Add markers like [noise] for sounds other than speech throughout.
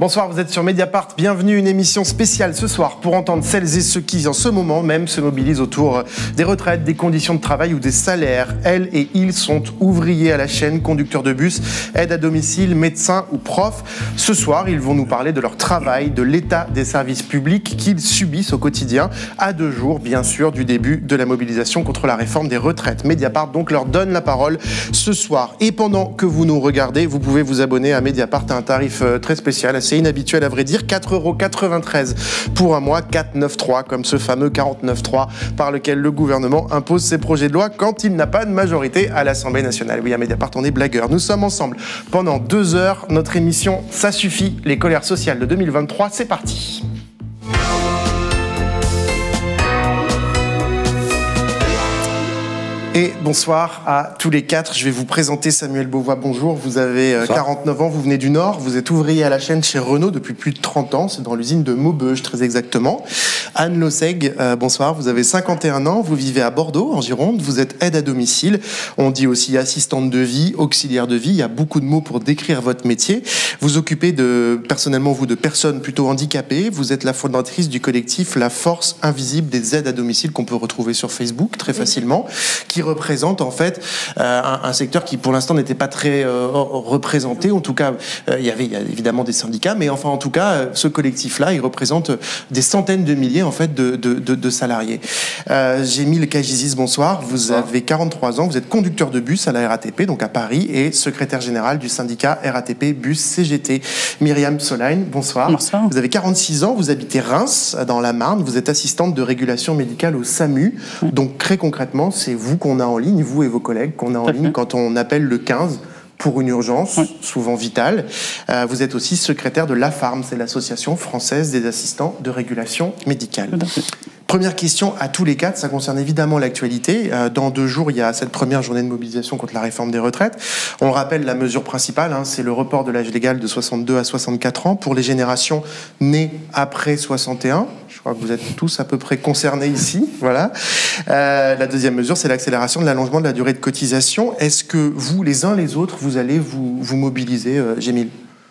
Bonsoir, vous êtes sur Mediapart. Bienvenue, une émission spéciale ce soir pour entendre celles et ceux qui, en ce moment même, se mobilisent autour des retraites, des conditions de travail ou des salaires. Elles et ils sont ouvriers à la chaîne, conducteurs de bus, aides à domicile, médecins ou profs. Ce soir, ils vont nous parler de leur travail, de l'état des services publics qu'ils subissent au quotidien, à deux jours, bien sûr, du début de la mobilisation contre la réforme des retraites. Mediapart donc leur donne la parole ce soir. Et pendant que vous nous regardez, vous pouvez vous abonner à Mediapart à un tarif euh, très spécial, assez inhabituel à vrai dire, 4,93€ pour un mois, 4,93 comme ce fameux 49,3 par lequel le gouvernement impose ses projets de loi quand il n'a pas de majorité à l'Assemblée nationale. Oui, à Mediapart, on est blagueur. Nous sommes ensemble pendant deux heures. Notre émission, ça suffit. Les colères sociales de 2023, c'est parti. Et bonsoir à tous les quatre. Je vais vous présenter Samuel Beauvois. Bonjour, vous avez euh, 49 ans, vous venez du Nord, vous êtes ouvrier à la chaîne chez Renault depuis plus de 30 ans, c'est dans l'usine de Maubeuge très exactement. Anne Losseg, euh, bonsoir, vous avez 51 ans, vous vivez à Bordeaux en Gironde, vous êtes aide à domicile, on dit aussi assistante de vie, auxiliaire de vie, il y a beaucoup de mots pour décrire votre métier. Vous occupez de, personnellement vous, de personnes plutôt handicapées, vous êtes la fondatrice du collectif La Force Invisible des aides à domicile qu'on peut retrouver sur Facebook très facilement, qui représente en fait euh, un, un secteur qui pour l'instant n'était pas très euh, représenté. En tout cas, euh, il y avait il y a évidemment des syndicats, mais enfin en tout cas, ce collectif-là, il représente des centaines de milliers en fait de, de, de, de salariés. Euh, Gémile Kajizis, bonsoir. Vous avez 43 ans, vous êtes conducteur de bus à la RATP, donc à Paris, et secrétaire général du syndicat RATP Bus CGT. Myriam Solain, bonsoir. Bonsoir. Vous avez 46 ans, vous habitez Reims, dans la Marne, vous êtes assistante de régulation médicale au SAMU. Donc très concrètement, c'est vous qu'on a en ligne, vous et vos collègues, qu'on a en ligne quand on appelle le 15 pour une urgence, Oui. souvent vitale. Euh, vous êtes aussi secrétaire de l'AFARM, c'est l'Association française des assistants de régulation médicale. Première question à tous les quatre, ça concerne évidemment l'actualité. Euh, dans deux jours, il y a cette première journée de mobilisation contre la réforme des retraites. On le rappelle, la mesure principale, hein, c'est le report de l'âge légal de 62 à 64 ans pour les générations nées après 61. Je crois que vous êtes tous à peu près concernés ici. [laughs] Voilà. Euh, la deuxième mesure, c'est l'accélération de l'allongement de la durée de cotisation. Est-ce que vous, les uns les autres, vous allez vous, mobiliser, euh,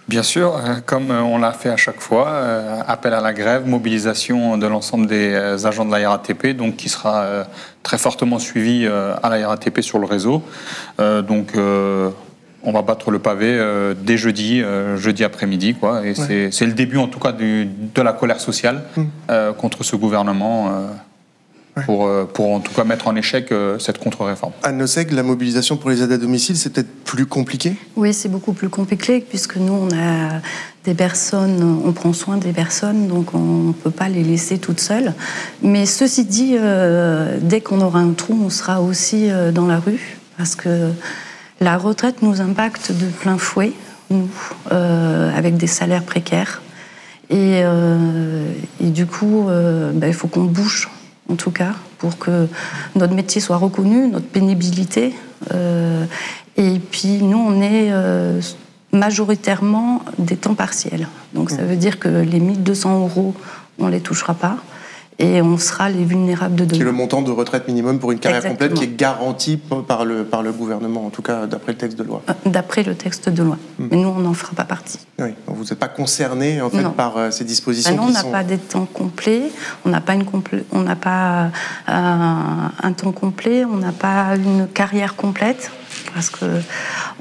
Bien sûr, euh, comme euh, on l'a fait à chaque fois, euh, appel à la grève, mobilisation de l'ensemble des agents de la RATP, donc qui sera très fortement suivi à la RATP sur le réseau. Donc on va battre le pavé euh, dès jeudi, euh, jeudi après-midi, quoi. Et c'est- c'est le début, en tout cas, du- de la colère sociale Mm. euh, contre ce gouvernement. Euh, Ouais. Pour, pour en tout cas mettre en échec euh, cette contre-réforme. Anne Noseg, la mobilisation pour les aides à domicile, c'est peut-être plus compliqué? Oui, c'est beaucoup plus compliqué puisque nous, on a des personnes, on prend soin des personnes, donc on ne peut pas les laisser toutes seules. Mais ceci dit, euh, dès qu'on aura un trou, on sera aussi euh, dans la rue parce que la retraite nous impacte de plein fouet, nous, euh, avec des salaires précaires. Et, euh, et du coup, euh, ben, il faut qu'on bouge, en tout cas, pour que notre métier soit reconnu, notre pénibilité. Euh, et puis, nous, on est euh, majoritairement des temps partiels. Donc, ça veut dire que les 1200 euros, on ne les touchera pas. Et on sera les vulnérables de qui est le demain. montant de retraite minimum pour une carrière Exactement. complète qui est garanti par le, par le gouvernement, en tout cas d'après le texte de loi. Euh, D'après le texte de loi. Hmm. Mais nous, on n'en fera pas partie. Oui, vous n'êtes pas concerné en fait Non. par euh, ces dispositions Ah non, on n'a sont... pas des temps complets, on n'a pas, une complè- on n'a pas un, un temps complet, on n'a pas une carrière complète parce que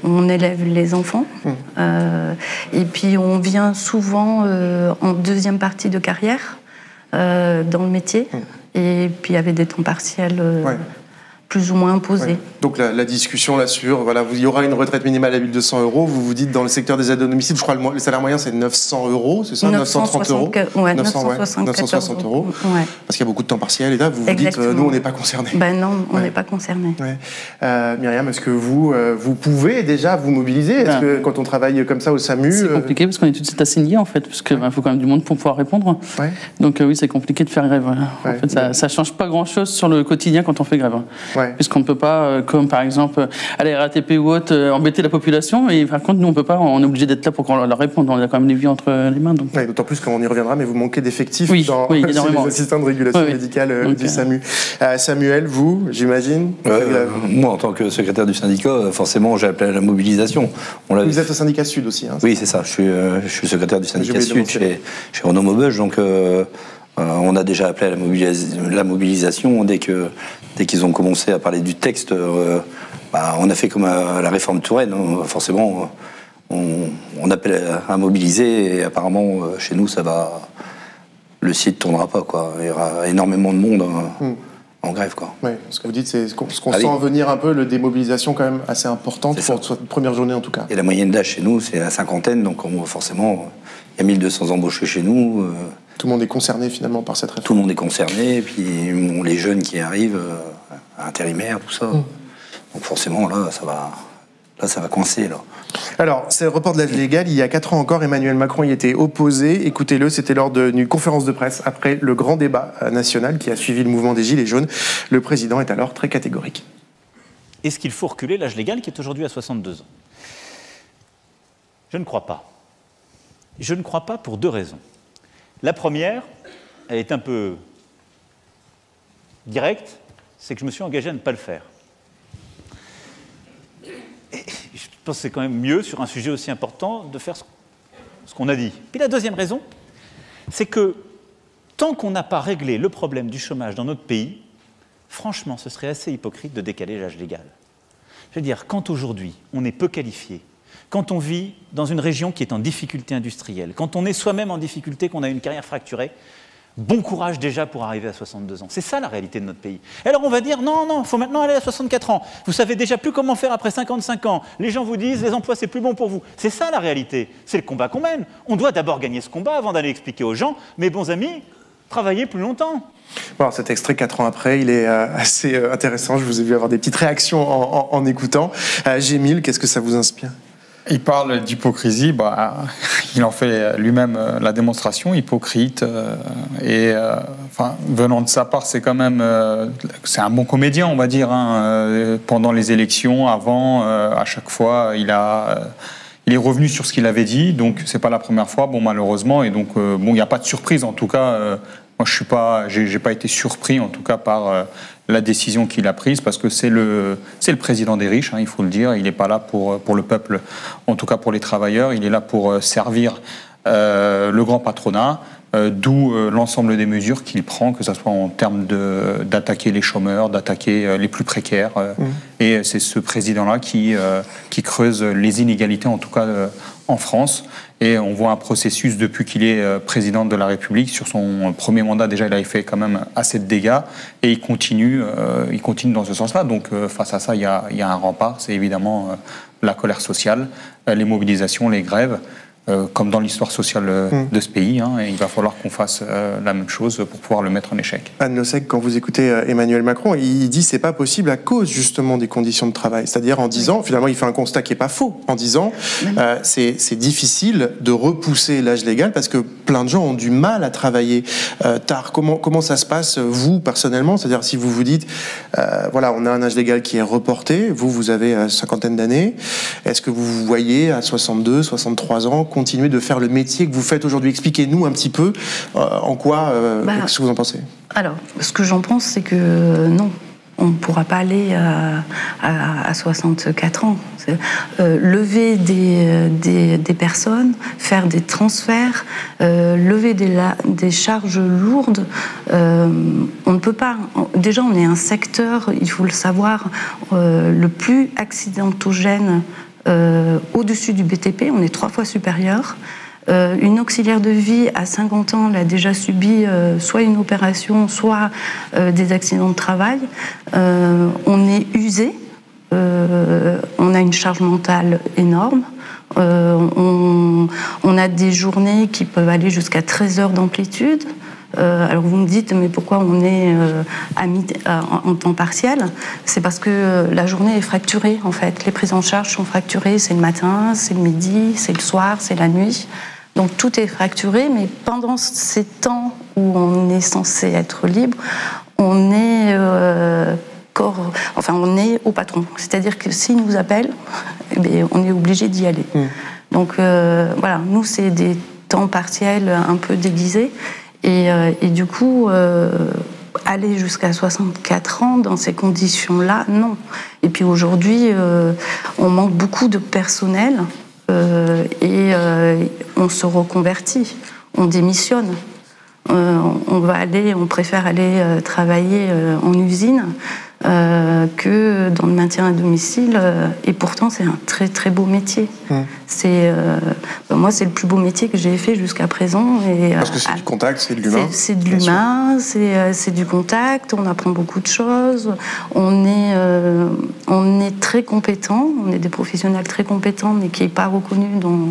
on élève les enfants Mmh. Euh, et puis on vient souvent euh, en deuxième partie de carrière euh, dans le métier et puis il y avait des temps partiels euh. Ouais. Plus ou moins imposés. Ouais. Donc la, la discussion là sur, voilà, vous- il y aura une retraite minimale à 1200 euros, vous vous dites dans le secteur des aides à domicile, je crois le, le salaire moyen c'est 900 euros, c'est ça? 930 euros? 964 ouais, 900, ouais, 974 960 euros. Ouais. Parce qu'il y a beaucoup de temps partiel et là vous vous dites, euh, nous on n'est pas concernés. Ben non, on Ouais. n'est pas concerné. Ouais. Euh, Myriam, est-ce que vous, euh, vous pouvez déjà vous mobiliser? Est-ce. Ben, que quand on travaille comme ça au SAMU C'est euh, compliqué parce qu'on est tout de suite assigné en fait, parce qu'il faut quand même du monde pour pouvoir répondre. ouais, Donc euh, oui, c'est compliqué de faire grève. Ouais. En fait, ça, ça change pas grand-chose sur le quotidien quand on fait grève. Hein. puisqu'on ne peut pas, comme par exemple à la RATP ou autre, embêter la population. Et par contre, nous, on ne peut pas, on est obligé d'être là pour qu'on leur réponde. On a quand même les vies entre les mains. D'autant plus qu'on y reviendra, mais vous manquez d'effectifs dans [laughs] les assistants de régulation médicale du SAMU. Samuel, vous, j'imagine Moi, en tant que secrétaire du syndicat, forcément, j'ai appelé à la mobilisation. vous êtes au syndicat Sud aussi hein, Oui, c'est ça. Je suis, je suis secrétaire du syndicat Sud chez, chez Renault Maubeuge, donc euh, euh, on a déjà appelé à la, mobilisation dès que dès qu'ils ont commencé à parler du texte. Euh, bah, on a fait comme à la réforme Touraine, hein. forcément. On, appelle à, mobiliser et apparemment chez nous ça va. Le site tournera pas quoi. Il y aura énormément de monde. Hein, hmm. en grève. Quoi. Oui, ce que vous dites, c'est ce qu'on ah sent venir un peu, le démobilisation quand même assez importante pour cette première journée en tout cas. Et la moyenne d'âge chez nous, c'est la cinquantaine, donc forcément, il y a 1200 embauchés chez nous. Euh. Tout le monde est concerné finalement par cette réforme. Tout le monde est concerné, et puis les jeunes qui arrivent, euh, intérimaires, tout ça. Mm. Donc forcément, là, ça va, là, ça va coincer. Là. Alors, c'est le report de l'âge légal. Il y a 4 ans encore, Emmanuel Macron y était opposé. Écoutez-le, c'était lors d'une conférence de presse après le grand débat euh, national qui a suivi le mouvement des Gilets jaunes. Le président est alors très catégorique. Est-ce qu'il faut reculer l'âge légal qui est aujourd'hui à 62 ans? Je ne crois pas. Je ne crois pas pour deux raisons. La première, elle est un peu directe, c'est que je me suis engagé à ne pas le faire. je pense que c'est quand même mieux, sur un sujet aussi important, de faire ce qu'on a dit. Puis la deuxième raison, c'est que tant qu'on n'a pas réglé le problème du chômage dans notre pays, franchement, ce serait assez hypocrite de décaler l'âge légal. Je veux dire, quand aujourd'hui on est peu qualifié, quand on vit dans une région qui est en difficulté industrielle, quand on est soi-même en difficulté, qu'on a une carrière fracturée, bon courage déjà pour arriver à 62 ans. C'est ça la réalité de notre pays. alors on va dire non, non, il faut maintenant aller à 64 ans. Vous savez déjà plus comment faire après 55 ans. Les gens vous disent les emplois c'est plus bon pour vous. C'est ça la réalité. C'est le combat qu'on mène. On doit d'abord gagner ce combat avant d'aller expliquer aux gens, mes bons amis, travaillez plus longtemps. Bon, cet extrait, quatre ans après, il est euh, assez euh, intéressant. Je vous ai vu avoir des petites réactions en, écoutant. Euh, Gémile, qu'est-ce que ça vous inspire? Il parle d'hypocrisie, bah, [laughs] il en fait lui-même euh, la démonstration, hypocrite. Euh, et euh, enfin, venant de sa part, c'est quand même, c'est un bon comédien, on va dire. Hein, pendant les élections, avant, à chaque fois, il a il est revenu sur ce qu'il avait dit, donc c'est pas la première fois, bon malheureusement, et donc bon, il n'y a pas de surprise en tout cas. moi, je suis pas, pas été surpris en tout cas par la décision qu'il a prise, parce que c'est le, c'est le président des riches, hein, il faut le dire. Il n'est pas là pour, pour le peuple, en tout cas pour les travailleurs. Il est là pour euh, servir euh, le grand patronat. Euh, d'où l'ensemble des mesures qu'il prend, que ce soit en termes de, d'attaquer les chômeurs, d'attaquer les plus précaires. Mmh. Et c'est ce président-là qui, qui creuse les inégalités, en tout cas en France. Et on voit un processus depuis qu'il est euh, président de la République. Sur son premier mandat, déjà, il avait fait quand même assez de dégâts. Et il continue, euh, il continue dans ce sens-là. Donc, euh, face à ça, il y a un rempart. C'est évidemment la colère sociale, les mobilisations, les grèves. Euh, comme dans l'histoire sociale euh, hmm. de ce pays. Hein, et il va falloir qu'on fasse euh, la même chose pour pouvoir le mettre en échec. Anne Nosek, quand vous écoutez Emmanuel Macron, il dit c'est pas possible à cause justement des conditions de travail. C'est-à-dire en disant, finalement, il fait un constat qui est pas faux, en disant c'est difficile de repousser l'âge légal parce que plein de gens ont du mal à travailler tard. Comment, comment ça se passe, vous, personnellement? C'est-à-dire si vous vous dites, voilà, on a un âge légal qui est reporté, vous, vous avez une cinquantaine d'années, est-ce que vous vous voyez à 62, 63 ans continuer de faire le métier que vous faites aujourd'hui Expliquez-nous un petit peu euh, en quoi, euh, bah, ce que vous en pensez? Alors, ce que j'en pense, c'est que non, on ne pourra pas aller à, 64 ans. Euh, lever des, des, personnes, faire des transferts, lever des, des, charges lourdes, on ne peut pas. Déjà, on est un secteur, il faut le savoir, le plus accidentogène euh, au-dessus du BTP, on est trois fois supérieur. Euh, une auxiliaire de vie à 50 ans l'a déjà subi euh, soit une opération, soit des accidents de travail. on est usé, on a une charge mentale énorme. On, on, a des journées qui peuvent aller jusqu'à 13 heures d'amplitude. Euh, alors vous me dites, mais pourquoi on est euh, euh, en, temps partiel? C'est parce que la journée est fracturée en fait. Les prises en charge sont fracturées. C'est le matin, c'est le midi, c'est le soir, c'est la nuit. Donc tout est fracturé, mais pendant ces temps où on est censé être libre, on est corps, enfin, on est au patron. C'est-à-dire que s'il nous appelle, eh bien, on est obligé d'y aller. Mm. Donc voilà, nous, c'est des temps partiels un peu déguisés. Et, et du coup, aller jusqu'à 64 ans dans ces conditions-là, non. Et puis aujourd'hui, euh, on manque beaucoup de personnel euh, et euh, on se reconvertit, on démissionne. on va aller, on préfère aller travailler en usine euh, que dans le maintien à domicile. Euh, et pourtant, c'est un très très beau métier. Hum. C'est euh, ben, moi, c'est le plus beau métier que j'ai fait jusqu'à présent. Et, Parce que c'est du contact, c'est de l'humain. C'est de l'humain, c'est du contact. On apprend beaucoup de choses. On est on est très compétent. On est des professionnels très compétents, mais qui n'est pas reconnu dans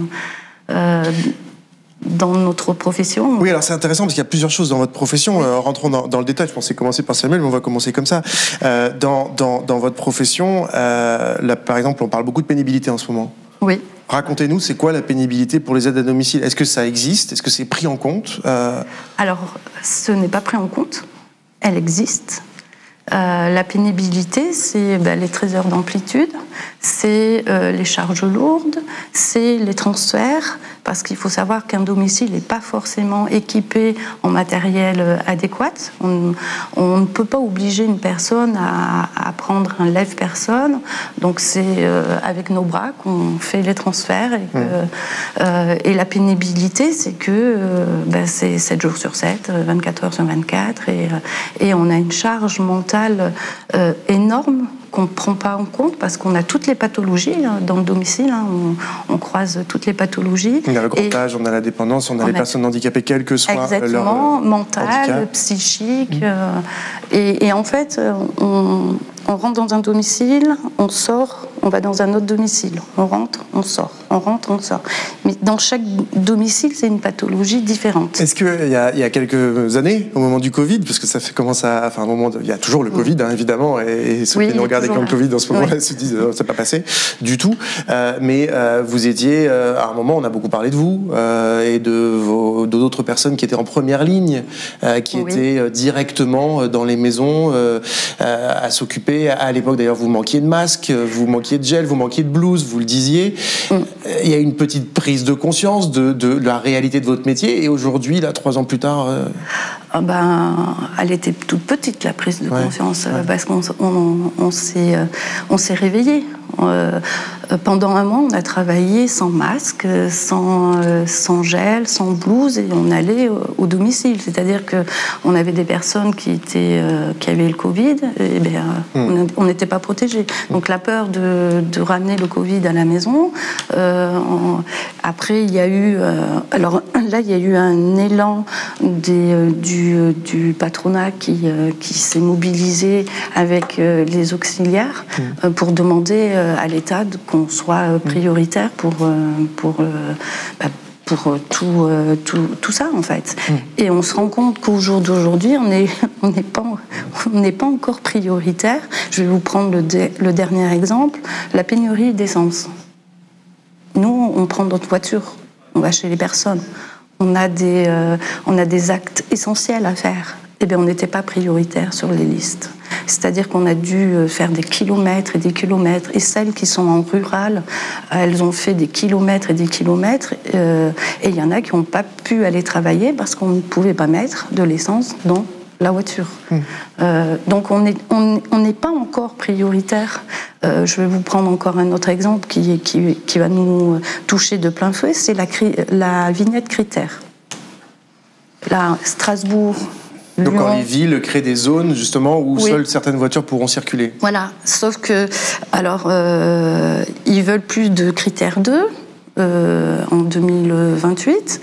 dans notre profession. Oui, alors c'est intéressant parce qu'il y a plusieurs choses dans votre profession. Euh, rentrons dans, le détail. Je pensais commencer par Samuel, mais on va commencer comme ça. Euh, dans, dans, dans, votre profession, euh, là, par exemple, on parle beaucoup de pénibilité en ce moment. Oui. Racontez-nous, c'est quoi la pénibilité pour les aides à domicile? Est-ce que ça existe? Est-ce que c'est pris en compte? Alors, ce n'est pas pris en compte. Elle existe. La pénibilité, c'est ben, les 13 heures d'amplitude, c'est les charges lourdes, c'est les transferts, parce qu'il faut savoir qu'un domicile n'est pas forcément équipé en matériel euh, adéquat. On, ne peut pas obliger une personne à, prendre un lève-personne. Donc c'est euh, avec nos bras qu'on fait les transferts. Et, euh, la pénibilité, c'est que ben, c'est 7 jours sur 7, 24 heures sur 24, et, et on a une charge mentale énorme qu'on ne prend pas en compte parce qu'on a toutes les pathologies hein, dans le domicile. Hein. on, croise toutes les pathologies. On a le grand âge, on a la dépendance, on a les personnes handicapées, quelles que soit Exactement, mentale, psychique. Mmh. Euh, et, en fait, on, on rentre dans un domicile, on sort, on va dans un autre domicile. On rentre, on sort, on rentre, on sort. Mais dans chaque domicile, c'est une pathologie différente. Est-ce qu'il y, a, il y a quelques années, au moment du Covid, parce que ça fait commence à, enfin moment, il y a toujours le Covid hein, évidemment, et, ceux qui nous regardent avec le Covid en ce moment-là se disent oh, c'est pas passé du tout. Euh, mais euh, vous étiez euh, à un moment, on a beaucoup parlé de vous et de d'autres personnes qui étaient en première ligne, qui étaient directement dans les maisons à s'occuper à l'époque, d'ailleurs, vous manquiez de masques, vous manquiez de gel, vous manquiez de blouse, vous le disiez. Mm. Il y a une petite prise de conscience de, la réalité de votre métier. Et aujourd'hui, là, trois ans plus tard. Ah ben, elle était toute petite, la prise de conscience, euh, parce qu'on on, on, s'est euh, réveillé. Euh, pendant un mois, on a travaillé sans masque, sans, sans gel, sans blouse, et on allait au, domicile. C'est-à-dire qu'on avait des personnes qui, étaient, qui avaient le Covid, et bien, hmm. on n'était pas protégés. Donc la peur de, de, ramener le Covid à la maison. après, il y a eu, alors [clears throat] là, il y a eu un élan des, du du, patronat qui, euh, qui s'est mobilisé avec euh, les auxiliaires mmh. euh, pour demander à l'État qu'on soit mmh. prioritaire pour, pour, bah, pour tout, tout, tout, ça en fait. Mmh. Et on se rend compte qu'au jour d'aujourd'hui, on [laughs] n'est on pas, on pas encore prioritaire. Je vais vous prendre le, le dernier exemple, la pénurie d'essence. Nous, on prend notre voiture, on va chez les personnes on a des, euh, on a des actes essentiels à faire. Eh bien, on n'était pas prioritaire sur les listes. C'est-à-dire qu'on a dû euh, faire des kilomètres et des kilomètres. Et celles qui sont en rural, elles ont fait des kilomètres et des kilomètres. Euh, et il y en a qui n'ont pas pu aller travailler parce qu'on ne pouvait pas mettre de l'essence dans la voiture. Euh, donc on n'est on, on pas encore prioritaire. Euh, je vais vous prendre encore un autre exemple qui, qui, qui va nous toucher de plein fouet, c'est la, la vignette critère. Là, Strasbourg, donc en les villes créent des zones justement où seules certaines voitures pourront circuler. Voilà, sauf que alors euh, ils veulent plus de critères 2, euh, en 2028.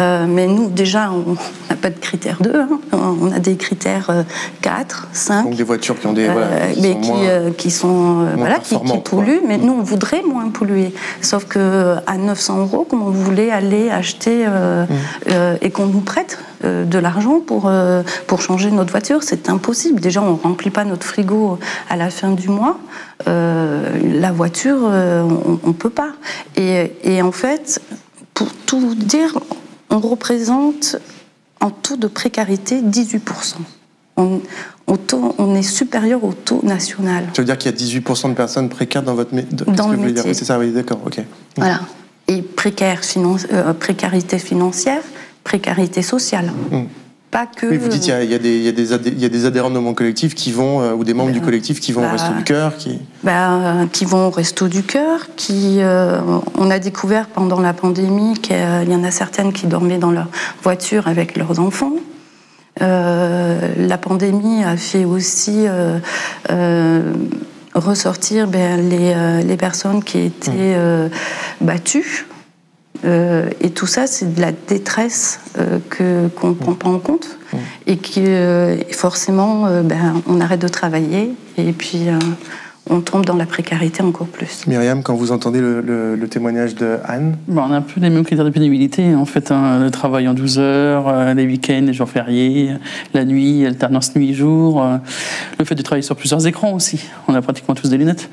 Euh, mais nous, déjà, on n'a pas de critères 2, hein. on a des critères 4, euh, 5. Donc des voitures qui ont des. mais qui, sont, voilà, qui, polluent, mais nous, on voudrait moins polluer. Sauf qu'à 900 euros, comme on voulait aller acheter mmh. et qu'on nous prête de l'argent pour, pour changer notre voiture, c'est impossible. Déjà, on ne remplit pas notre frigo à la fin du mois. La voiture, on ne peut pas. Et, et en fait, pour tout vous dire, on représente en taux de précarité 18%. On, on est supérieur au taux national. Ça veut dire qu'il y a 18% de personnes précaires dans votre dans le métier. C'est ça, oui, d'accord, ok. Voilà. Et précaire, euh, précarité financière, précarité sociale. Mmh. Pas que. Oui, vous dites qu'il y, y, y, a des adhérents de mon collectif qui vont, euh, ou des membres du collectif qui vont au Resto du Cœur qui... Ben, qui vont au Resto du Cœur, qui. Euh, on a découvert pendant la pandémie qu'il y en a certaines qui dormaient dans leur voiture avec leurs enfants. Euh, la pandémie a fait aussi euh, ressortir ben, les, les, personnes qui étaient mmh. Battues. et tout ça, c'est de la détresse que qu'on ne prend pas en compte mmh. et que forcément, ben, on arrête de travailler et puis on tombe dans la précarité encore plus. Myriam, quand vous entendez le, témoignage de Anne bon, On a un peu les mêmes critères de pénibilité. En fait, hein, le travail en 12 heures, euh, les week-ends, les jours fériés, la nuit, alternance nuit-jour, euh, le fait de travailler sur plusieurs écrans aussi. On a pratiquement tous des lunettes.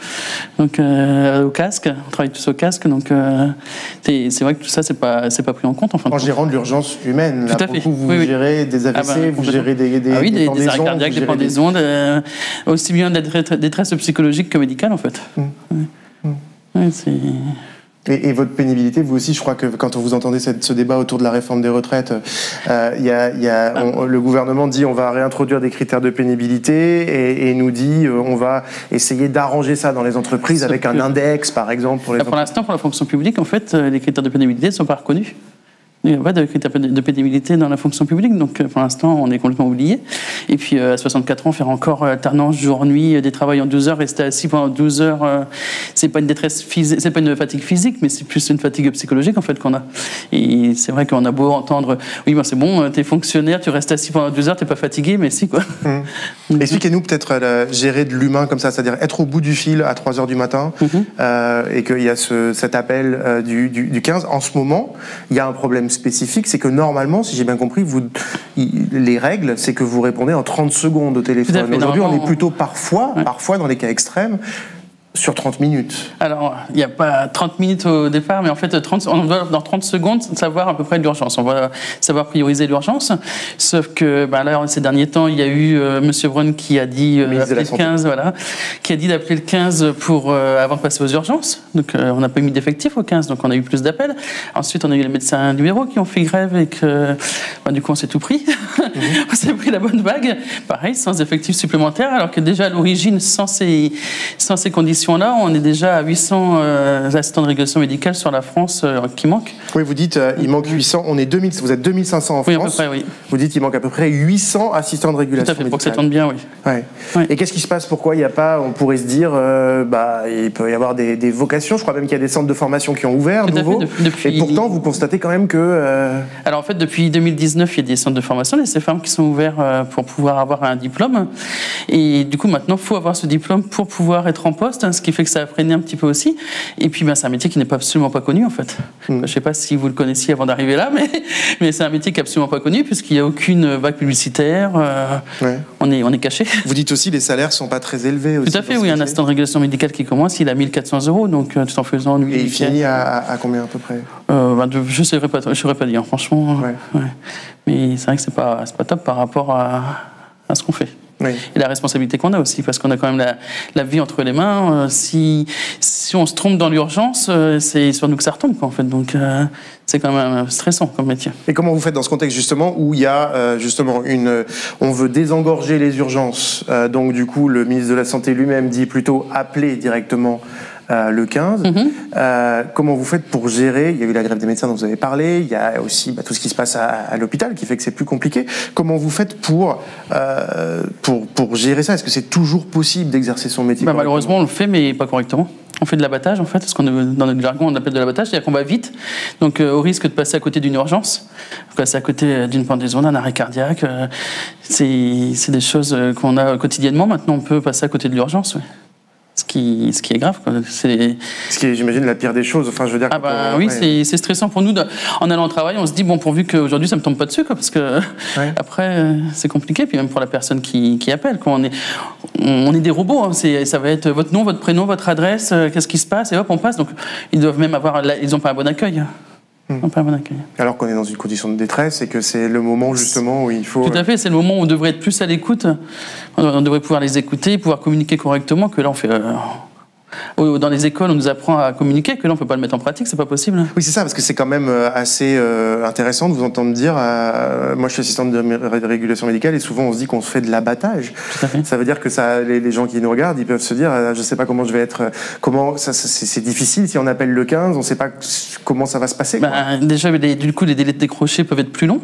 Donc, euh, au casque, on travaille tous au casque. Donc, c'est vrai que tout ça, c'est pas, pas pris en compte. En, en gérant de l'urgence humaine. Tout à fait. vous gérez des AVC, ah bah, vous gérez des, des, ah oui, des, des, arrêts cardiaques, des pendaisons, aussi bien de la détresse psychologique que médical en fait. Mmh. Mmh. et, votre pénibilité, vous aussi, je crois que quand vous entendez ce débat autour de la réforme des retraites, euh, y a, y a, ah. le gouvernement dit on va réintroduire des critères de pénibilité et, nous dit euh, on va essayer d'arranger ça dans les entreprises avec un index, par exemple. Pour, les pour l'instant, pour la fonction publique, en fait, euh, les critères de pénibilité ne sont pas reconnus. Il n'y a pas de critères de pénibilité dans la fonction publique, donc euh, pour l'instant, on est complètement oublié. Et puis, euh, à 64 ans, faire encore euh, alternance jour-nuit, des travails en 12 heures, rester assis pendant 12 heures, c'est pas une détresse physique, c'est pas une fatigue physique, mais c'est plus une fatigue psychologique, en fait, qu'on a. Et c'est vrai qu'on a beau entendre, oui, ben c'est bon, t'es fonctionnaire, tu restes assis pendant 12 heures, t'es pas fatigué, mais si, quoi. Mmh. [laughs] Expliquez-nous peut-être gérer de l'humain comme ça, c'est-à-dire être au bout du fil à 3 heures du matin, mmh. et qu'il y a ce, cet appel du, du, du 15. En ce moment, il y a un problème spécifique, c'est que normalement, si j'ai bien compris, vous, les règles, c'est que vous répondez en 30 secondes au téléphone. Aujourd'hui, on est plutôt parfois, parfois dans les cas extrêmes, sur 30 minutes Alors, il n'y a pas 30 minutes au départ, mais en fait, 30, on doit dans 30 secondes savoir à peu près l'urgence. On va savoir prioriser l'urgence. Sauf que ben là, ces derniers temps, il y a eu euh, Monsieur Brun qui a dit euh, le 15, voilà, qui a dit d'appeler le 15 pour euh, avant de passer aux urgences. Donc, euh, on n'a pas mis d'effectifs au 15, donc on a eu plus d'appels. Ensuite, on a eu les médecins numéros qui ont fait grève et que ben, du coup, on s'est tout pris. Mhm. [laughs] on s'est pris la bonne vague. Pareil, sans effectifs supplémentaires, alors que déjà à l'origine, sans ces, sans ces conditions là on est déjà à 800 euh, assistants de régulation médicale sur la France euh, qui manquent. Oui, vous dites euh, il manque 800, on est 2000, vous êtes 2500 en France. À peu près, oui. Vous dites il manque à peu près 800 assistants de régulation Tout à fait, pour que ça tourne bien, oui. Ouais. Et qu'est-ce qui se passe? Pourquoi il n'y a pas, on pourrait se dire, bah, il peut y avoir des, vocations, je crois même qu'il y a des centres de formation qui ont ouvert, nouveaux. Et pourtant, vous constatez quand même que... Alors en fait, depuis 2019, il y a des centres de formation, les CFAM qui sont ouverts pour pouvoir avoir un diplôme. Et du coup, maintenant, il faut avoir ce diplôme pour pouvoir être en poste, hein, ce qui fait que ça a freiné un petit peu aussi. Et puis, ben, c'est un métier qui n'est pas absolument pas connu, en fait. Hmm. Je ne sais pas si vous le connaissiez avant d'arriver là, [laughs] mais, mais c'est un métier qui n'est absolument pas connu, puisqu'il n'y a aucune vague publicitaire. Euh, on, est, on est caché. Vous dites aussi les salaires ne sont pas très élevés aussi. Tout à fait, oui. Un instant de régulation médicale qui commence, il a 1400 euros, donc euh, tout en faisant lui. Et il finit à, combien à peu près? Euh, ben, Je ne saurais pas, je saurais pas dire, franchement. Mais c'est vrai que ce n'est pas, pas top par rapport à, à ce qu'on fait. Et la responsabilité qu'on a aussi, parce qu'on a quand même la, vie entre les mains. Euh, si, si on se trompe dans l'urgence, euh, c'est sur nous que ça retombe, quoi, en fait. Donc, euh, c'est quand même stressant comme métier. Et comment vous faites dans ce contexte, justement, où il y a justement une. On veut désengorger les urgences. donc, du coup, le ministre de la Santé lui-même dit plutôt appeler directement euh, le 15. Mhm. Euh, comment vous faites pour gérer? Il y a eu la grève des médecins dont vous avez parlé, il y a aussi bah, tout ce qui se passe à, l'hôpital qui fait que c'est plus compliqué. Comment vous faites pour, euh, pour, pour gérer ça? Est-ce que c'est toujours possible d'exercer son métier bah, Malheureusement, on le fait, mais pas correctement. On fait de l'abattage en fait, ce qu'on dans notre jargon on appelle de l'abattage, c'est-à-dire qu'on va vite, donc au risque de passer à côté d'une urgence, passer à côté d'une pendaison, d'un arrêt cardiaque. c'est des choses qu'on a quotidiennement. Maintenant, on peut passer à côté de l'urgence. Ce qui, ce qui est grave. C'est... Ce qui est, j'imagine, la pire des choses. Enfin, je veux dire. Ah bah oui, c'est, stressant pour nous. en allant au travail, on se dit bon, pourvu qu'aujourd'hui ça me tombe pas dessus, quoi, parce que [laughs] après euh, c'est compliqué. Puis même pour la personne qui, qui appelle, quand on est, on, est des robots. Hein. c'est, ça va être votre nom, votre prénom, votre adresse, euh, qu'est-ce qui se passe, et hop, on passe. Donc ils doivent même avoir, ils ont pas un bon accueil. Un bon accueil. Alors qu'on est dans une condition de détresse et que c'est le moment justement où il faut. Tout à fait, c'est le moment où on devrait être plus à l'écoute. On devrait pouvoir les écouter, pouvoir communiquer correctement. Que là, on fait. Dans les écoles, on nous apprend à communiquer, que là, on ne peut pas le mettre en pratique, c'est pas possible. Oui, c'est ça, parce que c'est quand même euh, assez euh, intéressant de vous entendre dire. Euh, moi, je suis assistante de régulation médicale et souvent on se dit qu'on se fait de l'abattage. Ça veut dire que ça, les, gens qui nous regardent, ils peuvent se dire, je ne sais pas comment je vais être, comment ça, c'est difficile si on appelle le 15, on ne sait pas comment ça va se passer. Bah, déjà, du coup, les délais de décrocher peuvent être plus longs.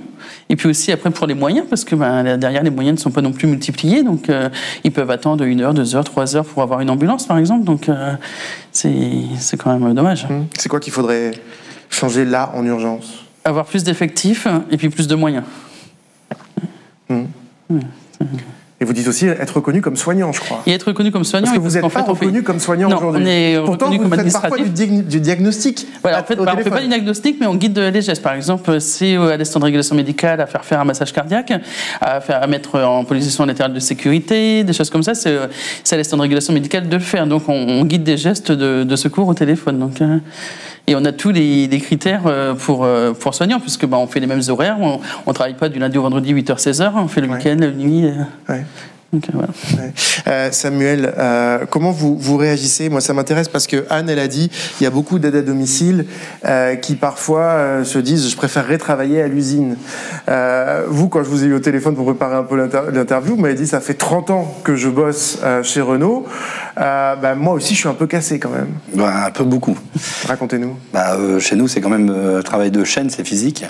Et puis aussi après pour les moyens, parce que bah, derrière les moyens ne sont pas non plus multipliés, donc ils peuvent attendre une heure, deux heures, trois heures pour avoir une ambulance, par exemple. Donc c'est quand même dommage. Mmh. C'est quoi qu'il faudrait changer là en urgence? Avoir plus d'effectifs et puis plus de moyens. Mmh. Et vous dites aussi être reconnu comme soignant, je crois. Et être reconnu comme soignant. Parce que vous n'êtes pas reconnu comme soignant aujourd'hui. On est Pourtant, vous faites parfois du, diagnostic. Voilà, en fait, bah, on ne fait pas du diagnostic, mais on guide les gestes. Par exemple, c'est à l'instant de régulation médicale à faire faire un massage cardiaque, à, faire, à mettre en position latérale de sécurité, des choses comme ça. C'est à l'instant de régulation médicale de le faire. Donc, on, guide des gestes de, secours au téléphone. Donc, hein. Et on a tous les, les critères euh, pour, euh, pour soignants, puisque bah, on fait les mêmes horaires. On ne travaille pas du lundi au vendredi 8h-16h. On fait le week-end, la nuit. Ouais. Euh, Samuel, euh, comment vous, vous réagissez? Moi, ça m'intéresse parce que Anne, elle a dit, il y a beaucoup d'aides à domicile euh, qui parfois se disent, je préférerais travailler à l'usine. vous, quand je vous ai eu au téléphone pour préparer un peu l'interview, vous m'avez dit, ça fait 30 ans que je bosse chez Renault. Bah, moi aussi, je suis un peu cassé quand même. Bah, un peu beaucoup. Racontez-nous. Bah, chez nous, c'est quand même un travail de chaîne, c'est physique.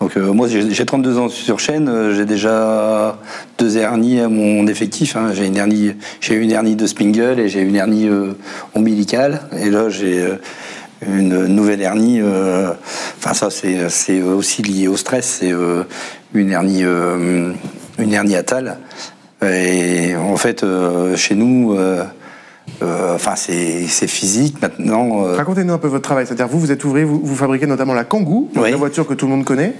Donc euh, moi j'ai 32 ans sur chaîne, euh, j'ai déjà deux hernies à mon effectif. Hein. J'ai une hernie, j'ai une hernie de Spingle et j'ai une hernie euh, ombilicale. Et là j'ai une nouvelle hernie. Enfin ça c'est aussi lié au stress. C'est une hernie une hernie atale. Et en fait chez nous euh, enfin, c'est physique maintenant. Euh. Racontez-nous un peu votre travail. C'est-à-dire, vous, vous êtes ouvrier, vous, fabriquez notamment la Kangoo, la voiture que tout le monde connaît.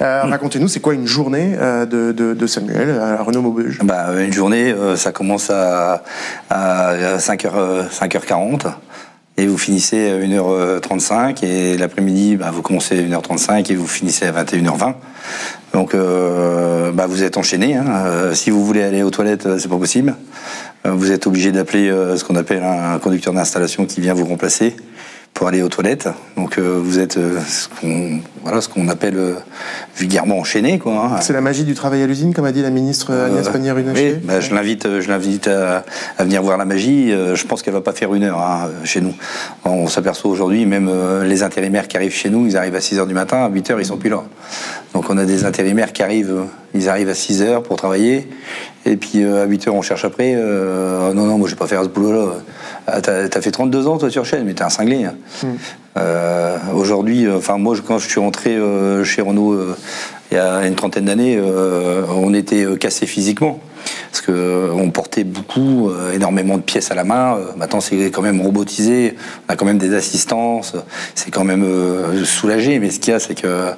Euh, racontez-nous, c'est quoi une journée de, Samuel à Renault Maubeuge? Bah, Une journée, ça commence à, 5h, 5h40 et vous finissez à 1h35 et l'après-midi bah, vous commencez à 1h35 et vous finissez à 21h20 donc bah, vous êtes enchaîné hein. si vous voulez aller aux toilettes c'est pas possible euh, vous êtes obligé d'appeler euh, ce qu'on appelle un conducteur d'installation qui vient vous remplacer pour aller aux toilettes. Donc euh, vous êtes ce qu'on voilà, ce qu'on appelle vulgairement enchaîné. Hein. C'est la magie du travail à l'usine, comme a dit la ministre Agnès Pannier-Runacher oui, bah, Je l'invite à, venir voir la magie. je pense qu'elle va pas faire une heure hein, chez nous. On s'aperçoit aujourd'hui, même les intérimaires qui arrivent chez nous, ils arrivent à 6 h du matin, à 8 h ils sont plus là. Donc on a des intérimaires qui arrivent, ils arrivent à 6 h pour travailler, et puis euh, à 8 heures, on cherche après. Euh, non, non, moi, je vais pas faire ce boulot-là. Ah, t'as as fait 32 ans, toi, sur chaîne, mais t'es un cinglé. Hein. Euh, aujourd'hui, enfin, moi, quand je suis rentré chez Renault il y a une trentaine d'années, on était cassé physiquement parce qu'on portait beaucoup, énormément de pièces à la main. maintenant, c'est quand même robotisé. On a quand même des assistances. C'est quand même soulagé. Mais ce qu'il y a, c'est que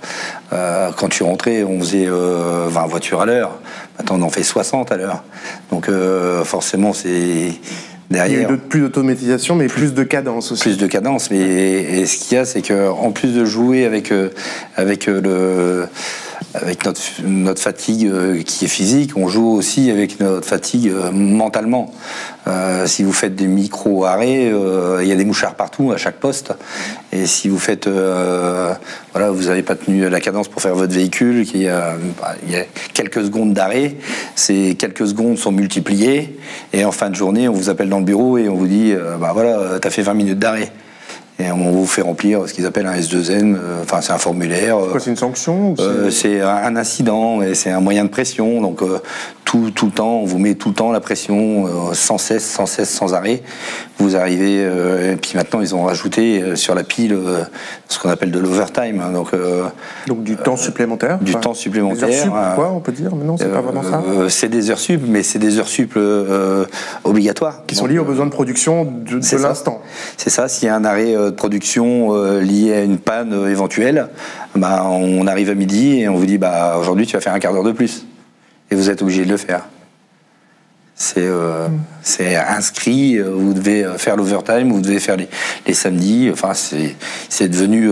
quand tu rentrais, on faisait 20 voitures à l'heure. Maintenant, on en fait 60 à l'heure. Donc, euh, forcément, c'est derrière. Il y a plus d'automatisation, mais plus de cadence aussi. Plus de cadence, mais et ce qu'il y a, c'est qu'en plus de jouer avec, euh, avec euh, le avec notre, fatigue euh, qui est physique, on joue aussi avec notre fatigue euh, mentalement. Euh, si vous faites des micro-arrêts, il y a des mouchards partout, à chaque poste. Et si vous faites, voilà, vous n'avez pas tenu la cadence pour faire votre véhicule, il y a quelques secondes d'arrêt, ces quelques secondes sont multipliées, et en fin de journée, on vous appelle dans le bureau et on vous dit, bah voilà, t'as fait 20 minutes d'arrêt. Et on vous fait remplir ce qu'ils appellent un S2N, euh, enfin c'est un formulaire. C'est une sanction euh, C'est un incident et c'est un moyen de pression. Donc euh, tout, tout, le temps, on vous met tout le temps la pression, sans cesse, sans cesse, sans arrêt. Vous arrivez, et puis maintenant ils ont rajouté sur la pile ce qu'on appelle de l'overtime. Hein. donc, donc du temps supplémentaire Du temps supplémentaire. Des heures sup, quoi, on peut dire Mais non, c'est pas vraiment ça. c'est des heures sup, mais c'est des heures sup obligatoires. Qui sont liées aux besoins de production de, de l'instant. C'est ça, s'il y a un arrêt de production euh, liée à une panne euh, éventuelle, bah, on arrive à midi et on vous dit bah, aujourd'hui tu vas faire un quart d'heure de plus. Et vous êtes obligé de le faire. C'est c'est inscrit, vous devez faire l'overtime, vous devez faire les, les samedis. Enfin, c'est devenu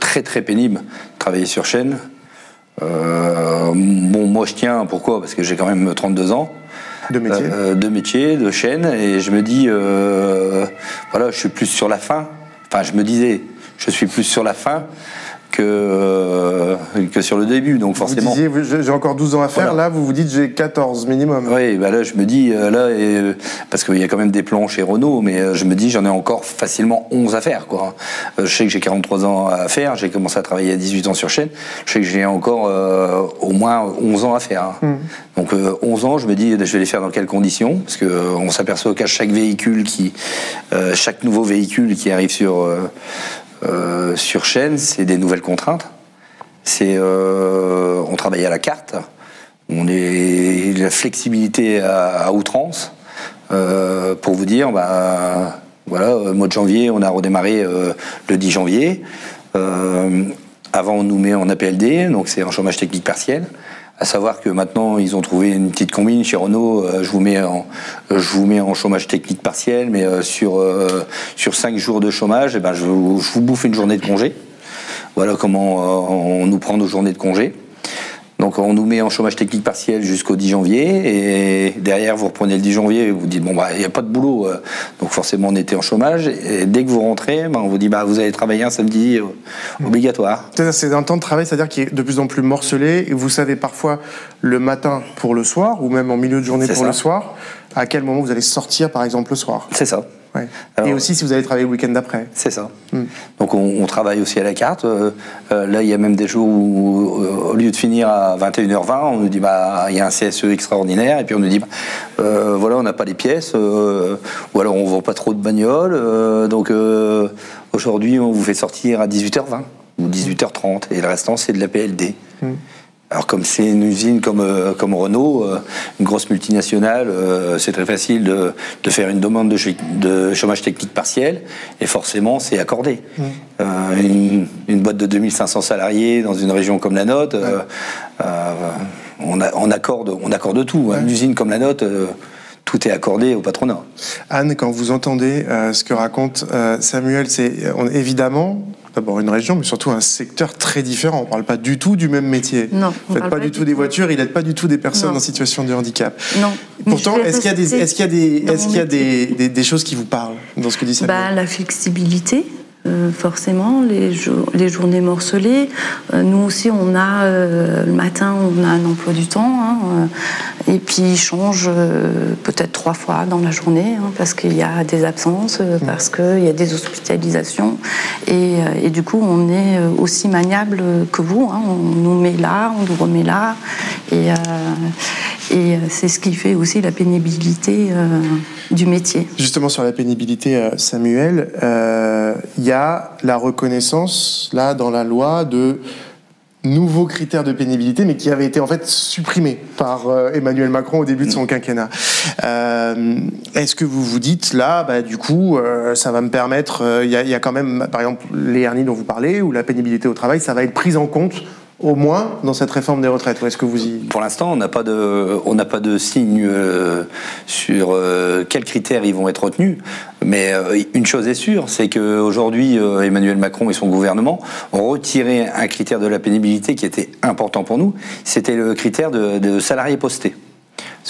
très très pénible de travailler sur chaîne. bon, moi je tiens, pourquoi? Parce que j'ai quand même 32 ans. De métier De métier, de chaîne, et je me dis, voilà, je suis plus sur la fin. Enfin, je me disais, je suis plus sur la fin que, euh, que sur le début. Donc forcément. Vous disiez, j'ai encore 12 ans à faire, là vous vous dites j'ai 14 minimum. Oui, bah là je me dis, euh, là, et, parce qu'il y a quand même des plans chez Renault, mais euh, je me dis j'en ai encore facilement 11 à faire. Quoi. je sais que j'ai 43 ans à faire, j'ai commencé à travailler à 18 ans sur chaîne, je sais que j'ai encore au moins 11 ans à faire. Hein. Hmm. Donc 11 ans, je me dis je vais les faire dans quelles conditions? Parce qu'on s'aperçoit qu'à chaque véhicule, qui, chaque nouveau véhicule qui arrive sur euh, sur chaîne, c'est des nouvelles contraintes. C'est, euh, on travaille à la carte. On est la flexibilité à, outrance. Euh, pour vous dire, bah, voilà, mois de janvier, on a redémarré le 10 janvier. avant, on nous met en APLD, donc c'est un chômage technique partiel. À savoir que maintenant, ils ont trouvé une petite combine chez Renault. Euh, je vous mets en, je vous mets en chômage technique partiel, mais euh, sur euh, sur cinq jours de chômage, eh ben, je, je vous bouffe une journée de congé. Voilà comment on nous prend nos journées de congé. Donc on nous met en chômage technique partiel jusqu'au 10 janvier et derrière vous reprenez le 10 janvier et vous dites bon bah il n'y a pas de boulot euh. donc forcément on était en chômage et dès que vous rentrez bah, on vous dit bah vous allez travailler un samedi euh, obligatoire. C'est un temps de travail c'est-à-dire qui est de plus en plus morcelé et vous savez parfois le matin pour le soir ou même en milieu de journée pour le soir à quel moment vous allez sortir par exemple le soir. C'est ça et aussi si vous allez travailler le week-end d'après. C'est ça. Hmm. Donc on, travaille aussi à la carte. Euh, euh, là, il y a même des jours où, euh, au lieu de finir à 21h20, on nous dit bah il y a un CSE extraordinaire, et puis on nous dit bah, voilà on n'a pas les pièces, ou alors on vend pas trop de bagnoles, donc aujourd'hui on vous fait sortir à 18h20 ou 18h30, et le restant c'est de la PLD. Hmm. Alors comme c'est une usine comme, euh, comme Renault, euh, une grosse multinationale, euh, c'est très facile de, de, faire une demande de, de, chômage technique partiel et forcément c'est accordé. Mmh. Une, une, boîte de 2500 salariés dans une région comme la nôtre, on, on, accorde, on accorde tout. Une usine comme la nôtre tout est accordé au patronat. Anne, quand vous entendez ce que raconte Samuel, c'est évidemment d'abord une région, mais surtout un secteur très différent. On ne parle pas du tout du même métier. Non. Vous ne faites pas, du tout des voitures, il n'aide pas du tout des personnes en situation de handicap. Non. Pourtant, est-ce qu'il y a, des, est-ce qu'il y a, des, est-ce qu'il y a des, des, choses qui vous parlent dans ce que dit Samuel bah, La flexibilité, euh, forcément, les, les, journées morcelées. Euh, nous aussi, on a euh, le matin, on a un emploi du temps, hein, et puis il change peut-être trois fois dans la journée, hein, parce qu'il y a des absences, parce qu'il y a des hospitalisations, et, et, du coup, on est aussi maniable que vous. Hein. on nous met là, on nous remet là, et, et c'est ce qui fait aussi la pénibilité du métier. Justement, sur la pénibilité, Samuel, il y a la reconnaissance, là, dans la loi, de nouveaux critères de pénibilité, mais qui avaient été en fait supprimés par euh, Emmanuel Macron au début de son mm. quinquennat. Euh, est-ce que vous vous dites là, bah, du coup, euh, ça va me permettre, il y, y, a quand même, par exemple, les hernies dont vous parlez ou la pénibilité au travail, ça va être pris en compte au moins dans cette réforme des retraites Ou est-ce que vous y... Pour l'instant, on n'a pas de, on n'a pas de signe euh, sur euh, quels critères ils vont être retenus. Mais euh, une chose est sûre, c'est qu'aujourd'hui, Emmanuel Macron et son gouvernement ont retiré un critère de la pénibilité qui était important pour nous. C'était le critère de, de salarié posté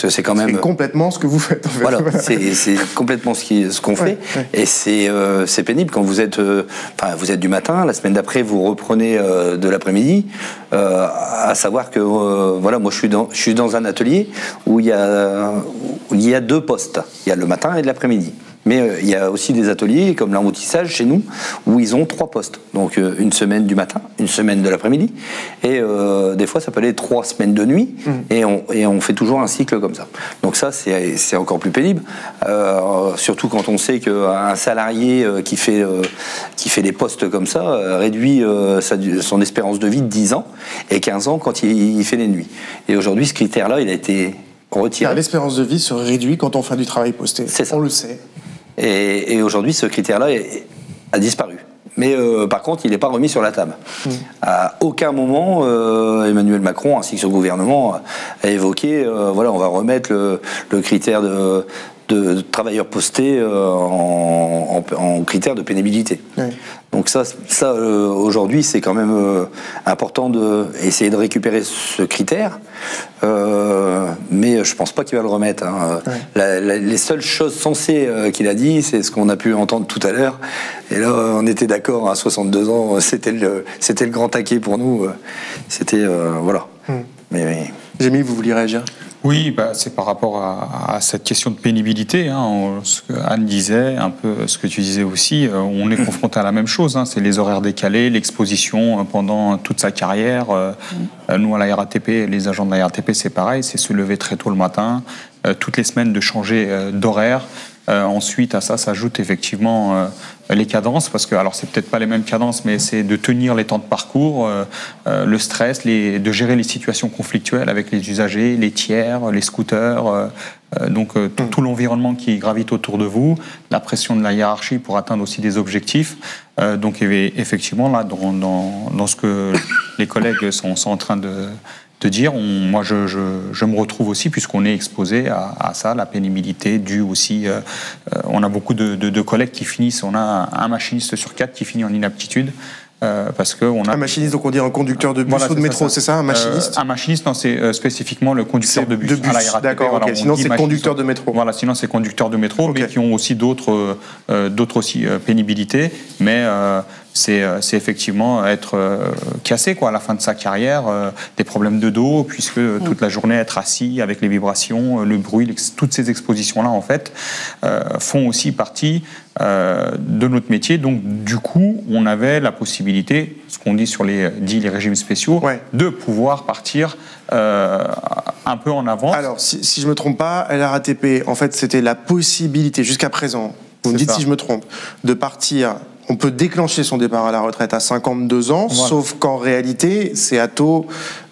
c'est quand même complètement ce que vous faites. En fait. Voilà, c'est complètement ce qu'on fait, et euh, c'est pénible quand vous êtes, euh, enfin vous êtes du matin, la semaine d'après vous reprenez euh, de l'après-midi, à savoir que voilà, moi je suis dans je suis dans un atelier où il y a où il y a deux postes, il y a le matin et l'après-midi. Mais euh, il y a aussi des ateliers comme l'emboutissage chez nous où ils ont trois postes. Donc euh, une semaine du matin, une semaine de l'après-midi. Et euh, des fois, ça peut aller trois semaines de nuit. Mmh. Et, on, et, on, fait toujours un cycle comme ça. Donc ça, c'est encore plus pénible. surtout quand on sait qu'un salarié qui fait, qui fait des postes comme ça réduit son espérance de vie de 10 ans et 15 ans quand il, il fait les nuits. Et aujourd'hui, ce critère-là, il a été retiré. L'espérance de vie se réduit quand on fait du travail posté. C'est ça. On le sait. Et, aujourd'hui, ce critère-là a disparu. Mais par contre, il n'est pas remis sur la table. Mmh. À aucun moment, Emmanuel Macron ainsi que son gouvernement a évoqué, voilà, on va remettre le critère de de, travailleurs postés euh, en, en, critères de pénibilité. Donc ça, ça euh, aujourd'hui, c'est quand même euh, important d'essayer de récupérer ce critère, mais je pense pas qu'il va le remettre. Hein. les seules choses sensées qu'il a dit, c'est ce qu'on a pu entendre tout à l'heure. Et là, on était d'accord, à 62 ans, c'était le, c'était le grand taquet pour nous. C'était, voilà. Hmm. Mais, mais... Jémy, vous vouliez réagir? Oui, bah, c'est par rapport à, cette question de pénibilité. Hein, ce que Anne disait, un peu ce que tu disais aussi, euh, on est confronté à la même chose. Hein, c'est les horaires décalés, l'exposition euh, pendant toute sa carrière. Euh, mm. nous, à la RATP, les agents de la RATP, c'est pareil, c'est se lever très tôt le matin, toutes les semaines de changer d'horaire. Euh, ensuite, à ça s'ajoutent effectivement euh, les cadences, parce que, alors c'est peut-être pas les mêmes cadences, mais c'est de tenir les temps de parcours, euh, le stress, les, de gérer les situations conflictuelles avec les usagers, les tiers, les scooters, donc tout, l'environnement qui gravite autour de vous, la pression de la hiérarchie pour atteindre aussi des objectifs. donc effectivement, là, dans, dans, dans, ce que les collègues sont, sont en train de de dire, moi je, je, me retrouve aussi, puisqu'on est exposé à, ça, la pénibilité due aussi. Euh, euh, on a beaucoup de, de, collègues qui finissent, on a un machiniste sur quatre qui finit en inaptitude. Euh, parce que on a un machiniste, donc on dit un conducteur de bus ou de métro, c'est ça, un machiniste Un machiniste, non, c'est spécifiquement le conducteur de bus. De bus. D'accord. Sinon c'est conducteur de métro. Voilà, sinon c'est conducteur de métro, mais qui ont aussi d'autres, d'autres aussi pénibilités, mais c'est effectivement être euh, cassé quoi, à la fin de sa carrière, euh, des problèmes de dos, puisque toute la journée être assis avec les vibrations, le bruit, toutes ces expositions-là, en fait, font aussi partie de notre métier. Donc, du coup, on avait la possibilité, ce qu'on dit sur les, dit les régimes spéciaux, de pouvoir partir un peu en avance. Alors, si, je ne me trompe pas, LRATP, en fait, c'était la possibilité jusqu'à présent, vous me dites si je me trompe, de partir on peut déclencher son départ à la retraite à 52 ans, sauf qu'en réalité, c'est à taux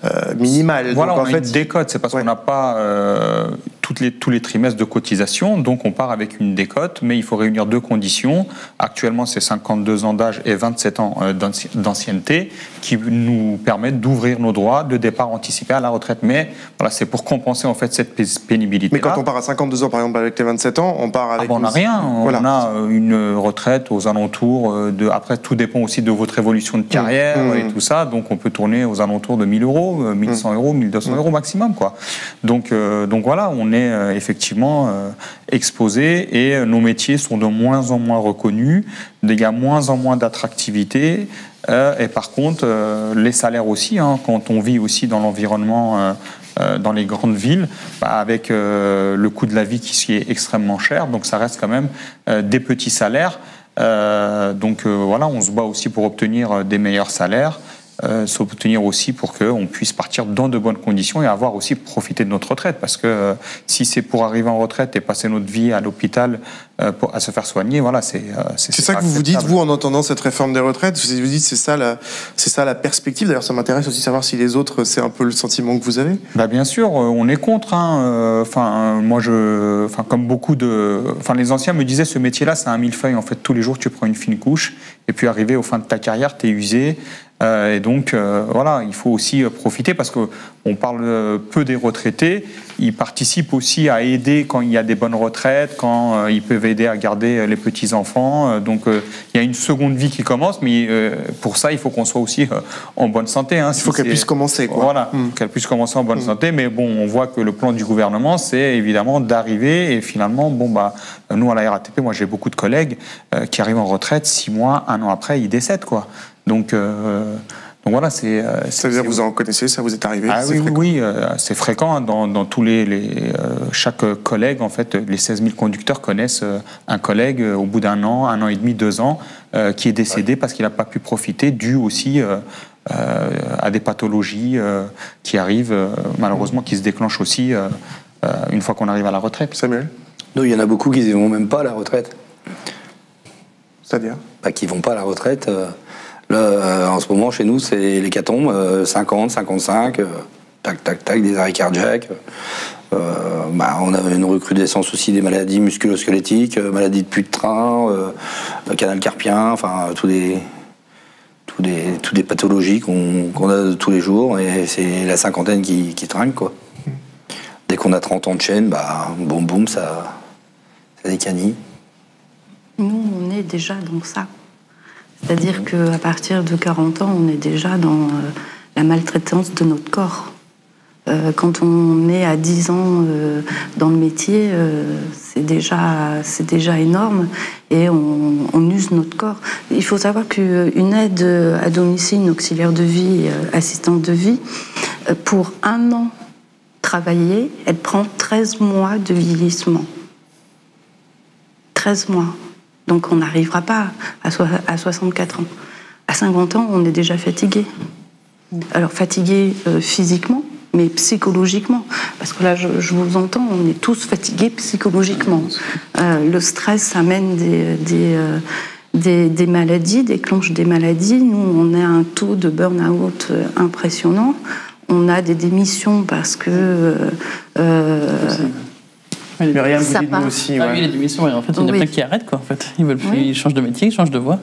euh, minimal. Voilà, on en a fait, une décote, c'est parce qu'on n'a pas euh, toutes les, tous les trimestres de cotisation, donc on part avec une décote, mais il faut réunir deux conditions. Actuellement, c'est 52 ans d'âge et 27 ans euh, d'ancienneté qui nous permettent d'ouvrir nos droits de départ anticipé à la retraite. Mais voilà, c'est pour compenser en fait cette pénibilité. Mais quand on part à 52 ans, par exemple, avec les 27 ans, on part avec. Ah on n'a rien. On a une retraite aux alentours de. Après, tout dépend aussi de votre évolution de carrière mmh. et mmh. tout ça. Donc, on peut tourner aux alentours de 1000 euros 1100 euros, 1200 euros maximum. Quoi. Donc, euh, donc voilà, on est euh, effectivement euh, exposé et nos métiers sont de moins en moins reconnus, il y a moins en moins d'attractivité. et par contre, les salaires aussi, hein, quand on vit aussi dans l'environnement dans les grandes villes, bah, avec le coût de la vie qui est extrêmement cher, donc ça reste quand même des petits salaires. donc voilà, on se bat aussi pour obtenir des meilleurs salaires euh, s'obtenir aussi pour qu'on puisse partir dans de bonnes conditions et avoir aussi profité de notre retraite. Parce que euh, si c'est pour arriver en retraite et passer notre vie à l'hôpital euh, à se faire soigner, voilà, c'est. Euh, c'est ça que vous vous dites, vous, en entendant cette réforme des retraites? Vous vous dites, c'est ça, la, c'est ça la perspective D'ailleurs, ça m'intéresse aussi de savoir si les autres, c'est un peu le sentiment que vous avez bah, Bien sûr, on est contre. Hein, enfin, moi, je. Enfin, comme beaucoup de. Enfin, les anciens me disaient, ce métier-là, c'est un millefeuille. En fait, tous les jours, tu prends une fine couche et puis arrivé au fin de ta carrière, tu es usé. Euh, et donc, euh, voilà, il faut aussi euh, profiter parce qu'on parle peu des retraités. Ils participent aussi à aider quand il y a des bonnes retraites, quand ils peuvent aider à garder les petits-enfants. donc, il y a une seconde vie qui commence, mais pour ça, il faut qu'on soit aussi en bonne santé. Hein, il faut qu'elle puisse commencer. Quoi. Voilà, hmm. qu'elle puisse commencer en bonne hmm. santé. Mais bon, on voit que le plan du gouvernement, c'est évidemment d'arriver et finalement, bon, bah, nous, à la RATP, moi, j'ai beaucoup de collègues qui arrivent en retraite, six mois, un an après, ils décèdent, quoi. Donc, euh, donc voilà, c'est. Euh, ça veut dire vous en connaissez, ça vous est arrivé ah, Oui, oui, euh, c'est fréquent. Hein, dans, dans, tous les, les chaque collègue, en fait, les 16 000 conducteurs connaissent un collègue au bout d'un an, un an et demi, deux ans, qui est décédé parce qu'il n'a pas pu profiter, dû aussi à des pathologies qui arrivent, malheureusement, qui se déclenchent aussi une fois qu'on arrive à la retraite. Samuel? Non, il y en a beaucoup qui ne vont même pas à la retraite. C'est-à-dire? Bah, Qui ne vont pas à la retraite. Là, euh, en ce moment, chez nous, c'est l'hécatombe, 50, 55, tac, tac, tac, des arrêts cardiaques. Euh, bah, on a une recrudescence aussi des maladies musculo-squelettiques, euh, maladies de puits de train, canal carpien, enfin, tous des, toutes des, des pathologies qu'on a tous les jours, et c'est la cinquantaine qui, qui trinque, quoi. Dès qu'on a 30 ans de chaîne, bah, boum, boum, ça, ça décanille. Nous, on est déjà dans ça. C'est-à-dire qu'à partir de 40 ans, on est déjà dans euh, la maltraitance de notre corps. Euh, quand on est à 10 ans euh, dans le métier, c'est déjà, déjà énorme et on, use notre corps. Il faut savoir qu'une aide à domicile, une auxiliaire de vie, assistante de vie, pour un an travailler, elle prend 13 mois de vieillissement. 13 mois. Donc on n'arrivera pas à, 64 ans. À 50 ans, on est déjà fatigué. Alors fatigué euh, physiquement, mais psychologiquement. Parce que là, je, vous entends, on est tous fatigués psychologiquement. Euh, le stress amène des, euh, des, maladies, déclenche des maladies. Nous, on a un taux de burn-out impressionnant. On a des démissions parce que rien vous dites nous aussi. Ah oui, les démissions, en fait, il y en a plein qui arrêtent, quoi, en fait. Ils veulent plus, ils changent de métier, ils changent de voie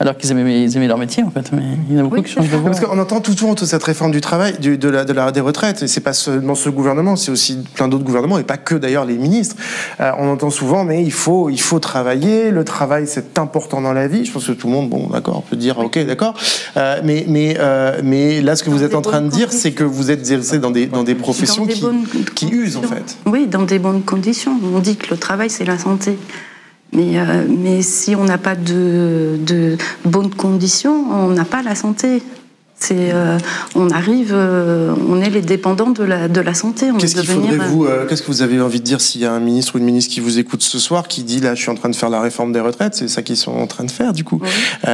alors qu'ils aimaient, aimaient, leur métier en fait. Mais il y en a beaucoup qui changent de voie. Parce qu'on entend tout le toute cette réforme du travail, de, la, de la, des retraites, et c'est pas seulement ce gouvernement, c'est aussi plein d'autres gouvernements, et pas que d'ailleurs les ministres. Euh, on entend souvent, mais il faut, il faut travailler, le travail c'est important dans la vie. Je pense que tout le monde, bon d'accord, peut dire ok d'accord, euh, mais, mais, euh, mais là ce que vous êtes en train de dire, c'est que vous êtes exercé dans des, dans des professions qui, qui usent en fait. Oui, dans des bonnes conditions. On dit que le travail c'est la santé. Mais, euh, mais si on n'a pas de, de, bonnes conditions, on n'a pas la santé. C'est, euh, on arrive, euh, on est les dépendants de la, de la santé. Qu'est-ce qu'il faudrait vous, qu'est-ce que vous avez envie de dire s'il y a un ministre ou une ministre qui vous écoute ce soir qui dit là, je suis en train de faire la réforme des retraites, c'est ça qu'ils sont en train de faire du coup.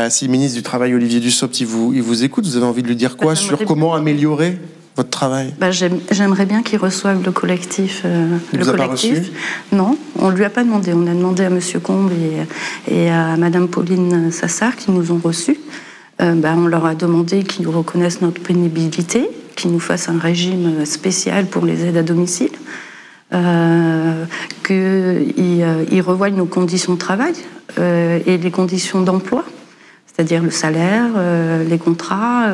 si le ministre du Travail Olivier Dussopt il vous, il vous écoute, vous avez envie de lui dire quoi bah, sur comment améliorer votre travail? Bah, J'aimerais bien qu'il reçoive le collectif. Euh, le collectif. non, on ne lui a pas demandé. On a demandé à M. Combe et, et à Mme Pauline Sassard qui nous ont reçus. Euh, bah, on leur a demandé qu'ils reconnaissent notre pénibilité, qu'ils nous fassent un régime spécial pour les aides à domicile, euh, qu'ils euh, revoient nos conditions de travail et les conditions d'emploi, c'est-à-dire le salaire, les contrats.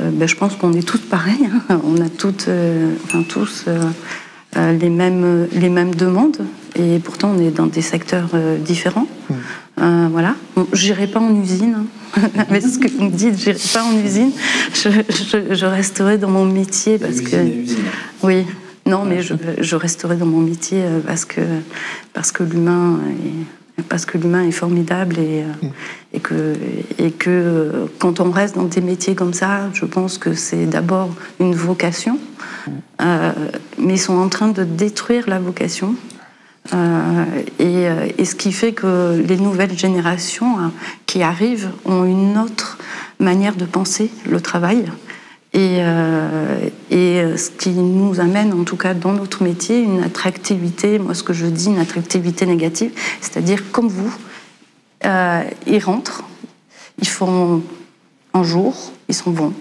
Euh, ben, je pense qu'on est tous pareils. Hein. On a toutes, euh, enfin, tous euh, les, mêmes, les mêmes demandes. Et pourtant, on est dans des secteurs différents. Mmh. voilà. Bon, j'irai pas en usine. Hein. [laughs] Mais ce que vous me dites, j'irai pas en usine. Je, je, resterai dans mon métier parce que. Oui. Non, mais je, je, resterai dans mon métier parce que, parce que l'humain est parce que l'humain est formidable et, euh, et, que, et que euh, quand on reste dans des métiers comme ça, je pense que c'est d'abord une vocation, euh, mais ils sont en train de détruire la vocation. et, et, ce qui fait que les nouvelles générations hein, qui arrivent ont une autre manière de penser le travail. Et, euh, et, ce qui nous amène, en tout cas dans notre métier, une attractivité, moi ce que je dis, une attractivité négative, c'est-à-dire comme vous, euh, ils rentrent, ils font un jour, ils sont bons.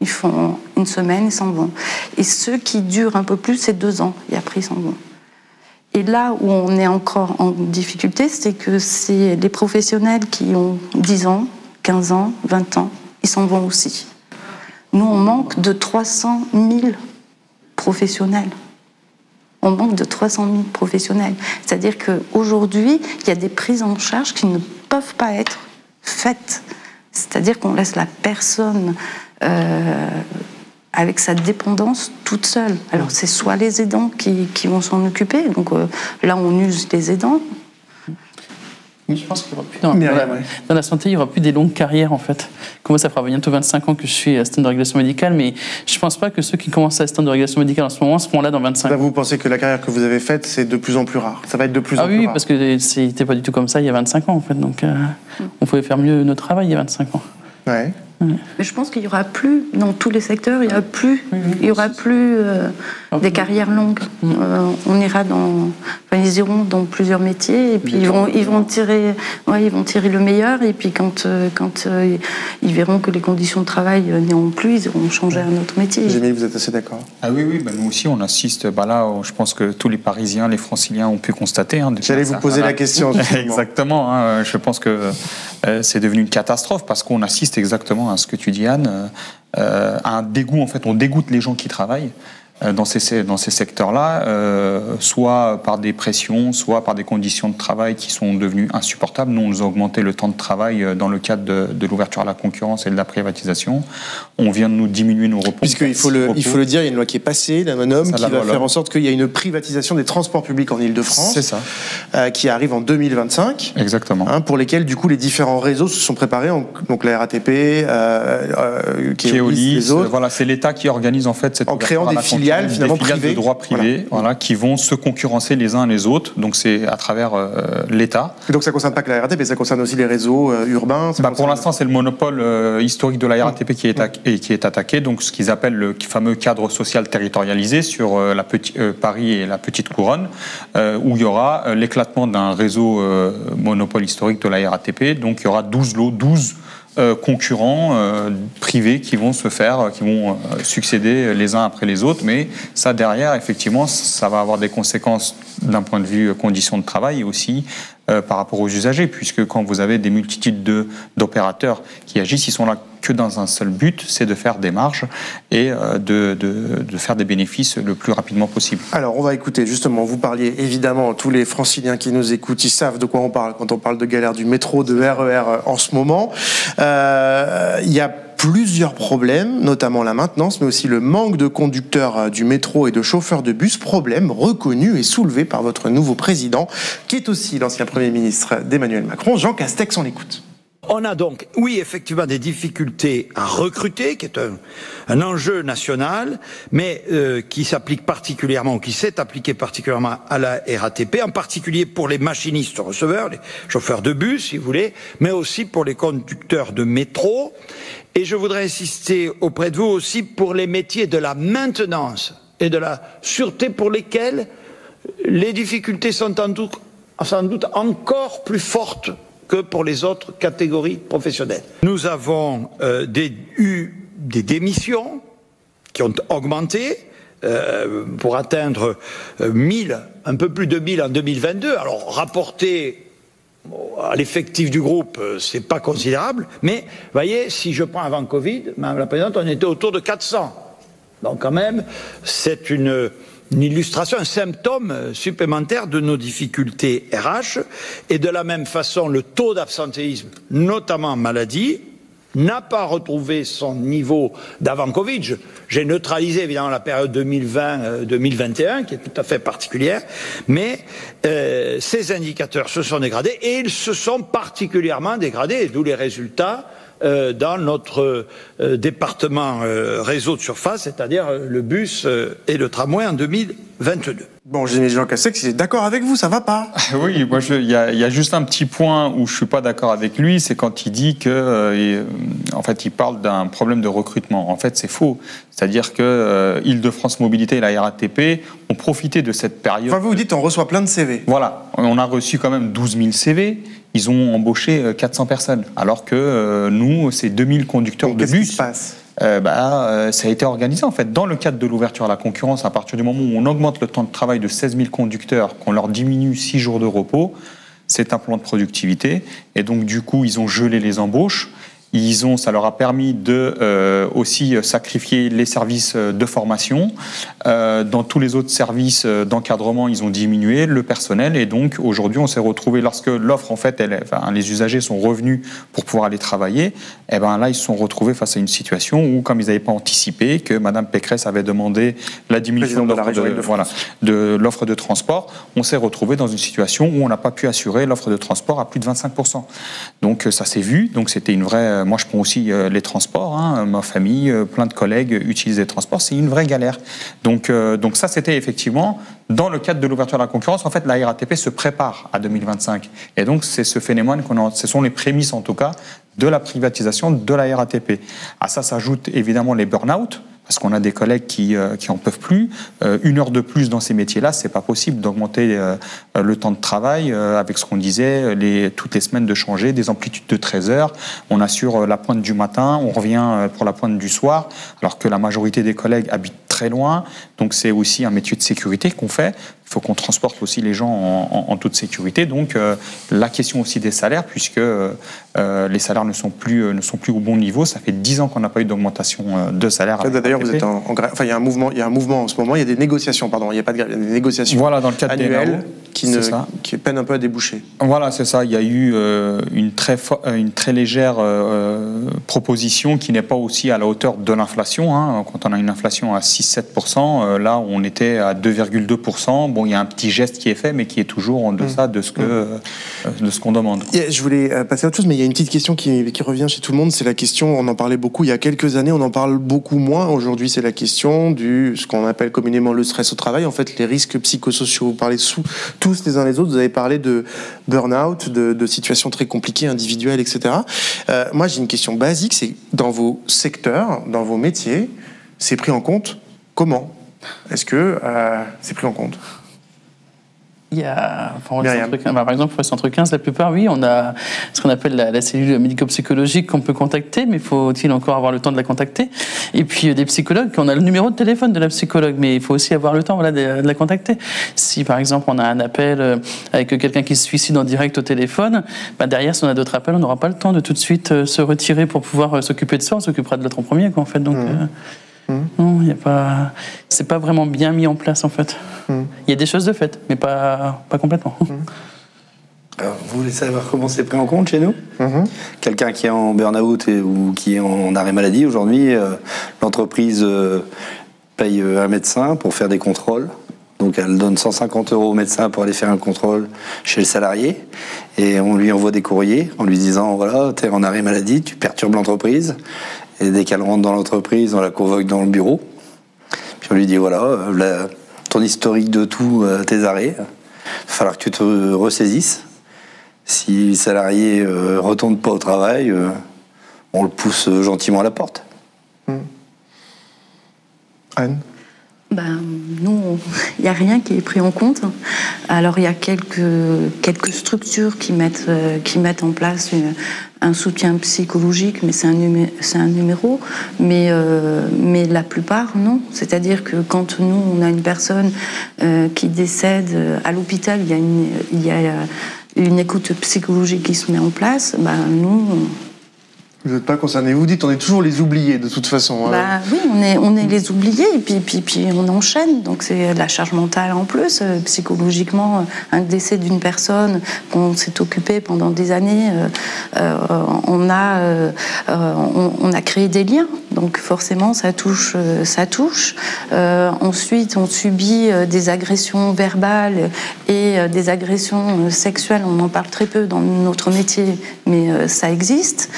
Ils font une semaine, ils sont bons. Et ceux qui durent un peu plus, c'est deux ans, et après ils sont bons. Et là où on est encore en difficulté, c'est que c'est les professionnels qui ont 10 ans, 15 ans, 20 ans, ils sont bons aussi. Nous, on manque de 300 000 professionnels. On manque de 300 000 professionnels. C'est-à-dire qu'aujourd'hui, il y a des prises en charge qui ne peuvent pas être faites. C'est-à-dire qu'on laisse la personne euh, avec sa dépendance toute seule. Alors c'est soit les aidants qui, vont s'en occuper, donc euh, là on use les aidants, je pense qu'il y aura plus dans, la, santé, il n'y aura plus des longues carrières en fait. Comment ça fera bientôt 25 ans que je suis assistant de régulation médicale, mais je ne pense pas que ceux qui commencent à assistant de régulation médicale en ce moment seront là dans 25 ans. Vous pensez que la carrière que vous avez faite, c'est de plus en plus rare Ça va être de plus ah en plus rare Oui, parce que c'était pas du tout comme ça il y a 25 ans en fait. Donc euh, on pouvait faire mieux notre travail il y a 25 ans. Ouais. Mais je pense qu'il y aura plus dans tous les secteurs, il y aura plus, il y aura plus. Euh, des carrières longues. on ira dans, enfin, ils iront dans plusieurs métiers et puis ils vont, ils vont tirer, ouais, ils vont tirer le meilleur et puis quand, quand ils verront que les conditions de travail n'iront plus, ils iront changer un autre métier. Vous êtes assez d'accord? Ah oui, oui, bah, nous aussi on assiste. Bah là, je pense que tous les Parisiens, les Franciliens ont pu constater. Hein, J'allais vous poser la question. [laughs] exactement. Hein, je pense que c'est devenu une catastrophe parce qu'on assiste exactement à ce que tu dis, Anne, euh, à un dégoût. En fait, on dégoûte les gens qui travaillent. Euh, dans ces, dans ces secteurs-là, euh, soit par des pressions, soit par des conditions de travail qui sont devenues insupportables. Nous, on nous a augmenté le temps de travail euh, dans le cadre de, de l'ouverture à la concurrence et de la privatisation. On vient de nous diminuer nos repos. Puisqu'il faut, le, il faut le dire, il y a une loi qui est passée d'un homme qui va faire en sorte qu'il y a une privatisation des transports publics en Ile-de-France. C'est ça. Euh, qui arrive en 2025. Exactement. Hein, pour lesquels, du coup, les différents réseaux se sont préparés. En, donc la RATP, euh, Keolis, les autres. Voilà, c'est l'État qui organise en fait cette En créant des filiales finalement des filiales de droit privé, voilà. qui vont se concurrencer les uns les autres. Donc c'est à travers euh, l'État. Donc ça ne concerne pas que la RATP, ça concerne aussi les réseaux euh, urbains. Bah, pour l'instant, c'est le monopole euh, historique de la RATP qui, est qui est attaqué. Donc ce qu'ils appellent le fameux cadre social territorialisé sur la petite, Paris et la petite couronne, où il y aura l'éclatement d'un réseau monopole historique de la RATP. Donc il y aura 12 lots, 12 euh, concurrents euh, privés qui vont se faire, qui vont euh, succéder les uns après les autres. Mais ça, derrière, effectivement, ça va avoir des conséquences d'un point de vue conditions de travail aussi par rapport aux usagers, puisque quand vous avez des multitudes d'opérateurs qui agissent, ils sont là que dans un seul but, c'est de faire des marges et euh, de, de, faire des bénéfices le plus rapidement possible. Alors, on va écouter, justement, vous parliez évidemment, tous les franciliens qui nous écoutent, ils savent de quoi on parle quand on parle de galère du métro, de RER e euh, en ce moment. Euh, il y a plusieurs problèmes, notamment la maintenance, mais aussi le manque de conducteurs du métro et de chauffeurs de bus, problème reconnu et soulevé par votre nouveau président, qui est aussi l'ancien Premier ministre d'Emmanuel Macron, Jean Castex, on l'écoute. On a donc, oui, effectivement, des difficultés à recruter, qui est un, enjeu national, mais euh, qui s'applique particulièrement, qui s'est appliqué particulièrement à la RATP, en particulier pour les machinistes receveurs, les chauffeurs de bus, si vous voulez, mais aussi pour les conducteurs de métro. Et je voudrais insister auprès de vous aussi pour les métiers de la maintenance et de la sûreté pour lesquels les difficultés sont sans doute encore plus fortes que pour les autres catégories professionnelles. Nous avons euh, eu des démissions qui ont augmenté euh, pour atteindre 1000, euh, un peu plus de 1000 en 2022. Alors rapporté à l'effectif du groupe, c'est pas considérable, mais voyez, si je prends avant Covid, Madame la Présidente, on était autour de 400. Donc quand même, c'est une illustration, un symptôme supplémentaire de nos difficultés RH. Et de la même façon, le taux d'absentéisme, notamment en maladie, n'a pas retrouvé son niveau d'avant Covid. J'ai neutralisé évidemment la période 2020-2021, euh, qui est tout à fait particulière, mais euh, ces indicateurs se sont dégradés et ils se sont particulièrement dégradés, d'où les résultats euh, dans notre euh, département euh, réseau de surface, c'est-à-dire le bus et le tramway en 2022. Bon, j'ai Jean Castex, il est d'accord avec vous, ça va pas [laughs] Oui, moi, il y, a juste un petit point où je suis pas d'accord avec lui, c'est quand il dit que, en fait, il parle d'un problème de recrutement. En fait, c'est faux. C'est-à-dire que Île-de-France Mobilité et la RATP ont profité de cette période. Enfin, vous vous dites, on reçoit plein de CV. Voilà, on a reçu quand même 12 000 CV ils ont embauché 400 euh, personnes, alors que euh, nous, c'est 2000 conducteurs de bus. Qu'est-ce qui se passe? Euh, bah, ça a été organisé en fait dans le cadre de l'ouverture à la concurrence. À partir du moment où on augmente le temps de travail de 16 000 conducteurs, qu'on leur diminue 6 jours de repos, c'est un plan de productivité. Et donc du coup, ils ont gelé les embauches. Ils ont, ça leur a permis de euh, aussi sacrifier les services de formation. Euh, dans tous les autres services d'encadrement, ils ont diminué le personnel et donc aujourd'hui, on s'est retrouvé lorsque l'offre en fait, elle, enfin, les usagers sont revenus pour pouvoir aller travailler. Et eh ben là, ils se sont retrouvés face à une situation où, comme ils n'avaient pas anticipé que Madame Pécresse avait demandé la diminution de l'offre de, voilà, de l'offre de transport, on s'est retrouvé dans une situation où on n'a pas pu assurer l'offre de transport à plus de 25% Donc ça s'est vu. Donc c'était une vraie moi, je prends aussi euh, les transports. Hein. ma famille, euh, plein de collègues utilisent les transports. C'est une vraie galère. Donc, euh, donc ça, c'était effectivement dans le cadre de l'ouverture de la concurrence. En fait, la RATP se prépare à 2025. Et donc, c'est ce phénomène qu'on ce sont les prémices, en tout cas, de la privatisation de la RATP. À ça s'ajoutent évidemment les burn-out parce qu'on a des collègues qui, euh, qui en peuvent plus. Euh, une heure de plus dans ces métiers-là, c'est pas possible d'augmenter euh, le temps de travail avec ce qu'on disait, les, toutes les semaines de changer, des amplitudes de 13 heures. On assure la pointe du matin, on revient pour la pointe du soir, alors que la majorité des collègues habitent très loin. Donc c'est aussi un métier de sécurité qu'on fait. Il faut qu'on transporte aussi les gens en, toute sécurité. Donc la question aussi des salaires, puisque les salaires ne sont plus ne sont plus au bon niveau. Ça fait 10 ans qu'on n'a pas eu d'augmentation de salaire. D'ailleurs, vous êtes en, enfin, il y a un mouvement, il y a un mouvement en ce moment. Il y a des négociations, pardon. Il n'y a pas de des négociations. Voilà, dans le cadre annuelles qui, ne, qui peinent un peu à déboucher. Voilà, c'est ça. Il y a eu euh, une très euh, une très légère euh, proposition qui n'est pas aussi à la hauteur de l'inflation. Hein. Quand on a une inflation à 6-7%, là, on était à 2,2%. Bon, il y a un petit geste qui est fait, mais qui est toujours en deçà de ce que mmh. de ce qu'on demande. je voulais passer à autre chose, mais il y a une petite question qui, qui revient chez tout le monde. C'est la question. On en parlait beaucoup il y a quelques années. On en parle beaucoup moins aujourd'hui. C'est la question du ce qu'on appelle communément le stress au travail. En fait, les risques psychosociaux. Vous parlez sous, tous les uns les autres. Vous avez parlé de burn-out, de, situations très compliquées, individuelles, etc. Euh, moi, j'ai une question basique. C'est dans vos secteurs, dans vos métiers, c'est pris en compte comment? Est-ce que euh, c'est pris en compte? Il y a, par exemple, pour centre 15, la plupart, oui, on a ce qu'on appelle la, cellule médico-psychologique qu'on peut contacter, mais faut-il encore avoir le temps de la contacter? Et puis euh, des psychologues, on a le numéro de téléphone de la psychologue, mais il faut aussi avoir le temps voilà, de, la contacter. Si par exemple on a un appel euh, avec quelqu'un qui se suicide en direct au téléphone, bah, derrière, si on a d'autres appels, on n'aura pas le temps de tout de suite euh, se retirer pour pouvoir s'occuper de ça, on s'occupera de l'autre en premier, quoi, en fait. Donc, mmh. Non, il y a pas. C'est pas vraiment bien mis en place en fait. Hmm. Il y a des choses de fait, mais pas, pas complètement. Hmm. Alors, vous voulez savoir comment c'est pris en compte chez nous? Hmm. Quelqu'un qui est en burn-out ou qui est en arrêt maladie, aujourd'hui, euh, l'entreprise euh, paye euh, un médecin pour faire des contrôles. Donc elle donne 150 euros au médecin pour aller faire un contrôle chez le salarié. Et on lui envoie des courriers en lui disant, voilà, tu es en arrêt maladie, tu perturbes l'entreprise. Et dès qu'elle rentre dans l'entreprise, on la convoque dans le bureau. Puis on lui dit voilà, euh, ton historique de tout, euh, tes arrêts, il va falloir que tu te ressaisisses. Si le salarié ne euh, retourne pas au travail, on le pousse gentiment à la porte. Anne? Ben, nous, [laughs] il n'y a rien qui est pris en compte. Alors, il y a quelques, quelques structures qui mettent, euh, qui mettent en place un soutien psychologique, mais c'est un, numéro. Mais, euh, mais la plupart, non. C'est-à-dire que quand nous, on a une personne euh, qui décède à l'hôpital, il y a une écoute psychologique qui se met en place. Ben, nous, vous n'êtes pas concernés. Vous dites on est toujours les oubliés de toute façon. Hein. Bah, oui, on est, on est les oubliés et puis, puis, puis on enchaîne. Donc c'est de la charge mentale en plus. Euh, psychologiquement, euh, un décès d'une personne qu'on s'est occupé pendant des années, euh, on, a, on, a créé des liens. Donc forcément, ça touche. Ça touche. ensuite, on subit des agressions verbales et des agressions sexuelles. On en parle très peu dans notre métier, mais ça existe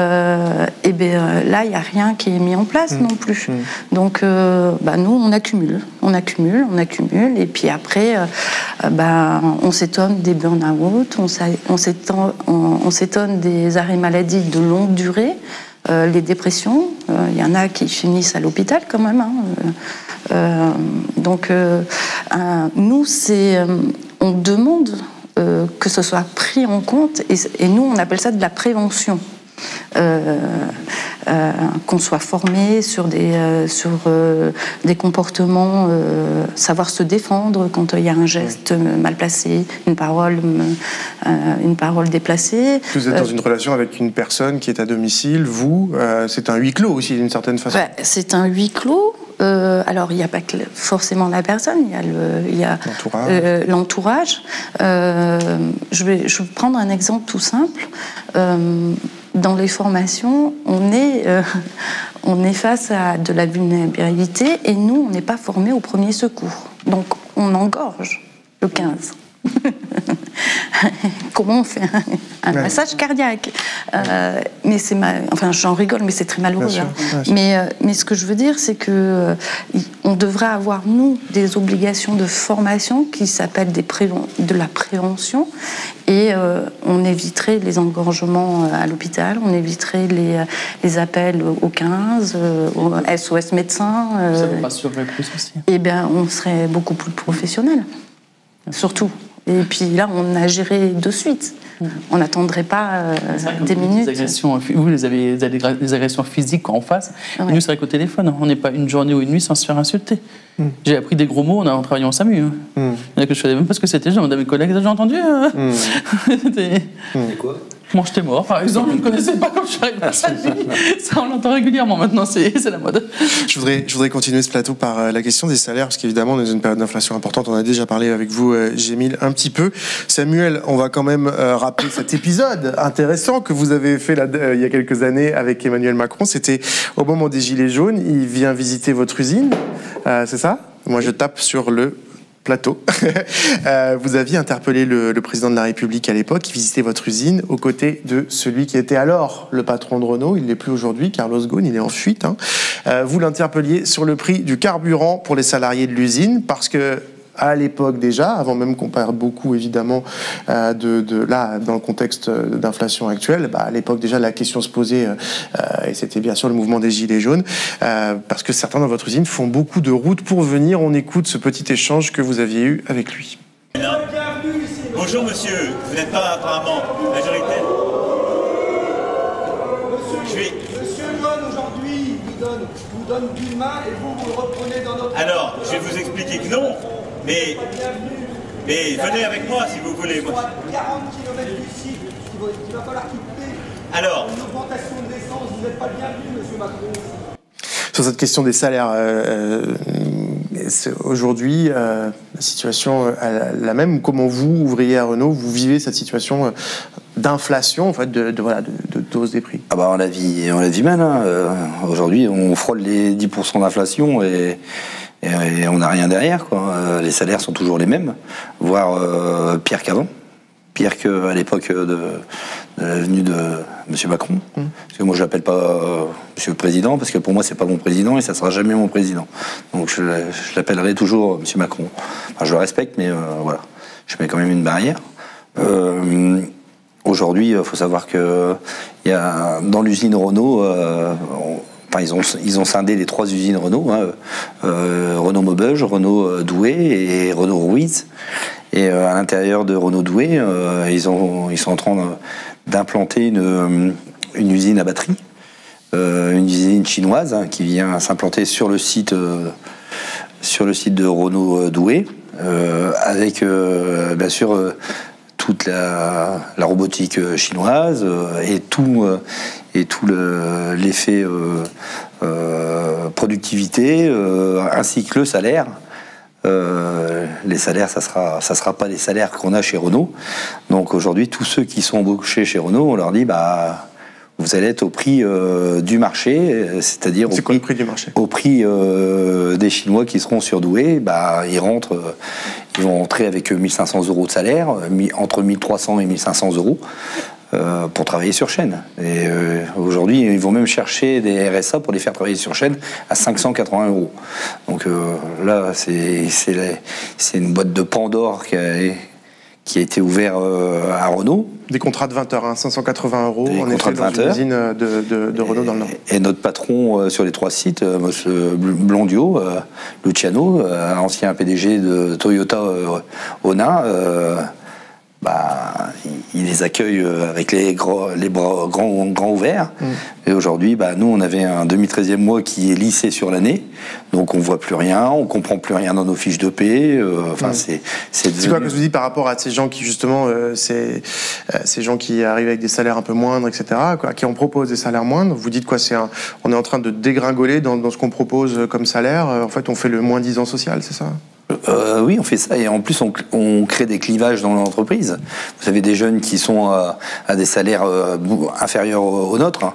euh, eh bien là, il n'y a rien qui est mis en place mm. non plus. Mm. Donc, euh, bah, nous, on accumule, on accumule, on accumule, et puis après, euh, bah, on s'étonne des burn-out, on s'étonne des arrêts maladie de longue durée. les dépressions, il y en a qui finissent à l'hôpital quand même. Hein. donc, nous, c'est, on demande que ce soit pris en compte, et, nous, on appelle ça de la prévention. Euh, euh, qu'on soit formé sur des, euh, sur, des comportements, savoir se défendre quand il y a un geste mal placé, une parole, une parole déplacée. Vous êtes dans une relation avec une personne qui est à domicile, vous, c'est un huis clos aussi d'une certaine façon. c'est un huis clos. alors, il n'y a pas que forcément la personne, il y a, le, l'entourage. je, vais, je vais prendre un exemple tout simple dans les formations, on est, euh, on est face à de la vulnérabilité et nous, on n'est pas formés au premier secours. Donc, on engorge le 15. [laughs] comment on fait un, massage cardiaque euh, Mais c'est enfin j'en rigole, mais c'est très malheureux. Hein. Mais euh, mais ce que je veux dire, c'est que euh, on devrait avoir nous des obligations de formation qui s'appellent des de la prévention et on éviterait les engorgements à l'hôpital, on éviterait les, les appels au 15, au SOS médecin. Ça vous rassurerait plus aussi. Eh bien, on serait beaucoup plus professionnel, surtout. Et puis là, on a géré de suite. On n'attendrait pas euh, des minutes. agressions, vous, les avez des agressions physiques en face. nous, c'est vrai qu'au téléphone, on n'est pas une journée ou une nuit sans se faire insulter. Hmm. J'ai appris des gros mots en travaillant en SAMU. Hein. Hmm. Il y a que je savais même pas ce que c'était. J'ai demandé à mes collègues, j'ai entendu hein hmm. [laughs] C'était quoi? Mange tes morts, par exemple, je ne connaissais pas quand je suis arrivé à [laughs] Ça, on l'entend régulièrement maintenant, c'est la mode. Je voudrais, je voudrais continuer ce plateau par euh, la question des salaires, parce qu'évidemment, on est dans une période d'inflation importante. On a déjà parlé avec vous, euh, Gémile, un petit peu. Samuel, on va quand même euh, rappeler cet épisode intéressant que vous avez fait là, il y a quelques années avec Emmanuel Macron. C'était au moment des Gilets jaunes. Il vient visiter votre usine, c'est ça? Moi, je tape sur le plateau. [laughs] Euh, vous aviez interpellé le, président de la République à l'époque, qui visitait votre usine aux côtés de celui qui était alors le patron de Renault. Il n'est plus aujourd'hui, Carlos Ghosn, il est en fuite. Hein. Euh, vous l'interpelliez sur le prix du carburant pour les salariés de l'usine, parce que à l'époque déjà, avant même qu'on parle beaucoup évidemment euh, de, là dans le contexte d'inflation actuelle, bah, à l'époque déjà la question se posait euh, et c'était bien sûr le mouvement des gilets jaunes euh, parce que certains dans votre usine font beaucoup de routes pour venir. On écoute ce petit échange que vous aviez eu avec lui. Bonjour monsieur, vous n'êtes pas apparemment majoritaire. Monsieur, monsieur aujourd'hui vous donne, vous donne main et vous vous reprenez dans notre... Alors, je vais vous expliquer que non, mais, mais venez avec moi si vous voulez. 40 km d'ici, il va falloir quitter. Alors Une augmentation de l'essence, vous n'êtes pas le bienvenu, monsieur Macron. Sur cette question des salaires, euh, euh, aujourd'hui, euh, la situation est la même. Comment vous, ouvrier à Renault, vous vivez cette situation d'inflation, en fait, de, voilà, de, dose des prix? Ah bah, On la vit, on la vit mal. Hein. Aujourd'hui, on frôle les 10% d'inflation et et, on n'a rien derrière. Quoi. Euh, les salaires sont toujours les mêmes, voire euh, pire qu'avant, pire qu'à l'époque de, de, la venue de M. Macron. Mmh. Parce que moi, je l'appelle pas euh, Monsieur le Président, parce que pour moi, c'est pas mon président et ça sera jamais mon président. Donc, je, l'appellerai toujours M. Macron. je le respecte, mais voilà, je mets quand même une barrière. Aujourd'hui, il faut savoir que y a, dans l'usine Renault, Ils ont, ils ont scindé les trois usines Renault, hein, euh, Renault Maubeuge, Renault euh, Douai et Renault Ruiz. Et euh, à l'intérieur de Renault Douai, ils, ont, ils sont en train d'implanter une, une, usine à batterie, une usine chinoise hein, qui vient s'implanter sur le site sur le site de Renault Douai, avec bien sûr toute la, robotique chinoise et tout et tout l'effet euh, euh, productivité euh, ainsi que le salaire. les salaires, ça sera, ça sera pas les salaires qu'on a chez Renault. Donc aujourd'hui, tous ceux qui sont embauchés chez Renault, on leur dit, bah, vous allez être au prix du marché, c'est-à-dire au, prix, prix du marché? au prix des Chinois qui seront surdoués. Bah, ils rentrent, ils vont rentrer avec 1500 euros de salaire, entre 1300 et 1500 euros. Euh, pour travailler sur chaîne. Et euh, aujourd'hui, ils vont même chercher des RSA pour les faire travailler sur chaîne à 580 euros. Donc euh, là, c'est une boîte de Pandore qui a, qui a été ouverte à Renault. Des contrats de 20 heures, 580 hein, euros Des de dans une de, de, Renault dans le Nord. Et notre patron sur les trois sites, M. Blondio, Luciano, ancien PDG de Toyota Ona, bah, il les accueille euh, avec les, gros, les bras grands, grands ouverts. Mm. Et aujourd'hui, bah, nous, on avait un demi-treizième mois qui est lissé sur l'année. Donc, on voit plus rien, on comprend plus rien dans nos fiches de paie. Euh, enfin, mm. c'est. C'est quoi que je vous dis par rapport à ces gens qui, justement, euh, ces, ces gens qui arrivent avec des salaires un peu moindres, etc., quoi, qui en proposent des salaires moindres? Vous dites quoi? C'est On est en train de dégringoler dans, dans ce qu'on propose comme salaire. En fait, on fait le moins 10 ans social, c'est ça? Euh, Oui, on fait ça. Et en plus, on, crée des clivages dans l'entreprise. Vous avez des jeunes qui sont à, des salaires inférieurs aux, nôtres.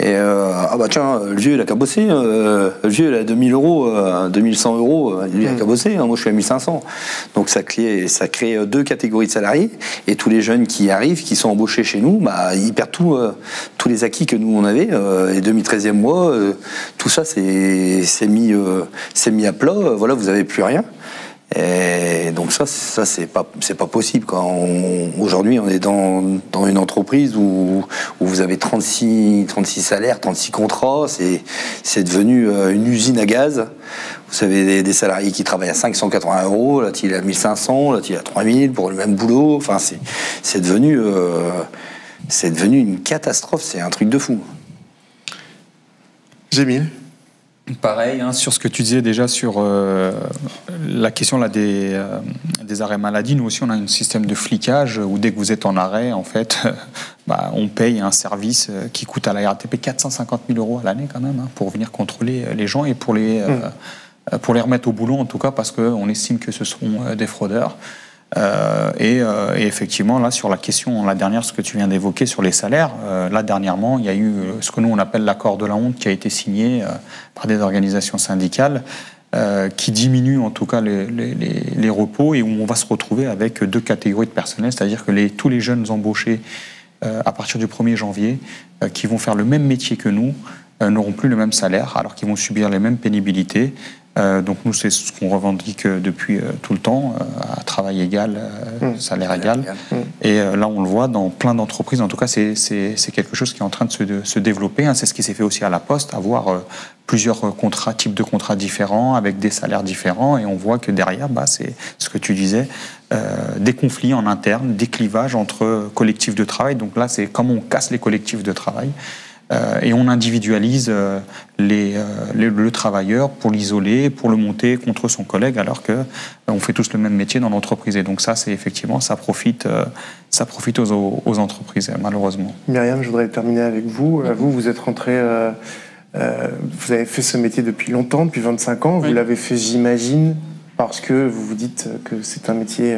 Et ah bah tiens, le vieux, il a qu'à bosser. le vieux, il a 2000 euros, 2100 euros. Il a qu'à bosser. Hein. moi, je suis à 1500. Donc, ça crée, ça crée deux catégories de salariés. Et tous les jeunes qui arrivent, qui sont embauchés chez nous, bah, ils perdent tout, tous les acquis que nous, on avait. et 2013e mois, tout ça, c'est mis, mis à plat. Voilà, vous n'avez plus rien. Et donc ça, ça c'est pas, c'est pas possible. Aujourd'hui, on est dans, dans, une entreprise où, où, vous avez 36, 36 salaires, 36 contrats. C'est, c'est devenu euh, une usine à gaz. Vous avez des, salariés qui travaillent à 580 euros, là, il est à 1500, là, il est à 3000 pour le même boulot. Enfin, c'est, c'est devenu, euh, c'est devenu une catastrophe. C'est un truc de fou. Gémile? Pareil, hein, sur ce que tu disais déjà sur euh, la question là, des, euh, des, arrêts maladie, nous aussi on a un système de flicage où dès que vous êtes en arrêt, en fait, [laughs] bah, on paye un service euh, qui coûte à la RATP 450 000 euros à l'année quand même hein, pour venir contrôler les gens et pour les, mmh. pour les remettre au boulot en tout cas parce qu'on estime que ce seront des fraudeurs. Euh, euh, et, effectivement, là, sur la question, la dernière, ce que tu viens d'évoquer sur les salaires, euh, là, dernièrement, il y a eu ce que nous, on appelle l'accord de la honte qui a été signé par des organisations syndicales. Qui diminue en tout cas les, repos et où on va se retrouver avec deux catégories de personnel, c'est-à-dire que tous les jeunes embauchés à partir du 1er janvier, qui vont faire le même métier que nous, n'auront plus le même salaire, alors qu'ils vont subir les mêmes pénibilités, euh, donc nous, c'est ce qu'on revendique euh, depuis euh, tout le temps, à travail égal, mmh. salaire égal. Mmh. Et là, on le voit dans plein d'entreprises. En tout cas, c'est quelque chose qui est en train de se, se développer. Hein. C'est ce qui s'est fait aussi à la Poste, avoir plusieurs contrats, types de contrats différents, avec des salaires différents. Et on voit que derrière, bah, c'est ce que tu disais, des conflits en interne, des clivages entre collectifs de travail. Donc là, c'est comment on casse les collectifs de travail. Euh, et on individualise euh, les, euh, le travailleur pour l'isoler, pour le monter contre son collègue, alors que on fait tous le même métier dans l'entreprise. Et donc ça, c'est effectivement, ça profite, ça profite aux, aux, entreprises, malheureusement. Myriam, je voudrais terminer avec vous. Vous, vous êtes rentré. vous avez fait ce métier depuis longtemps, depuis 25 ans. Vous l'avez fait, j'imagine, parce que vous vous dites que c'est un métier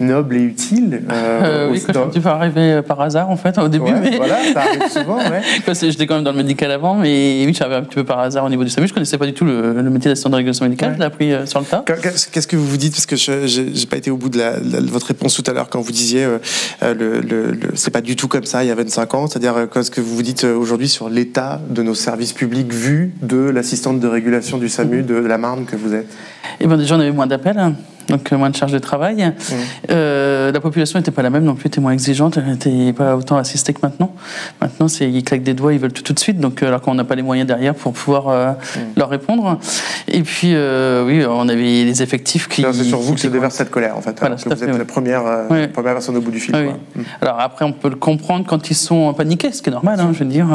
noble et utile. Euh, [laughs] euh oui, quand tu peux arriver euh, par hasard en fait au début. mais... Voilà, ça arrive [laughs] souvent. Ouais. J'étais quand même dans le médical avant, mais oui, j'avais un petit peu par hasard au niveau du SAMU. Je connaissais pas du tout le, métier d'assistant de régulation médicale. Je l'ai appris euh, sur le tas. Qu'est-ce que vous vous dites? Parce que je n'ai pas été au bout de, la, votre réponse tout à l'heure quand vous disiez euh, le, le, c'est pas du tout comme ça il y a 25 ans. C'est-à-dire qu'est-ce que vous vous dites aujourd'hui sur l'état de nos services publics vu de l'assistante de régulation du SAMU de la Marne que vous êtes? Eh bien déjà on avait moins d'appels. Hein donc euh, moins de charge de travail. Mmh. Euh, la population n'était pas la même non plus, était moins exigeante, elle n'était pas autant assistée que maintenant. Maintenant, c'est ils claquent des doigts, ils veulent tout tout de suite, donc euh, alors qu'on n'a pas les moyens derrière pour pouvoir mmh. leur répondre. Et puis, oui, on avait les effectifs qui. C'est sur vous que se déverse cette colère, en fait. Voilà, que vous êtes la première, première personne au bout du fil. Mmh. Alors après, on peut le comprendre quand ils sont paniqués, ce qui est normal, hein, je veux dire.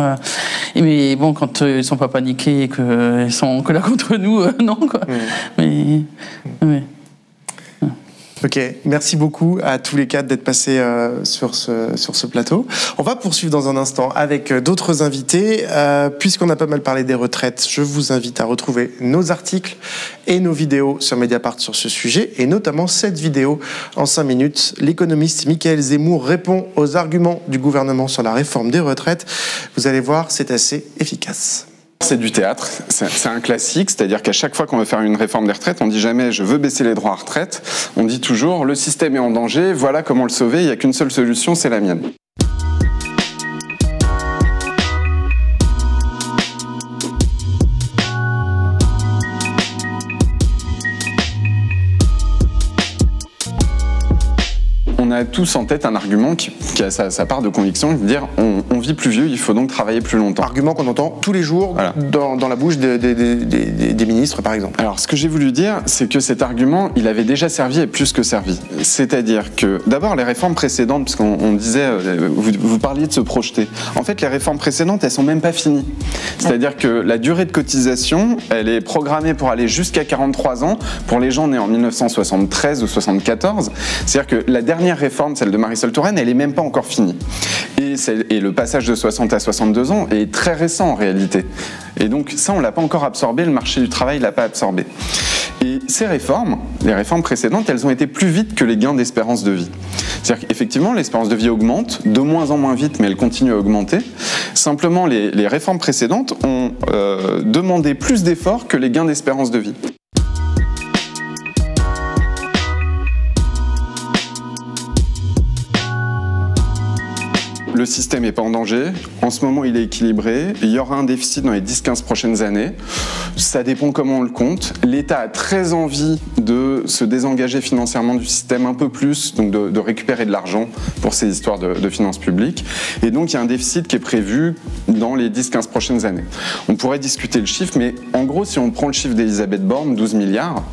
mais bon, quand ils ne sont pas paniqués et qu'ils sont en colère [laughs] contre nous, non, quoi. Mais, mais Ok, merci beaucoup à tous les quatre d'être passés euh, sur, ce, plateau. On va poursuivre dans un instant avec euh, d'autres invités. Euh, Puisqu'on a pas mal parlé des retraites, je vous invite à retrouver nos articles et nos vidéos sur Mediapart sur ce sujet, et notamment cette vidéo en 5 minutes. L'économiste Michael Zemmour répond aux arguments du gouvernement sur la réforme des retraites. Vous allez voir, c'est assez efficace. C'est du théâtre, c'est un classique, c'est-à-dire qu'à chaque fois qu'on veut faire une réforme des retraites, on dit jamais je veux baisser les droits à retraite, on dit toujours le système est en danger, voilà comment le sauver, il n'y a qu'une seule solution, c'est la mienne. A tous en tête un argument qui, a sa, part de conviction, de dire on, vit plus vieux, il faut donc travailler plus longtemps. Argument qu'on entend tous les jours dans, la bouche des, ministres, par exemple. Alors, ce que j'ai voulu dire, c'est que cet argument, il avait déjà servi et plus que servi. C'est-à-dire que, d'abord, les réformes précédentes, parce qu'on disait, euh, vous, parliez de se projeter. En fait, les réformes précédentes, elles sont même pas finies. C'est-à-dire que la durée de cotisation, elle est programmée pour aller jusqu'à 43 ans pour les gens nés en 1973 ou 74. C'est-à-dire que la dernière réforme, celle de Marisol Touraine, elle est même pas encore finie. Et, et le passage de 60 à 62 ans est très récent en réalité. Et donc ça, on l'a pas encore absorbé, le marché du travail l'a pas absorbé. Et ces réformes, les réformes précédentes, elles ont été plus vite que les gains d'espérance de vie. C'est-à-dire qu'effectivement, l'espérance de vie augmente, de moins en moins vite, mais elle continue à augmenter. Simplement, les, réformes précédentes ont euh, demandé plus d'efforts que les gains d'espérance de vie. Le système n'est pas en danger. En ce moment, il est équilibré. Il y aura un déficit dans les 10-15 prochaines années. Ça dépend comment on le compte. L'État a très envie de se désengager financièrement du système un peu plus, donc de, récupérer de l'argent pour ces histoires de, de, finances publiques. Et donc, il y a un déficit qui est prévu dans les 10-15 prochaines années. On pourrait discuter le chiffre, mais en gros, si on prend le chiffre d'Elisabeth Borne, 12 milliards,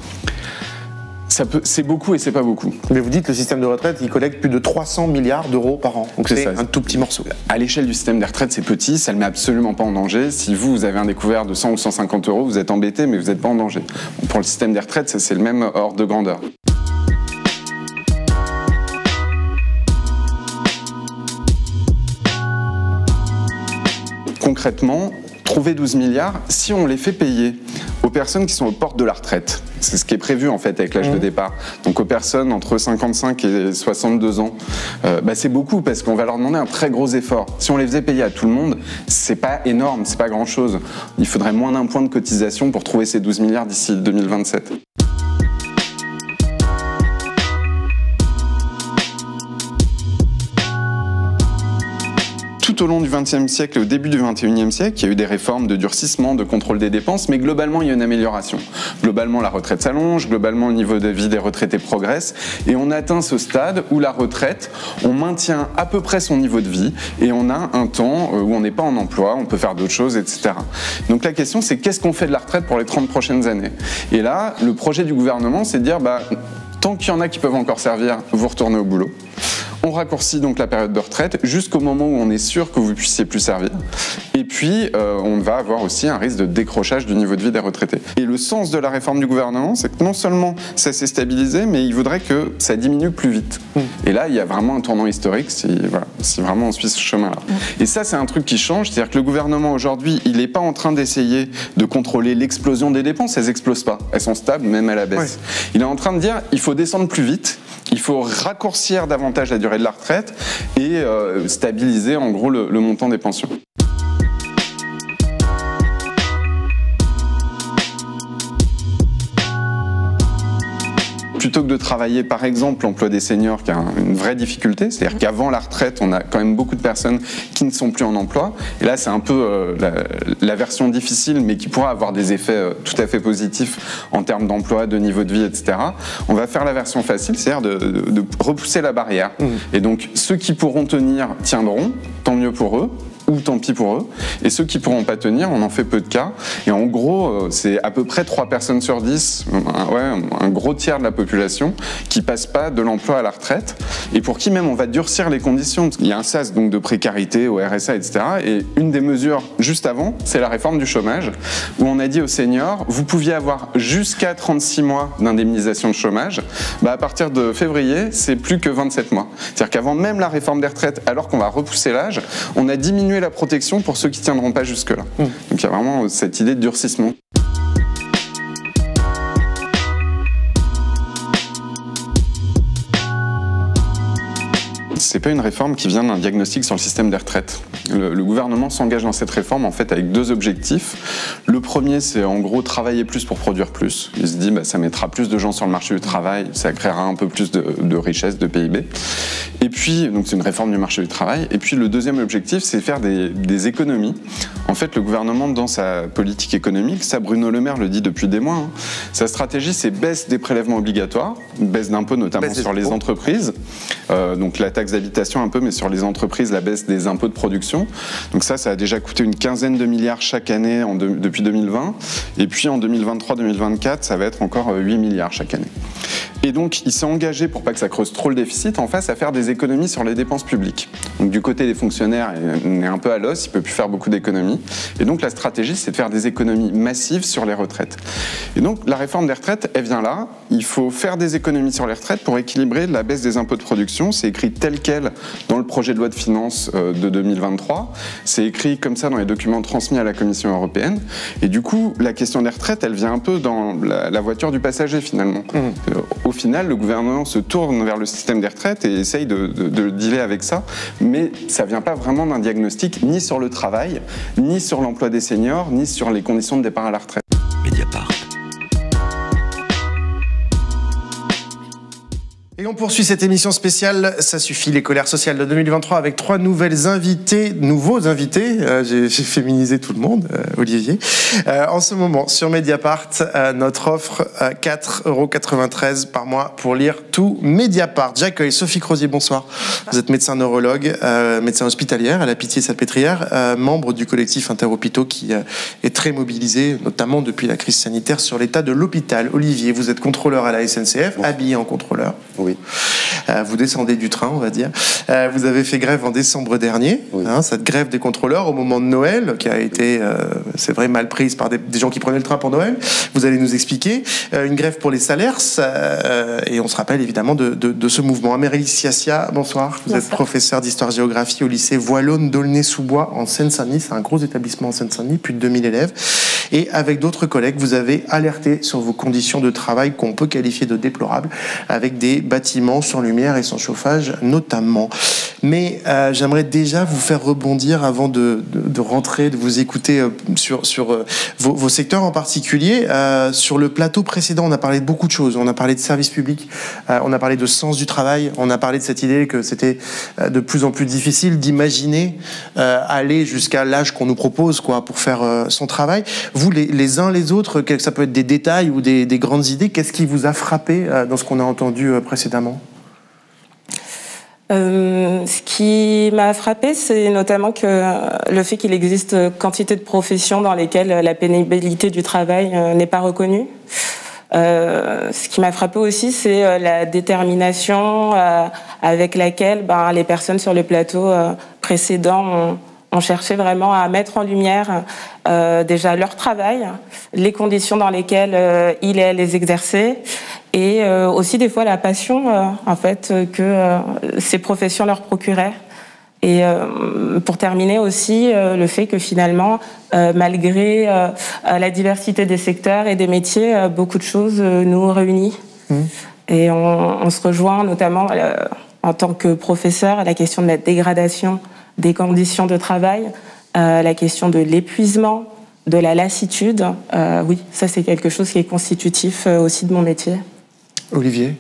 c'est beaucoup et c'est pas beaucoup. Mais vous dites que le système de retraite, il collecte plus de 300 milliards d'euros par an. Donc c'est un tout petit morceau. À l'échelle du système des retraites, c'est petit, ça ne le met absolument pas en danger. Si vous, vous avez un découvert de 100 ou 150 euros, vous êtes embêté, mais vous n'êtes pas en danger. pour le système des retraites, c'est le même ordre de grandeur. Concrètement, trouver 12 milliards, si on les fait payer aux personnes qui sont aux portes de la retraite, c'est ce qui est prévu en fait avec l'âge de mmh. départ. Donc aux personnes entre 55 et 62 ans, euh, bah, c'est beaucoup parce qu'on va leur demander un très gros effort. Si on les faisait payer à tout le monde, c'est pas énorme, c'est pas grand chose. Il faudrait moins d'un point de cotisation pour trouver ces 12 milliards d'ici 2027. Au long du XXe siècle et au début du XXIe siècle, il y a eu des réformes de durcissement, de contrôle des dépenses, mais globalement, il y a une amélioration. Globalement, la retraite s'allonge, globalement, le niveau de vie des retraités progresse, et on atteint ce stade où la retraite, on maintient à peu près son niveau de vie, et on a un temps euh, où on n'est pas en emploi, on peut faire d'autres choses, etc. Donc la question, c'est qu'est-ce qu'on fait de la retraite pour les 30 prochaines années? Et là, le projet du gouvernement, c'est de dire, bah, tant qu'il y en a qui peuvent encore servir, vous retournez au boulot. On raccourcit donc la période de retraite jusqu'au moment où on est sûr que vous puissiez plus servir. Et puis, euh, on va avoir aussi un risque de décrochage du niveau de vie des retraités. Et le sens de la réforme du gouvernement, c'est que non seulement ça s'est stabilisé, mais il voudrait que ça diminue plus vite. Mm. Et là, il y a vraiment un tournant historique si, si vraiment on suit ce chemin-là. Mm. Et ça, c'est un truc qui change, c'est-à-dire que le gouvernement aujourd'hui, il n'est pas en train d'essayer de contrôler l'explosion des dépenses, elles n'explosent pas, elles sont stables même à la baisse. Il est en train de dire, il faut descendre plus vite, il faut raccourcir davantage la durée de la retraite et euh, stabiliser en gros le montant des pensions. Plutôt que de travailler par exemple l'emploi des seniors qui a une vraie difficulté, c'est-à-dire qu'avant la retraite, on a quand même beaucoup de personnes qui ne sont plus en emploi. Et là, c'est un peu euh, la, version difficile, mais qui pourra avoir des effets euh, tout à fait positifs en termes d'emploi, de niveau de vie, etc. On va faire la version facile, c'est-à-dire de, repousser la barrière. Mmh. Et donc, ceux qui pourront tenir tiendront, tant mieux pour eux ou tant pis pour eux. Et ceux qui pourront pas tenir, on en fait peu de cas. Et en gros, euh, c'est à peu près 3 personnes sur 10, un, ouais, un gros tiers de la population qui passe pas de l'emploi à la retraite et pour qui même on va durcir les conditions. Il y a un sas donc de précarité au RSA, etc. Et une des mesures juste avant, c'est la réforme du chômage où on a dit aux seniors, vous pouviez avoir jusqu'à 36 mois d'indemnisation de chômage. Bah, à partir de février, c'est plus que 27 mois. C'est-à-dire qu'avant même la réforme des retraites, alors qu'on va repousser l'âge, on a diminué la protection pour ceux qui tiendront pas jusque-là. Mmh. Donc il y a vraiment cette idée de durcissement. C'est pas une réforme qui vient d'un diagnostic sur le système des retraites. Le, gouvernement s'engage dans cette réforme en fait avec deux objectifs. Le premier, c'est en gros travailler plus pour produire plus. Il se dit, bah, ça mettra plus de gens sur le marché du travail, ça créera un peu plus de, de richesse, de PIB. Et puis, donc c'est une réforme du marché du travail. Et puis le deuxième objectif, c'est faire des, économies. En fait, le gouvernement, dans sa politique économique, ça Bruno Le Maire le dit depuis des mois, hein, sa stratégie, c'est baisse des prélèvements obligatoires, baisse d'impôts notamment sur les entreprises, euh, donc la taxe un peu, mais sur les entreprises, la baisse des impôts de production. Donc ça, ça a déjà coûté une quinzaine de milliards chaque année depuis 2020. Et puis en 2023-2024, ça va être encore 8 milliards chaque année. Et donc, il s'est engagé, pour pas que ça creuse trop le déficit, en face, à faire des économies sur les dépenses publiques. Donc, du côté des fonctionnaires, on est un peu à l'os, il peut plus faire beaucoup d'économies. Et donc, la stratégie, c'est de faire des économies massives sur les retraites. Et donc, la réforme des retraites, elle vient là. Il faut faire des économies sur les retraites pour équilibrer la baisse des impôts de production. C'est écrit tel quel dans le projet de loi de finances euh, de 2023. C'est écrit comme ça dans les documents transmis à la Commission européenne. Et du coup, la question des retraites, elle vient un peu dans la, voiture du passager, finalement. Mmh. Euh, au final, le gouvernement se tourne vers le système des retraites et essaye de, de, dealer avec ça, mais ça vient pas vraiment d'un diagnostic ni sur le travail, ni sur l'emploi des seniors, ni sur les conditions de départ à la retraite. Mediapart. Et on poursuit cette émission spéciale, ça suffit, les colères sociales de 2023, avec trois nouvelles invités, nouveaux invités. Euh, j'ai féminisé tout le monde, euh, Olivier. Euh, en ce moment, sur Mediapart, notre offre 4,93 euros par mois pour lire tout Mediapart. J'accueille Sophie Crozier, bonsoir. Vous êtes médecin neurologue, médecin hospitalière à la Pitié-Salpêtrière, membre du collectif Interhôpitaux qui est très mobilisé, notamment depuis la crise sanitaire, sur l'état de l'hôpital. Olivier, vous êtes contrôleur à la SNCF, habillé en contrôleur. Oui. Euh, vous descendez du train, on va dire. Euh, vous avez fait grève en décembre dernier, hein, cette grève des contrôleurs au moment de Noël, qui a été, euh, c'est vrai, mal prise par des, gens qui prenaient le train pour Noël. Vous allez nous expliquer. une grève pour les salaires, et on se rappelle évidemment de, ce mouvement. Amélie Siasia, bonsoir. Vous êtes professeur d'histoire-géographie au lycée Voilone d'Aulnay-sous-Bois en Seine-Saint-Denis. C'est un gros établissement en Seine-Saint-Denis, plus de 2000 élèves. Et avec d'autres collègues, vous avez alerté sur vos conditions de travail qu'on peut qualifier de déplorables, avec des bâtiments sans lumière et sans chauffage notamment. Mais euh, j'aimerais déjà vous faire rebondir avant de, rentrer, de vous écouter euh, sur, sur euh, vos, secteurs en particulier. sur le plateau précédent, on a parlé de beaucoup de choses. On a parlé de services publics, on a parlé de sens du travail, on a parlé de cette idée que c'était de plus en plus difficile d'imaginer aller jusqu'à l'âge qu'on nous propose quoi, pour faire son travail. Les, uns les autres, ça peut être des détails ou des, des grandes idées, qu'est-ce qui vous a frappé dans ce qu'on a entendu précédemment? Euh, ce qui m'a frappé, c'est notamment que le fait qu'il existe quantité de professions dans lesquelles la pénibilité du travail euh, n'est pas reconnue. Euh, ce qui m'a frappé aussi, c'est euh, la détermination avec laquelle ben, les personnes sur le plateau précédent ont, ont, cherché vraiment à mettre en lumière déjà leur travail, les conditions dans lesquelles il et les exercer, et euh, aussi des fois la passion euh, en fait que euh, ces professions leur procuraient. Et pour terminer aussi, le fait que finalement, malgré la diversité des secteurs et des métiers, beaucoup de choses nous réunissent. Mmh. Et on, on, se rejoint notamment en tant que professeur à la question de la dégradation des conditions de travail, la question de l'épuisement, de la lassitude. oui, ça c'est quelque chose qui est constitutif aussi de mon métier. Olivier?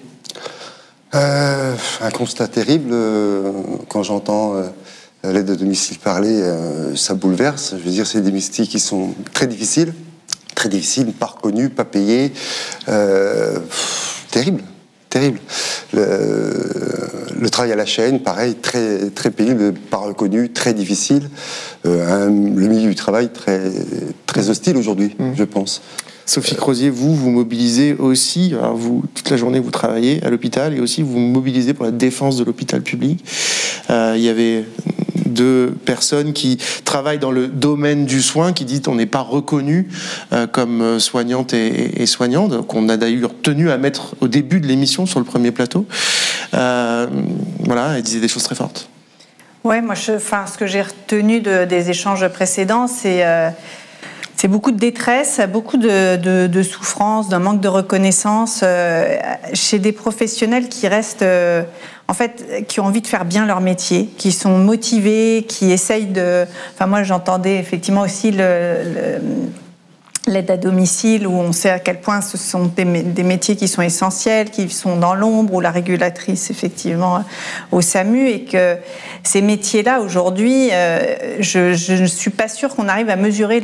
Euh, Un constat terrible. Euh, quand j'entends euh, l'aide de domicile parler, ça bouleverse. Je veux dire, c'est des mystiques qui sont très difficiles. Très difficiles, pas reconnus, pas payés. terrible. Terrible. Le, travail à la chaîne, pareil, très, très pénible, pas reconnu, très difficile. le milieu du travail très, très hostile aujourd'hui, mmh. je pense. Sophie Crozier, vous, vous mobilisez aussi, vous, toute la journée, vous travaillez à l'hôpital et aussi vous, vous mobilisez pour la défense de l'hôpital public. Euh, il y avait deux personnes qui travaillent dans le domaine du soin, qui disent qu'on n'est pas reconnu euh, comme soignante et, soignante, qu'on a d'ailleurs tenu à mettre au début de l'émission sur le premier plateau. Euh, voilà, elle disait des choses très fortes. Oui, moi, je, enfin, ce que j'ai retenu des échanges précédents, c'est beaucoup de détresse, beaucoup de, de, souffrance, d'un manque de reconnaissance euh, chez des professionnels qui restent, euh, en fait, qui ont envie de faire bien leur métier, qui sont motivés, qui essayent de. Enfin, moi, j'entendais effectivement aussi l'aide à domicile, où on sait à quel point ce sont des, métiers qui sont essentiels, qui sont dans l'ombre, ou la régulatrice, effectivement, au SAMU, et que ces métiers-là, aujourd'hui, euh, je, ne suis pas sûre qu'on arrive à mesurer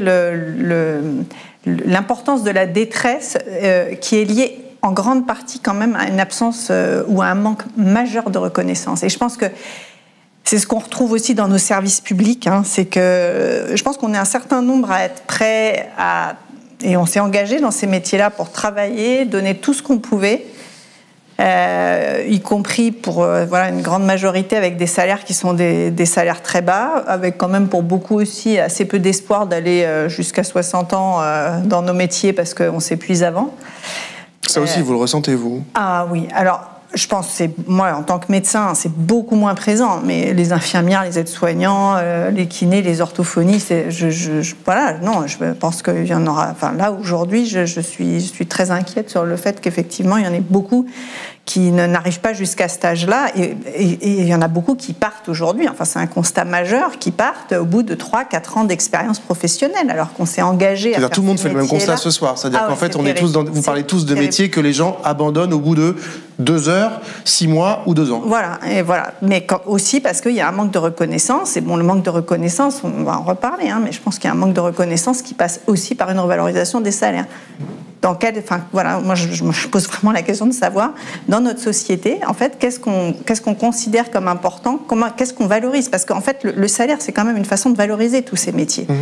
l'importance de la détresse euh, qui est liée en grande partie quand même à une absence euh, ou à un manque majeur de reconnaissance. Et je pense que c'est ce qu'on retrouve aussi dans nos services publics. Hein. c'est que je pense qu'on est un certain nombre à être prêts à et on s'est engagé dans ces métiers-là pour travailler, donner tout ce qu'on pouvait. euh, y compris pour euh, voilà, une grande majorité avec des salaires qui sont des, salaires très bas, avec quand même pour beaucoup aussi assez peu d'espoir d'aller jusqu'à 60 ans dans nos métiers parce qu'on s'épuise avant. Ça aussi, vous le ressentez, vous Ah oui. Alors, je pense c'est moi en tant que médecin c'est beaucoup moins présent mais les infirmières les aides-soignants les kinés les orthophonistes je, je, voilà non je pense qu'il y en aura enfin là aujourd'hui je, je, suis je suis très inquiète sur le fait qu'effectivement il y en ait beaucoup qui n'arrivent pas jusqu'à cet âge-là. Et, il y en a beaucoup qui partent aujourd'hui. Enfin, c'est un constat majeur, qui partent au bout de 3-4 ans d'expérience professionnelle, alors qu'on s'est engagé à. Faire tout le monde fait le même constat ce soir. C'est-à-dire ah qu'en fait, on est tous dans, vous parlez tous de métiers que les gens abandonnent au bout de 2 heures, 6 mois ou 2 ans. Voilà, et voilà. Mais aussi parce qu'il y a un manque de reconnaissance. Et bon, le manque de reconnaissance, on va en reparler, hein, mais je pense qu'il y a un manque de reconnaissance qui passe aussi par une revalorisation des salaires dans quel, enfin voilà, moi je, me pose vraiment la question de savoir dans notre société, en fait, qu'est-ce qu'on qu'est-ce qu'on considère comme important, comment, qu'est-ce qu'on valorise, parce qu'en fait, le, salaire c'est quand même une façon de valoriser tous ces métiers. Mmh.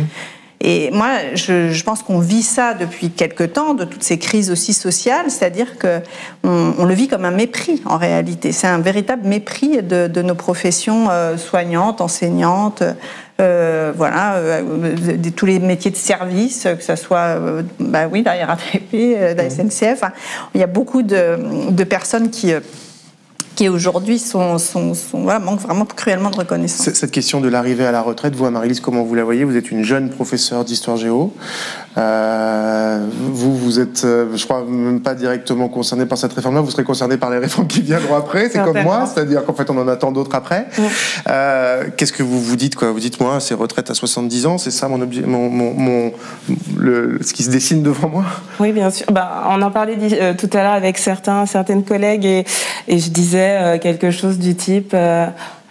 Et moi, je, pense qu'on vit ça depuis quelque temps, de toutes ces crises aussi sociales, c'est-à-dire que on, le vit comme un mépris en réalité. C'est un véritable mépris de, de nos professions euh, soignantes, enseignantes, euh, voilà, euh, de, tous les métiers de service, que ce soit, bah oui, la RATP, la mmh. SNCF. il y a beaucoup de, de personnes qui qui aujourd'hui sont, sont, manquent vraiment cruellement de reconnaissance. Cette question de l'arrivée à la retraite, vous, Marie-Lise, comment vous la voyez? Vous êtes une jeune professeure d'histoire géo. Euh, vous, vous êtes, euh, je crois, même pas directement concernée par cette réforme-là. Vous serez concernée par les réformes qui viendront après. C'est comme moi, c'est-à-dire qu'en fait, on en attend d'autres après. Euh, qu'est-ce que vous vous dites quoi? Vous dites, moi, c'est retraite à 70 ans, c'est ça mon, objet, mon, mon, le, ce qui se dessine devant moi? Oui, bien sûr. Bah, on en parlait tout à l'heure avec certains, certaines collègues et, et je disais quelque chose du type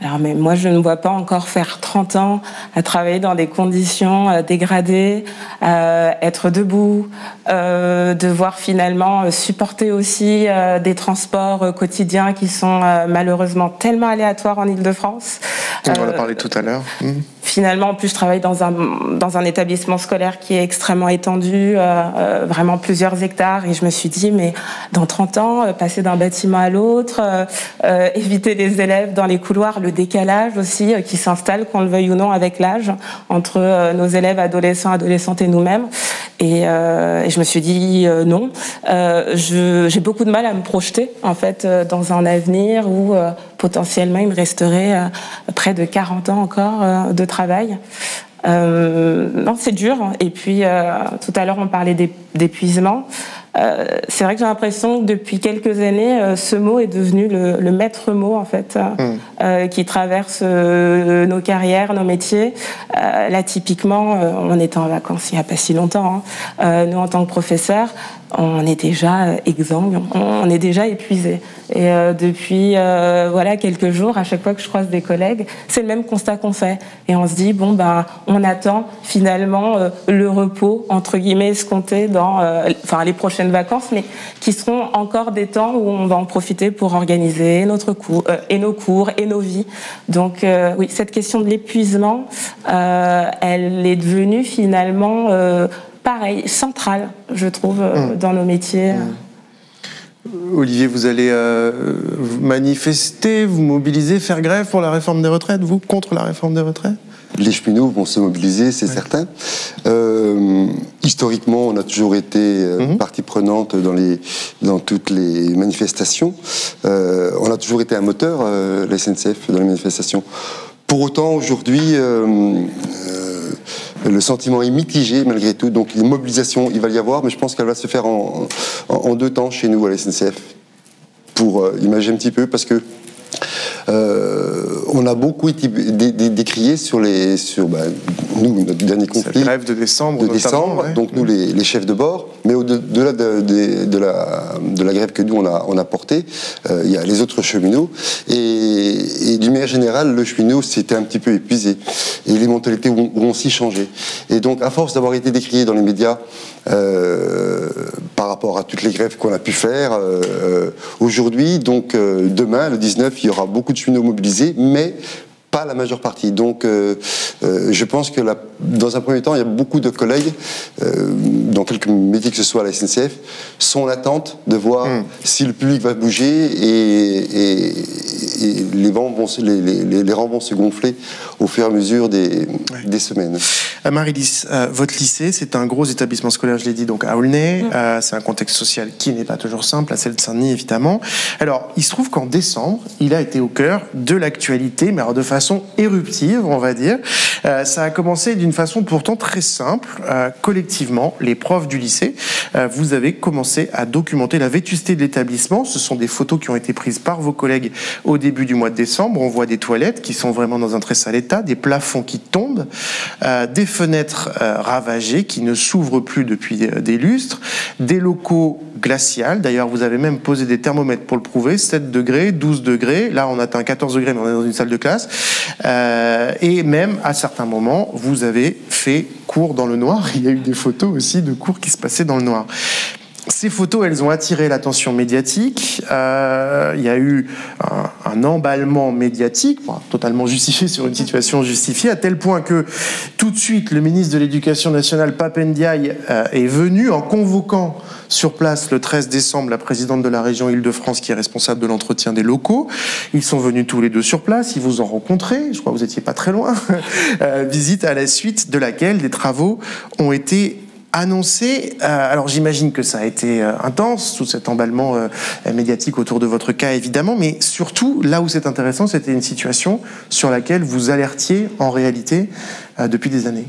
alors, mais moi, je ne vois pas encore faire 30 ans à travailler dans des conditions euh, dégradées, être debout, devoir finalement supporter aussi des transports quotidiens qui sont malheureusement tellement aléatoires en Ile-de-France. On en a parlé tout à l'heure. Mmh. Finalement, en plus, je travaille dans un, dans un établissement scolaire qui est extrêmement étendu, vraiment plusieurs hectares, et je me suis dit, mais dans 30 ans, passer d'un bâtiment à l'autre, euh, éviter les élèves dans les couloirs, le décalage aussi euh, qui s'installe, qu'on le veuille ou non, avec l'âge entre euh, nos élèves adolescents, adolescentes et nous-mêmes. Et, et, je me suis dit non. J'ai beaucoup de mal à me projeter en fait dans un avenir où potentiellement il me resterait près de 40 ans encore de travail. Euh, non, c'est dur. Et puis, tout à l'heure, on parlait d'épuisement. Euh, c'est vrai que j'ai l'impression que depuis quelques années, euh, ce mot est devenu le, maître mot en fait, euh, mm. qui traverse nos carrières, nos métiers. là, typiquement, on était en vacances il n'y a pas si longtemps. Hein. nous, en tant que professeurs, on est déjà exsangue, on est déjà épuisé. Et depuis voilà quelques jours, à chaque fois que je croise des collègues, c'est le même constat qu'on fait. Et on se dit bon ben, on attend finalement le repos entre guillemets escompté dans, enfin les prochaines vacances, mais qui seront encore des temps où on va en profiter pour organiser notre cours, euh, et nos cours et nos vies. Donc euh, oui, cette question de l'épuisement, euh, elle est devenue finalement pareil, centrale, je trouve, mmh. dans nos métiers. Mmh. Olivier, vous allez manifester, vous mobiliser, faire grève pour la réforme des retraites, vous, contre la réforme des retraites? Les cheminots vont se mobiliser, c'est certain. Euh, historiquement, on a toujours été euh, mhm. partie prenante dans, les, dans toutes les manifestations. Euh, on a toujours été un moteur, la SNCF, dans les manifestations. Pour autant, aujourd'hui, le sentiment est mitigé malgré tout. Donc, une mobilisation, il va y avoir, mais je pense qu'elle va se faire en, en, deux temps chez nous à la SNCF. Pour imaginer un petit peu, parce que euh, on a beaucoup été décrié sur les, sur bah, nous notre dernier conflit. La grève de décembre. De décembre. Donc nous les, chefs de bord, mais au-delà de, de, la, de la grève que nous on a, on a portée, euh, il y a les autres cheminots et, d'une manière générale le cheminot s'était un petit peu épuisé et les mentalités ont, ont aussi changé. Et donc à force d'avoir été décrié dans les médias euh, par rapport à toutes les grèves qu'on a pu faire aujourd'hui, donc demain le 19 il y aura beaucoup de cheminots mobilisés, mais pas la majeure partie. Donc, euh, euh, je pense que dans un premier temps, il y a beaucoup de collègues, euh, dans quelques métiers que ce soit à la SNCF, sont en attente de voir hmm. si le public va bouger et, les, vents vont, les, rangs vont se gonfler au fur et à mesure des, des semaines. Marie-Lys, votre lycée, c'est un gros établissement scolaire, je l'ai dit, donc à Aulnay. Hmm. c'est un contexte social qui n'est pas toujours simple, à celle de Saint-Denis, évidemment. Alors, il se trouve qu'en décembre, il a été au cœur de l'actualité, mais alors de façon éruptive, on va dire. Euh, ça a commencé d'une façon pourtant très simple. Euh, collectivement, les profs du lycée, euh, vous avez commencé à documenter la vétusté de l'établissement. Ce sont des photos qui ont été prises par vos collègues au début du mois de décembre. On voit des toilettes qui sont vraiment dans un très sale état, des plafonds qui tombent, des fenêtres ravagées qui ne s'ouvrent plus depuis des lustres, des locaux glaciaux. D'ailleurs, vous avez même posé des thermomètres pour le prouver, 7 degrés, 12 degrés. Là, on atteint 14 degrés, mais on est dans une salle de classe. Euh, et même à certains moments, vous avez fait cours dans le noir. [laughs] Il y a eu des photos aussi de cours qui se passaient dans le noir. Ces photos, elles ont attiré l'attention médiatique. Euh, il y a eu un, emballement médiatique, totalement justifié sur une situation justifiée, à tel point que tout de suite, le ministre de l'Éducation nationale, Papendiaï, euh, est venu en convoquant sur place le 13 décembre la présidente de la région Île-de-France qui est responsable de l'entretien des locaux. Ils sont venus tous les deux sur place, ils vous ont rencontré, je crois que vous n'étiez pas très loin. [laughs] Euh, visite à la suite de laquelle des travaux ont été annoncés. Euh, alors j'imagine que ça a été euh, intense, tout cet emballement médiatique autour de votre cas évidemment, mais surtout là où c'est intéressant, c'était une situation sur laquelle vous alertiez en réalité depuis des années.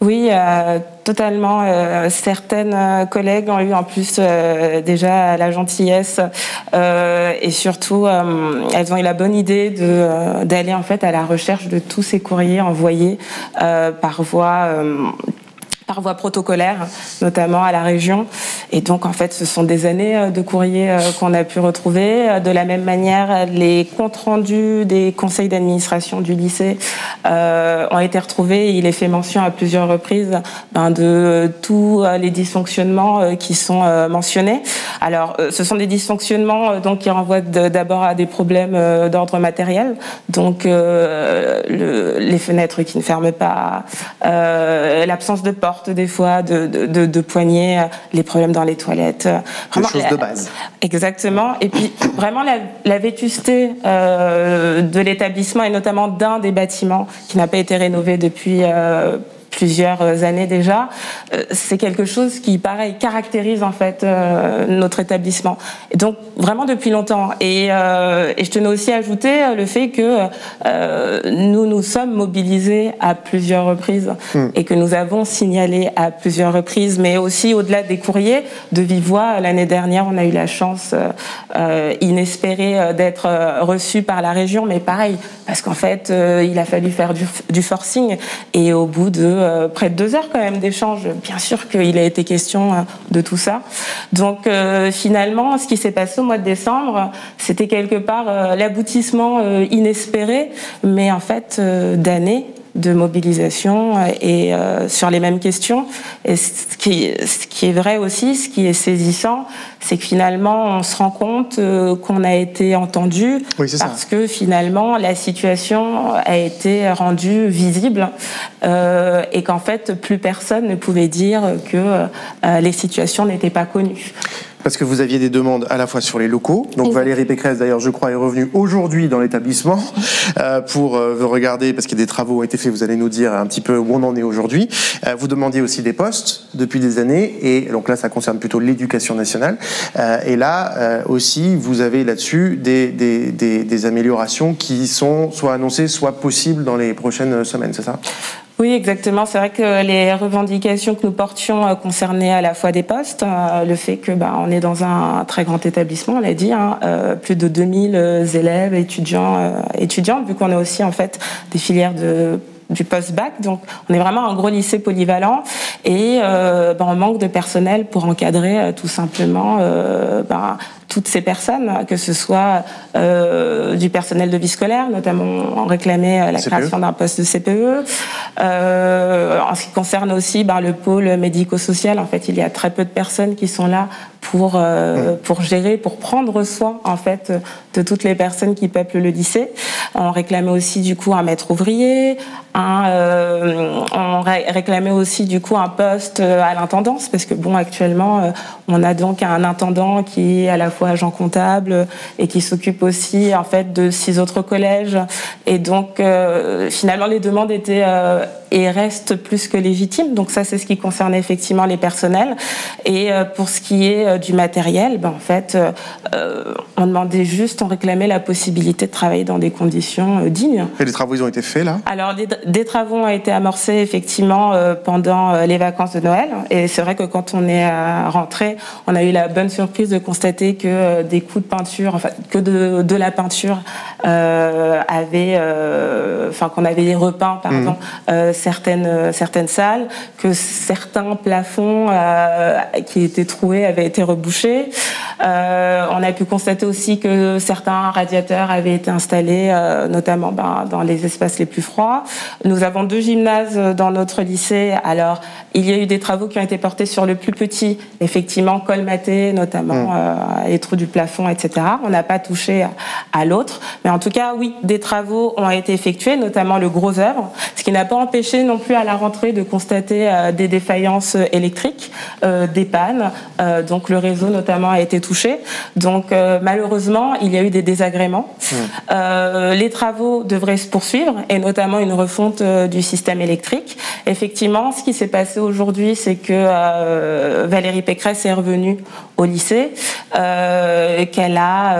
Oui, euh, totalement. Euh, certaines euh, collègues ont eu en plus déjà la gentillesse et surtout elles ont eu la bonne idée de d'aller en fait à la recherche de tous ces courriers envoyés par voie par voie protocolaire, notamment à la région. Et donc, en fait, ce sont des années euh, de courriers euh, qu'on a pu retrouver. Euh, de la même manière, les comptes rendus des conseils d'administration du lycée ont été retrouvés. Il est fait mention à plusieurs reprises ben, de tous les dysfonctionnements qui sont mentionnés. Alors, ce sont des dysfonctionnements donc qui renvoient d'abord à des problèmes d'ordre matériel, donc le, les fenêtres qui ne ferment pas, l'absence de porte des fois, de, de, euh, les problèmes dans les toilettes. Euh, vraiment, choses de base. Exactement. Et puis vraiment la, la vétusté euh, de l'établissement et notamment d'un des bâtiments qui n'a pas été rénové depuis plusieurs années déjà, euh, c'est quelque chose qui, pareil, caractérise en fait euh, notre établissement. Et donc vraiment depuis longtemps. Et, euh, et je tenais aussi à ajouter le fait que nous nous sommes mobilisés à plusieurs reprises hmm. et que nous avons signalé à plusieurs reprises, mais aussi au-delà des courriers de vive voix. L'année dernière, on a eu la chance inespérée d'être reçu par la région, mais pareil, parce qu'en fait, il a fallu faire du, du forcing et au bout de euh, près de deux heures quand même d'échange. Bien sûr qu'il a été question euh, de tout ça. Donc euh, finalement, ce qui s'est passé au mois de décembre, c'était quelque part l'aboutissement inespéré, mais en fait d'années de mobilisation et sur les mêmes questions. Et ce qui, ce qui est vrai aussi, ce qui est saisissant, c'est que finalement, on se rend compte euh, qu'on a été entendu parce que finalement, la situation a été rendue visible euh, et qu'en fait, plus personne ne pouvait dire que euh, les situations n'étaient pas connues parce que vous aviez des demandes à la fois sur les locaux. Donc Valérie Pécresse, d'ailleurs, je crois, est revenue aujourd'hui dans l'établissement euh, pour euh, regarder, parce que des travaux ont été faits, vous allez nous dire un petit peu où on en est aujourd'hui. Euh, vous demandiez aussi des postes depuis des années, et donc là, ça concerne plutôt l'éducation nationale. et là aussi, vous avez là-dessus des, des, des, des améliorations qui sont soit annoncées, soit possibles dans les prochaines semaines, c'est ça? Oui, exactement. C'est vrai que les revendications que nous portions euh, concernaient à la fois des postes, euh, le fait que bah, on est dans un très grand établissement, on l'a dit, hein, euh, plus de 2000 élèves, étudiants, étudiantes, vu qu'on a aussi en fait des filières de du post-bac. Donc, on est vraiment un gros lycée polyvalent et euh, ben, on manque de personnel pour encadrer euh, tout simplement euh, ben, toutes ces personnes, que ce soit du personnel de vie scolaire, notamment on réclamait la e. création d'un poste de CPE. en ce qui concerne aussi ben, le pôle médico-social, en fait, il y a très peu de personnes qui sont là pour, euh, pour gérer, pour prendre soin en fait de toutes les personnes qui peuplent le lycée. On réclamait aussi du coup un maître ouvrier, un, euh, on réclamait aussi du coup un poste à l'intendance parce que bon actuellement euh, on a donc un intendant qui est à la fois agent comptable et qui s'occupe aussi en fait de six autres collèges et donc finalement les demandes étaient et restent plus que légitimes donc ça c'est ce qui concernait effectivement les personnels et pour ce qui est du matériel, ben, en fait, euh, euh, on demandait juste, on réclamait la possibilité de travailler dans des conditions euh, dignes. Et les travaux, ils ont été faits là? Alors, des, travaux ont été amorcés effectivement pendant les vacances de Noël. Et c'est vrai que quand on est rentré, on a eu la bonne surprise de constater que des coups de peinture, enfin, que de, de la peinture avait, enfin, qu'on avait repeint, pardon, mmh. Certaines, certaines salles, que certains plafonds qui étaient troués avaient été rebouché. Euh, on a pu constater aussi que certains radiateurs avaient été installés, euh, notamment ben, dans les espaces les plus froids. Nous avons deux gymnases dans notre lycée. Alors, il y a eu des travaux qui ont été portés sur le plus petit, effectivement colmaté, notamment mmh. euh, les trous du plafond, etc. On n'a pas touché à, l'autre, mais en tout cas, oui, des travaux ont été effectués, notamment le gros œuvre, ce qui n'a pas empêché non plus à la rentrée de constater des défaillances électriques, des pannes. donc le réseau notamment a été touché. Donc euh, malheureusement, il y a eu des désagréments. Mmh. Euh, les travaux devraient se poursuivre et notamment une refonte euh, du système électrique. Effectivement, ce qui s'est passé aujourd'hui, c'est que Valérie Pécresse est revenue au lycée, qu'elle a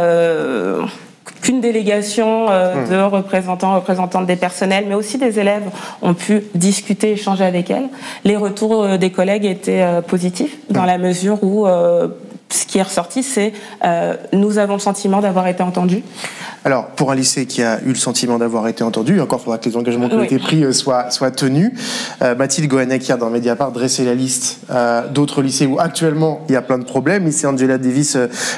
qu'une délégation mmh. de représentants, représentantes des personnels, mais aussi des élèves ont pu discuter, échanger avec elle. Les retours des collègues étaient positifs dans mmh. la mesure où ce qui est ressorti, c'est euh, nous avons le sentiment d'avoir été entendus. Alors, pour un lycée qui a eu le sentiment d'avoir été entendu, encore faudra que les engagements qui ont été pris euh, soient, soient tenus. Euh, Mathilde Gohanek, hier dans Mediapart, dressait la liste euh, d'autres lycées où actuellement il y a plein de problèmes. Lycée Angela Davis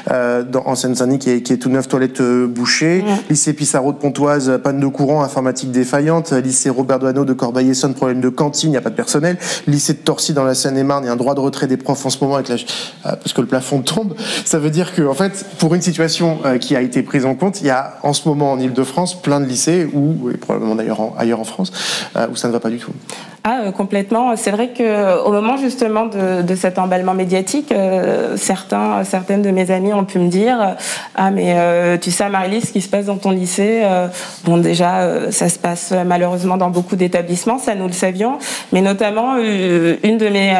dans, en Seine-Saint-Denis qui est, qui est tout neuf, toilettes bouchées. Lycée Pissarro de Pontoise, panne de courant, informatique défaillante. Lycée Robert Doisneau de Corbeil-Essonne, problème de cantine, il n'y a pas de personnel. Lycée de Torcy dans la Seine-et-Marne, il y a un droit de retrait des profs en ce moment avec la, parce que le plafond tombe. Ça veut dire que, en fait, pour une situation qui a été prise en compte, il y a en ce moment en Ile-de-France plein de lycées, ou et probablement d'ailleurs ailleurs en France, euh, où ça ne va pas du tout. Ah, euh, complètement. C'est vrai que au moment justement de, cet emballement médiatique, euh, certains, certaines de mes amies ont pu me dire Ah, mais tu sais, Marie-Lise, ce qui se passe dans ton lycée, bon, déjà, ça se passe malheureusement dans beaucoup d'établissements, ça nous le savions, mais notamment une, de mes,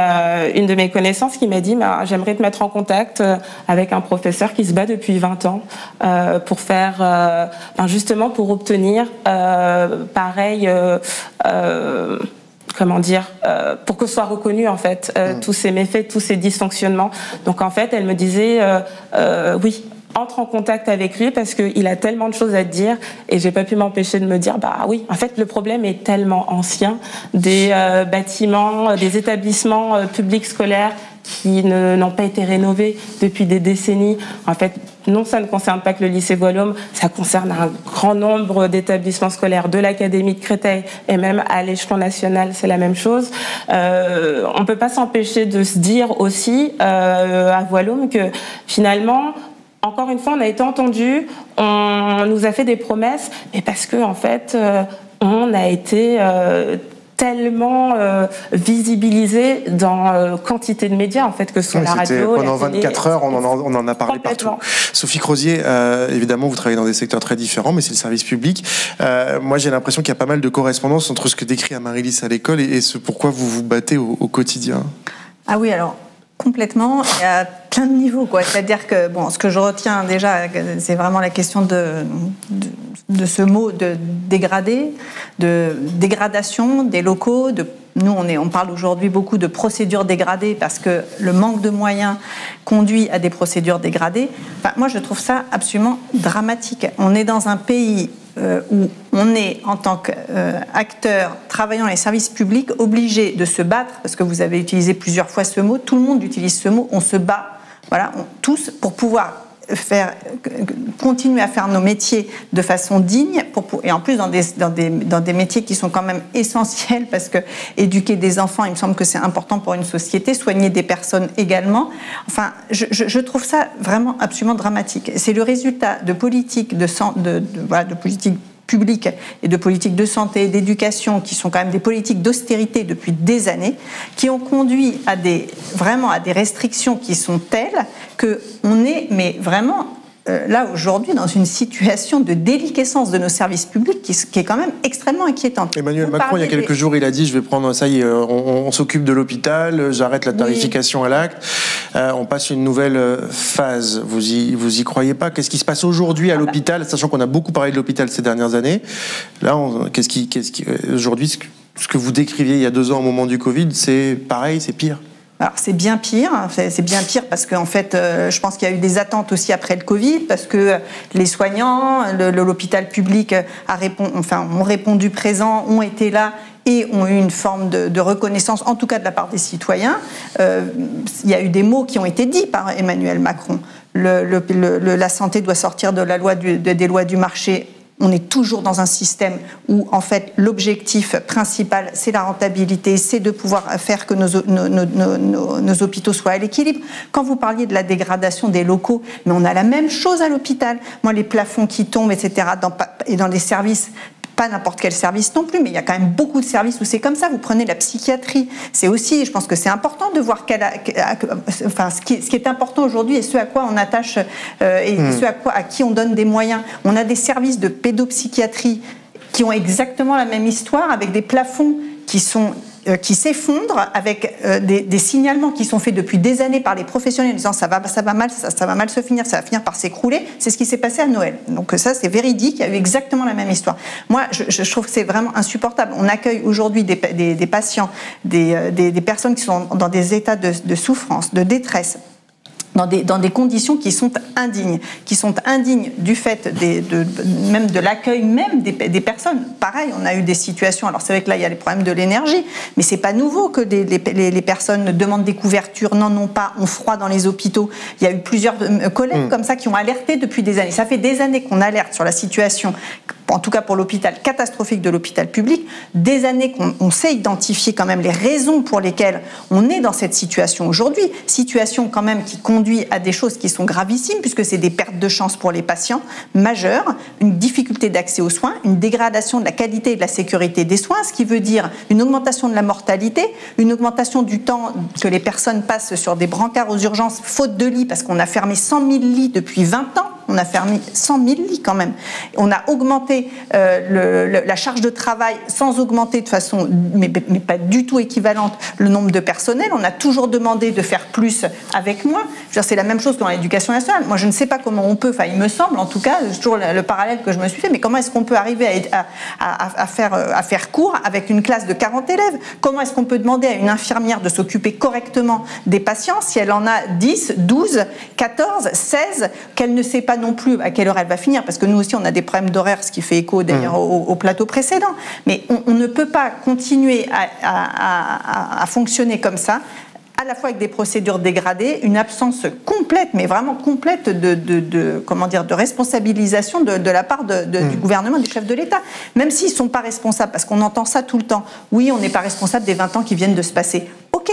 une de mes connaissances qui m'a dit bah, J'aimerais te mettre en contact avec un professeur qui se bat depuis 20 ans pour faire ben, justement pour obtenir euh, pareil. Euh, euh, comment dire, pour que soient reconnus en fait mm. tous ces méfaits, tous ces dysfonctionnements. Donc en fait, elle me disait, oui, entre en contact avec lui parce qu'il a tellement de choses à te dire et j'ai pas pu m'empêcher de me dire bah oui en fait le problème est tellement ancien des bâtiments des établissements publics scolaires qui n'ont pas été rénovés depuis des décennies. En fait, non, ça ne concerne pas que le lycée Voilhomme, ça concerne un grand nombre d'établissements scolaires de l'Académie de Créteil et même à l'échelon national, c'est la même chose. Euh, on ne peut pas s'empêcher de se dire aussi euh, à Voilhomme que finalement, encore une fois, on a été entendu, on nous a fait des promesses, mais parce que en fait, euh, on a été tellement euh, visibilisé dans euh, quantité de médias en fait que sont la radio. Pendant 24 heures, on en, on en, a parlé partout. Sophie Crozier, euh, évidemment, vous travaillez dans des secteurs très différents, mais c'est le service public. moi, j'ai l'impression qu'il y a pas mal de correspondance entre ce que décrit Amaryllis à l'école et, ce pourquoi vous vous battez au, au quotidien. Ah oui, alors complètement et à plein de niveaux. C'est-à-dire que bon, ce que je retiens déjà, c'est vraiment la question de, de, ce mot de dégradé, de dégradation des locaux. De, nous, on, est, on parle aujourd'hui beaucoup de procédures dégradées parce que le manque de moyens conduit à des procédures dégradées. Enfin, moi, je trouve ça absolument dramatique. On est dans un pays euh, où on est, en tant qu'acteur travaillant dans les services publics, obligé de se battre, parce que vous avez utilisé plusieurs fois ce mot, tout le monde utilise ce mot, on se bat, voilà, tous, pour pouvoir faire, continuer à faire nos métiers de façon digne, et en plus dans des, dans, des, dans des métiers qui sont quand même [laughs] essentiels, parce que éduquer des enfants, il me semble que c'est important pour une société, soigner des personnes également. Enfin, je, trouve ça vraiment absolument dramatique. C'est le résultat de politiques de, de, voilà, de politiques et de politiques de santé et d'éducation qui sont quand même des politiques d'austérité depuis des années, qui ont conduit à des, vraiment à des restrictions qui sont telles que on est mais vraiment là aujourd'hui dans une situation de déliquescence de nos services publics qui, est quand même extrêmement inquiétante. Emmanuel Macron, il y a quelques jours, il a dit je vais prendre ça y est, on, s'occupe de l'hôpital, j'arrête la tarification à l'acte, euh, on passe une nouvelle euh, phase. Vous y, vous y croyez pas? Qu'est-ce qui se passe aujourd'hui à l'hôpital, sachant qu'on a beaucoup parlé de l'hôpital ces dernières années? Là, qu'est-ce qui, qu'est-ce qui aujourd'hui, ce que vous décriviez il y a deux ans au moment du Covid, c'est pareil, c'est pire alors c'est bien pire, c'est bien pire parce qu'en fait, euh, je pense qu'il y a eu des attentes aussi après le Covid, parce que les soignants, l'hôpital public a répond, enfin, ont répondu présent, ont été là et ont eu une forme de, reconnaissance, en tout cas de la part des citoyens. Euh, il y a eu des mots qui ont été dits par Emmanuel Macron. la santé doit sortir des lois du marché on est toujours dans un système où, en fait, l'objectif principal, c'est la rentabilité, c'est de pouvoir faire que nos, hôpitaux soient à l'équilibre. Quand vous parliez de la dégradation des locaux, mais on a la même chose à l'hôpital. Moi, les plafonds qui tombent, etc., et dans les services, pas n'importe quel service non plus, mais il y a quand même beaucoup de services où c'est comme ça. Vous prenez la psychiatrie, c'est aussi, je pense que c'est important de voir qu'elle enfin, ce qui, est important aujourd'hui et ce à quoi on attache euh, et hmm. ce à quoi à qui on donne des moyens. On a des services de pédopsychiatrie qui ont exactement la même histoire avec des plafonds qui sont qui s'effondrent avec euh, des, signalements qui sont faits depuis des années par les professionnels disant ça va, ça va mal, ça, va mal se finir, ça va finir par s'écrouler. C'est ce qui s'est passé à Noël. Donc ça, c'est véridique. Il y a eu exactement la même histoire. Moi, je, trouve que c'est vraiment insupportable. On accueille aujourd'hui des, patients, euh, des, personnes qui sont dans des états de souffrance, de détresse dans des, dans des conditions qui sont indignes, qui sont indignes du fait des, de, même de l'accueil même des, des, personnes. Pareil, on a eu des situations, alors c'est vrai que là il y a les problèmes de l'énergie, mais c'est pas nouveau que les, les, les, personnes demandent des couvertures, n'en ont pas, ont froid dans les hôpitaux. Il y a eu plusieurs euh, collègues mm. comme ça qui ont alerté depuis des années. Ça fait des années qu'on alerte sur la situation en tout cas pour l'hôpital catastrophique de l'hôpital public, des années qu'on sait identifier quand même les raisons pour lesquelles on est dans cette situation aujourd'hui, situation quand même qui conduit à des choses qui sont gravissimes puisque c'est des pertes de chance pour les patients majeures, une difficulté d'accès aux soins, une dégradation de la qualité et de la sécurité des soins, ce qui veut dire une augmentation de la mortalité, une augmentation du temps que les personnes passent sur des brancards aux urgences faute de lits parce qu'on a fermé 100 000 lits depuis 20 ans on a fermé 100 000 lits quand même. On a augmenté euh, la charge de travail sans augmenter de façon, mais, pas du tout équivalente, le nombre de personnels. On a toujours demandé de faire plus avec moins. C'est la même chose dans l'éducation nationale. Moi, je ne sais pas comment on peut, enfin, il me semble en tout cas, c'est toujours le, parallèle que je me suis fait, mais comment est-ce qu'on peut arriver à, faire, à faire court avec une classe de 40 élèves? Comment est-ce qu'on peut demander à une infirmière de s'occuper correctement des patients si elle en a 10, 12, 14, 16, qu'elle ne sait pas non plus à quelle heure elle va finir, parce que nous aussi on a des problèmes d'horaire, ce qui fait écho d'ailleurs mmh. au, plateau précédent. Mais on, ne peut pas continuer à, fonctionner comme ça à la fois avec des procédures dégradées, une absence complète, mais vraiment complète de, comment dire, de responsabilisation de, la part du mmh. gouvernement, du chef de l'État. Même s'ils ne sont pas responsables, parce qu'on entend ça tout le temps. Oui, on n'est pas responsable des 20 ans qui viennent de se passer. Ok,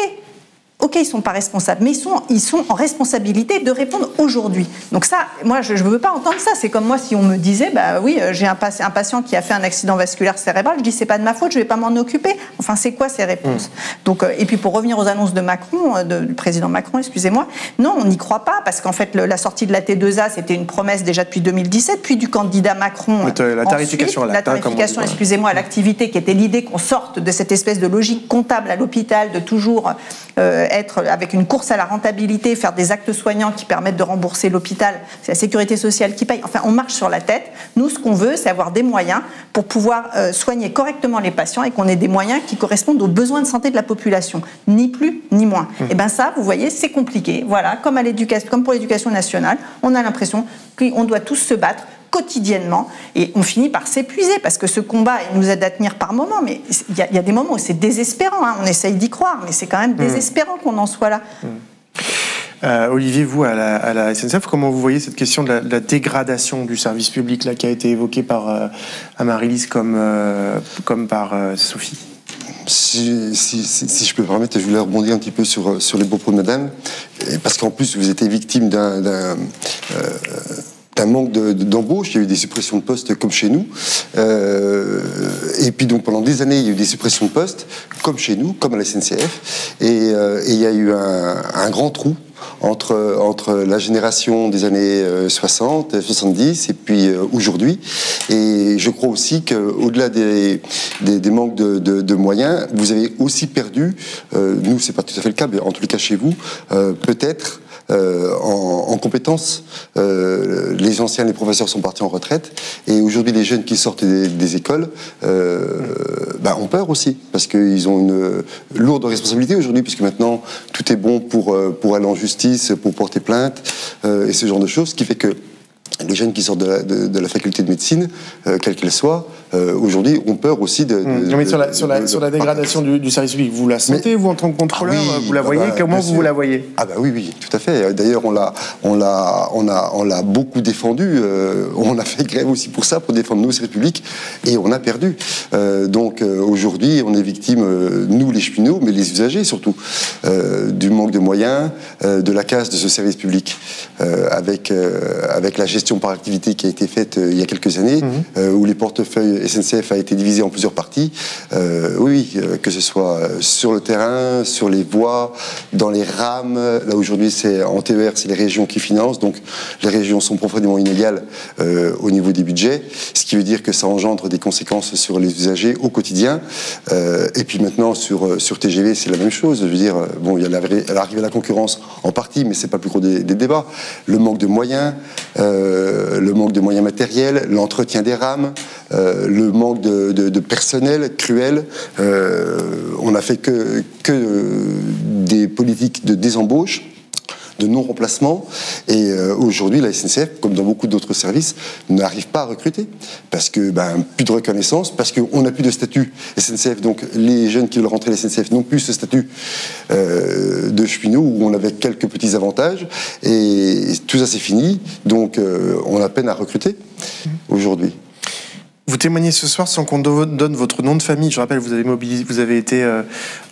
Ok, ils ne sont pas responsables, mais ils sont, ils sont en responsabilité de répondre aujourd'hui. Donc ça, moi, je ne veux pas entendre ça. C'est comme moi si on me disait, bah oui, euh, j'ai un, un, patient qui a fait un accident vasculaire cérébral, je dis c'est pas de ma faute, je ne vais pas m'en occuper. Enfin, c'est quoi ces réponses mm. Donc, euh, et puis pour revenir aux annonces de Macron, euh, de, du président Macron, excusez-moi, non, on n'y croit pas parce qu'en fait, la sortie de la T2A, c'était une promesse déjà depuis 2017, puis du candidat Macron. La tarification, la tarification, excusez-moi, à l'activité, qui était l'idée qu'on sorte de cette espèce de logique comptable à l'hôpital, de toujours être avec une course à la rentabilité, faire des actes soignants qui permettent de rembourser l'hôpital, c'est la sécurité sociale qui paye. Enfin, on marche sur la tête. Nous, ce qu'on veut, c'est avoir des moyens pour pouvoir euh, soigner correctement les patients et qu'on ait des moyens qui correspondent aux besoins de santé de la population, ni plus ni moins. Mmh. Et bien ça, vous voyez, c'est compliqué. Voilà, comme à l'éducation, comme pour l'éducation nationale, on a l'impression qu'on doit tous se battre quotidiennement et on finit par s'épuiser parce que ce combat il nous aide à tenir par moments mais il y, a des moments où c'est désespérant hein. on essaye d'y croire mais c'est quand même mmh. désespérant qu'on en soit là mmh. Olivier, vous, à la, SNCF, comment vous voyez cette question de la, dégradation du service public là, qui a été évoquée par Amaryllis comme, comme par Sophie? Si, je peux me permettre, je voulais rebondir un petit peu sur, sur les propos de madame, parce qu'en plus, vous étiez victime d'un un manque d'embauche, il y a eu des suppressions de postes comme chez nous. Euh, et puis donc pendant des années, il y a eu des suppressions de postes comme chez nous, comme à la SNCF. Euh, et, il y a eu un, grand trou entre, entre la génération des années 60, 70 et puis euh, aujourd'hui. Et je crois aussi qu'au-delà des, des, manques de, moyens, vous avez aussi perdu, nous c'est pas tout à fait le cas, mais en tout cas chez vous, peut-être euh, en, en, compétences. Euh, les anciens, les professeurs sont partis en retraite, et aujourd'hui les jeunes qui sortent des, écoles euh, bah, ont peur aussi, parce qu'ils ont une lourde responsabilité aujourd'hui, puisque maintenant tout est bon pour, pour aller en justice, pour porter plainte, et ce genre de choses, ce qui fait que les jeunes qui sortent de la, faculté de médecine, euh, quelle qu'elle soit, euh, aujourd'hui ont peur aussi de. non, mais sur la, sur la, dégradation du, service public, vous la sentez, vous, en tant que contrôleur ah Vous la voyez ah bah, Comment vous, la voyez Ah, bah oui, oui, tout à fait. D'ailleurs, on l'a on l'a, on a, on l'a beaucoup défendu. Euh, on a fait grève aussi pour ça, pour défendre nos services publics, et on a perdu. donc aujourd'hui, on est victime, nous les cheminots, mais les usagers surtout, du manque de moyens, de la casse de ce service public, avec, avec la gestion par activité qui a été faite euh, il y a quelques années, mhm. euh, où les portefeuilles SNCF a été divisé en plusieurs parties. Euh, oui, que ce soit sur le terrain, sur les voies, dans les rames. Là aujourd'hui, c'est en TER, c'est les régions qui financent, donc les régions sont profondément inégales au niveau des budgets, ce qui veut dire que ça engendre des conséquences sur les usagers au quotidien. et puis maintenant sur sur TGV, c'est la même chose. Je veux dire, bon, il y a l'arrivée de la concurrence en partie, mais c'est pas le plus gros des, débats. Le manque de moyens. Euh, le manque de moyens matériels, l'entretien des rames, euh, le manque de, personnel cruel. Euh, on n'a fait que, que des politiques de désembauche de non-remplacement. Et euh, aujourd'hui, la SNCF, comme dans beaucoup d'autres services, n'arrive pas à recruter parce que ben, plus de reconnaissance, parce qu'on n'a plus de statut SNCF. Donc les jeunes qui veulent rentrer à la SNCF n'ont plus ce statut euh, de cheminot où on avait quelques petits avantages. Et tout ça, c'est fini. Donc euh, on a peine à recruter aujourd'hui. Vous témoignez ce soir sans qu'on donne votre nom de famille. Je rappelle, vous avez mobilisé, vous avez été euh,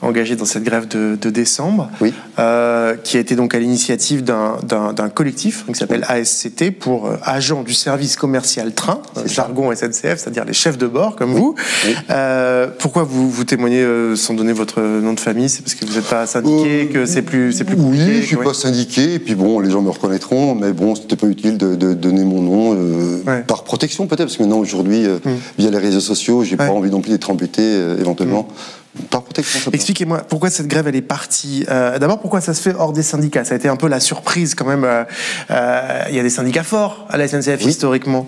engagé dans cette grève de, décembre, oui. euh, qui a été donc à l'initiative d'un collectif qui s'appelle ASCT pour euh, agents du service commercial train, jargon SNCF, c'est-à-dire les chefs de bord comme vous. Pourquoi vous, vous témoignez sans donner votre nom de famille? C'est parce que vous n'êtes pas syndiqué, que c'est plus, c'est plus Oui, je suis pas syndiqué, et puis bon, les gens me reconnaîtront, mais bon, c'était pas utile de, donner mon nom par protection peut-être, parce que maintenant aujourd'hui. Via les réseaux sociaux. J'ai pas envie non plus d'être embêté euh, éventuellement. Expliquez-moi pourquoi cette grève elle est partie. Euh, d'abord pourquoi ça se fait hors des syndicats? Ça a été un peu la surprise quand même. Euh, il y a des syndicats forts à la SNCF historiquement.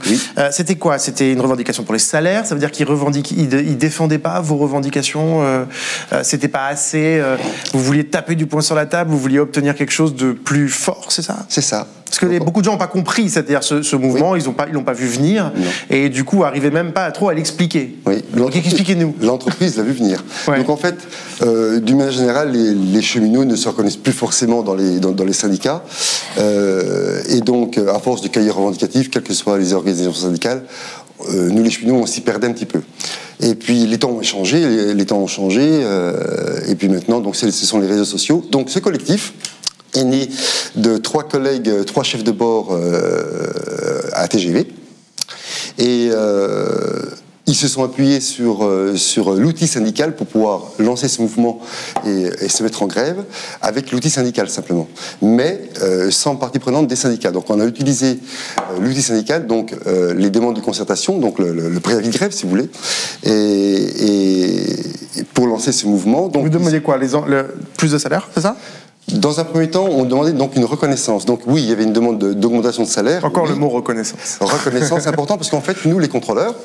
C'était quoi? C'était une revendication pour les salaires? Ça veut dire qu'ils revendiquent, ils, défendaient pas vos revendications. C'était pas assez. vous vouliez taper du poing sur la table. Vous vouliez obtenir quelque chose de plus fort, c'est ça? C'est ça. Parce que beaucoup de gens n'ont pas compris, c'est-à-dire ce, mouvement, ils n'ont pas, l'ont pas vu venir, et du coup, n'arrivaient même pas trop à l'expliquer. Oui. expliquez-nous. L'entreprise l'a vu venir. Donc en fait, euh, d'une manière générale, les, cheminots ne se reconnaissent plus forcément dans les, syndicats, euh, et donc à force de cahiers revendicatifs, quelles que soient les organisations syndicales, euh, nous les cheminots, on s'y perdait un petit peu. Et puis les temps ont changé, les, temps ont changé, et puis maintenant, donc ce sont les réseaux sociaux. Donc ce collectif, est né de trois collègues, trois chefs de bord euh, à TGV. Et euh, ils se sont appuyés sur, euh, sur l'outil syndical pour pouvoir lancer ce mouvement et, se mettre en grève avec l'outil syndical simplement, mais sans partie prenante des syndicats. Donc on a utilisé l'outil syndical, donc les demandes de concertation, donc le, préavis de grève si vous voulez, et, pour lancer ce mouvement. Donc, vous demandez quoi les, le, Plus de salaire, c'est ça? Dans un premier temps, on demandait donc une reconnaissance. Donc oui, il y avait une demande d'augmentation de, salaire. Encore le mot reconnaissance. Reconnaissance, c'est important parce qu'en fait, nous, les contrôleurs,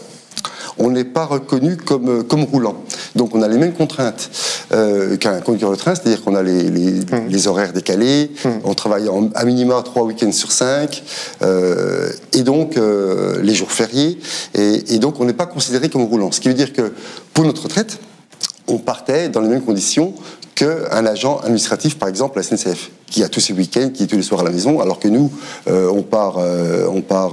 on n'est pas reconnu comme, euh, comme roulant. Donc on a les mêmes contraintes euh, qu'un conducteur de train, c'est-à-dire qu'on a les, les, mmh. horaires décalés, mmh. on travaille à minima trois week-ends sur cinq, euh, et donc les jours fériés, et, et donc on n'est pas considéré comme roulant. Ce qui veut dire que pour notre retraite, on partait dans les mêmes conditions qu'un agent administratif, par exemple, la SNCF, qui a tous ses week-ends, qui est tous les soirs à la maison, alors que nous, euh, on part, euh, on part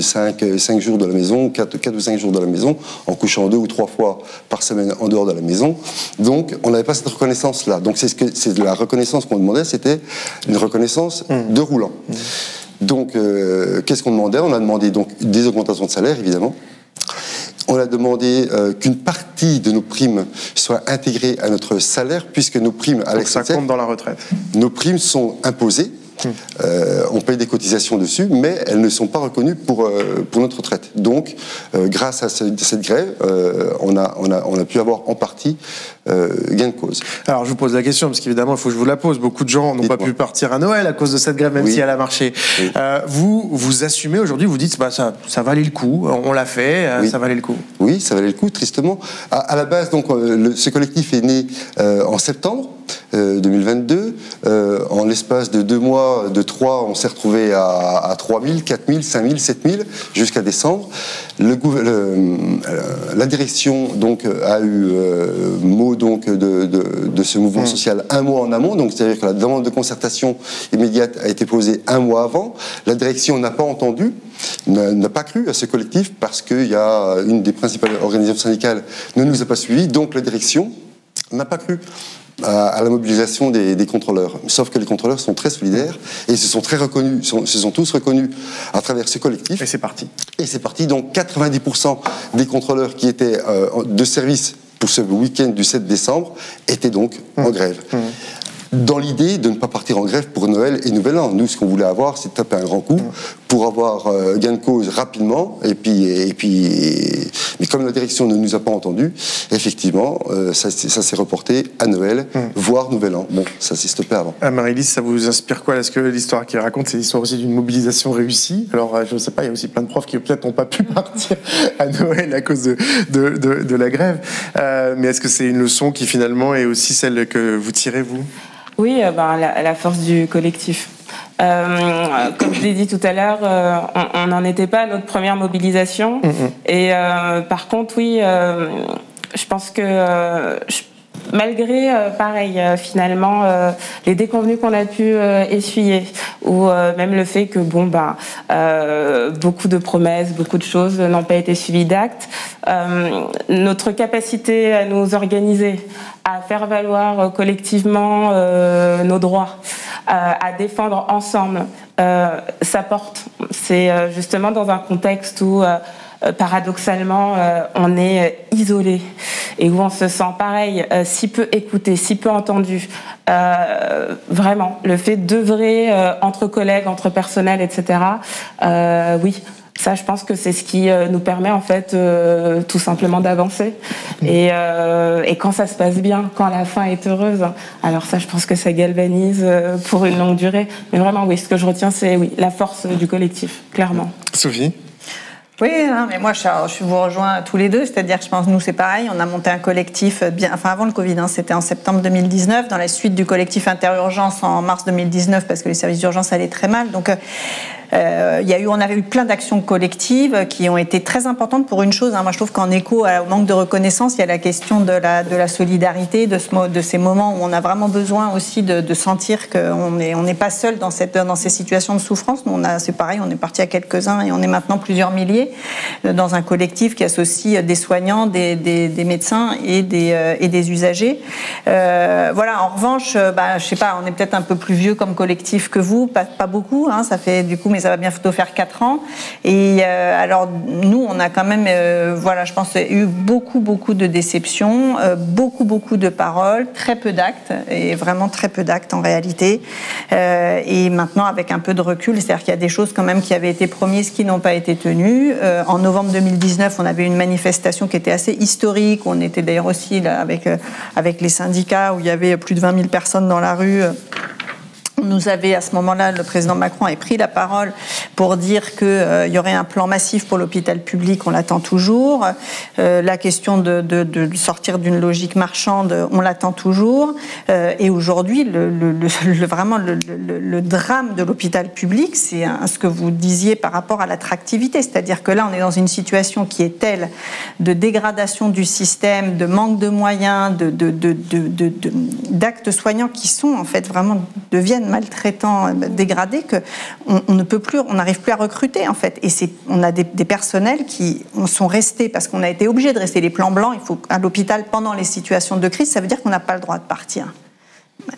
5, euh, 5 jours de la maison, 4, 4 ou 5 jours de la maison, en couchant deux ou trois fois par semaine en dehors de la maison. Donc, on n'avait pas cette reconnaissance-là. Donc, c'est ce que, c'est la reconnaissance qu'on demandait, c'était une reconnaissance mmh. de roulant. Mmh. Donc, qu'est-ce qu'on demandait? On a demandé donc des augmentations de salaire, évidemment. On a demandé euh, qu'une partie de nos primes soit intégrée à notre salaire, puisque nos primes à ça compte dans la retraite. Nos primes sont imposées euh, on paye des cotisations dessus, mais elles ne sont pas reconnues pour, euh, pour notre retraite. Donc, euh, grâce à cette grève, on, a, on, a, on a pu avoir en partie gain de cause. Alors, je vous pose la question, parce qu'évidemment, il faut que je vous la pose. Beaucoup de gens n'ont pas pu partir à Noël à cause de cette grève, même si elle a marché. vous, vous assumez aujourd'hui, vous dites, bah, ça, ça valait le coup, on l'a fait, ça valait le coup. Oui, ça valait le coup, tristement. À, la base, donc, ce collectif est né en septembre. 2022. en l'espace de deux mois, de trois, on s'est retrouvé à, à 3 000, 4 000, 5 000, 7 000 jusqu'à décembre. Le, euh, la direction donc a eu euh, mot donc de, de, ce mouvement mmh. social un mois en amont, donc c'est-à-dire que la demande de concertation immédiate a été posée un mois avant. La direction n'a pas entendu n'a pas cru à ce collectif parce qu'il y a une des principales organisations syndicales ne nous a pas suivis, donc la direction n'a pas cru à, la mobilisation des, contrôleurs. Sauf que les contrôleurs sont très solidaires et se sont très reconnus, se sont tous reconnus à travers ce collectif. Et c'est parti. Et c'est parti. Donc 90% des contrôleurs qui étaient euh, de service pour ce week-end du 7 décembre étaient donc en mmh. grève. Mmh dans l'idée de ne pas partir en grève pour Noël et Nouvel An. Nous, ce qu'on voulait avoir, c'est taper un grand coup pour avoir euh, gain de cause rapidement. Et puis, et puis, mais comme la direction ne nous a pas entendus, effectivement, euh, ça, s'est reporté à Noël, mmh. voire Nouvel An. Bon, ça s'est stoppé avant. Ah, Marie-Lise, ça vous inspire quoi Est-ce que l'histoire qu'il raconte, c'est l'histoire aussi d'une mobilisation réussie? Alors, euh, je ne sais pas, il y a aussi plein de profs qui peut-être n'ont pas pu [laughs] partir à Noël à cause de, de, de, la grève. mais est-ce que c'est une leçon qui finalement est aussi celle que vous tirez, vous? Oui, euh, ben, la, force du collectif. Euh, comme je l'ai dit tout à l'heure, euh, on n'en était pas à notre première mobilisation. Et par contre, oui, je pense que malgré, pareil, finalement, les déconvenus qu'on a pu essuyer, ou même le fait que, bon, bah, beaucoup de promesses, beaucoup de choses n'ont pas été suivies d'actes, notre capacité à nous organiser, à faire valoir euh, collectivement euh, nos droits, euh, à défendre ensemble sa porte. C'est justement dans un contexte où paradoxalement, on est isolé et où on se sent pareil, si peu écouté, si peu entendu. vraiment, le fait d'œuvrer entre collègues, entre personnels, etc. oui, ça, je pense que c'est ce qui euh, nous permet en fait euh, tout simplement d'avancer. Mm. Euh, et, quand ça se passe bien, quand la fin est heureuse, alors ça, je pense que ça galvanise pour une longue durée. Mais vraiment, oui, ce que je retiens, c'est oui, la force du collectif, clairement. Sophie? Oui, mais moi je, vous rejoins tous les deux, c'est-à-dire que je pense nous c'est pareil, on a monté un collectif bien, enfin avant le Covid, hein, c'était en septembre 2019, dans la suite du collectif interurgence en mars 2019 parce que les services d'urgence allaient très mal. Donc euh, il y a eu, on avait eu plein d'actions collectives qui ont été très importantes pour une chose. Hein. moi, je trouve qu'en écho au manque de reconnaissance, il y a la question de la, de la solidarité, de, ce, de ces moments où on a vraiment besoin aussi de, de sentir qu'on n'est on pas seul dans, cette, dans ces situations de souffrance. Nous, on a, c'est pareil, on est parti à quelques-uns et on est maintenant plusieurs milliers euh, dans un collectif qui associe des soignants, des, médecins et des, euh, usagers. Euh, voilà. En revanche, bah, je sais pas, on est peut-être un peu plus vieux comme collectif que vous, pas, beaucoup. Hein, ça fait du coup, mais ça va bientôt faire 4 ans. Et alors, nous, on a quand même, voilà, je pense, eu beaucoup, beaucoup de déceptions, beaucoup, beaucoup de paroles, très peu d'actes, et vraiment très peu d'actes en réalité. et maintenant, avec un peu de recul, c'est-à-dire qu'il y a des choses quand même qui avaient été promises qui n'ont pas été tenues. En novembre 2019, on avait une manifestation qui était assez historique. On était d'ailleurs aussi avec, avec les syndicats où il y avait plus de 20 000 personnes dans la rue nous avait à ce moment-là, le président Macron avait pris la parole pour dire qu'il euh, y aurait un plan massif pour l'hôpital public, on l'attend toujours. Euh, la question de, sortir d'une logique marchande, on l'attend toujours. Euh, et aujourd'hui, le, vraiment le, drame de l'hôpital public, c'est ce que vous disiez par rapport à l'attractivité. C'est-à-dire que là, on est dans une situation qui est telle de dégradation du système, de manque de moyens, d'actes soignants qui sont en fait vraiment deviennent maltraitant, dégradé que on, ne peut plus, on n'arrive plus à recruter en fait. Et on a des, des, personnels qui sont restés parce qu'on a été obligé de rester les plans blancs. Il faut à l'hôpital pendant les situations de crise, ça veut dire qu'on n'a pas le droit de partir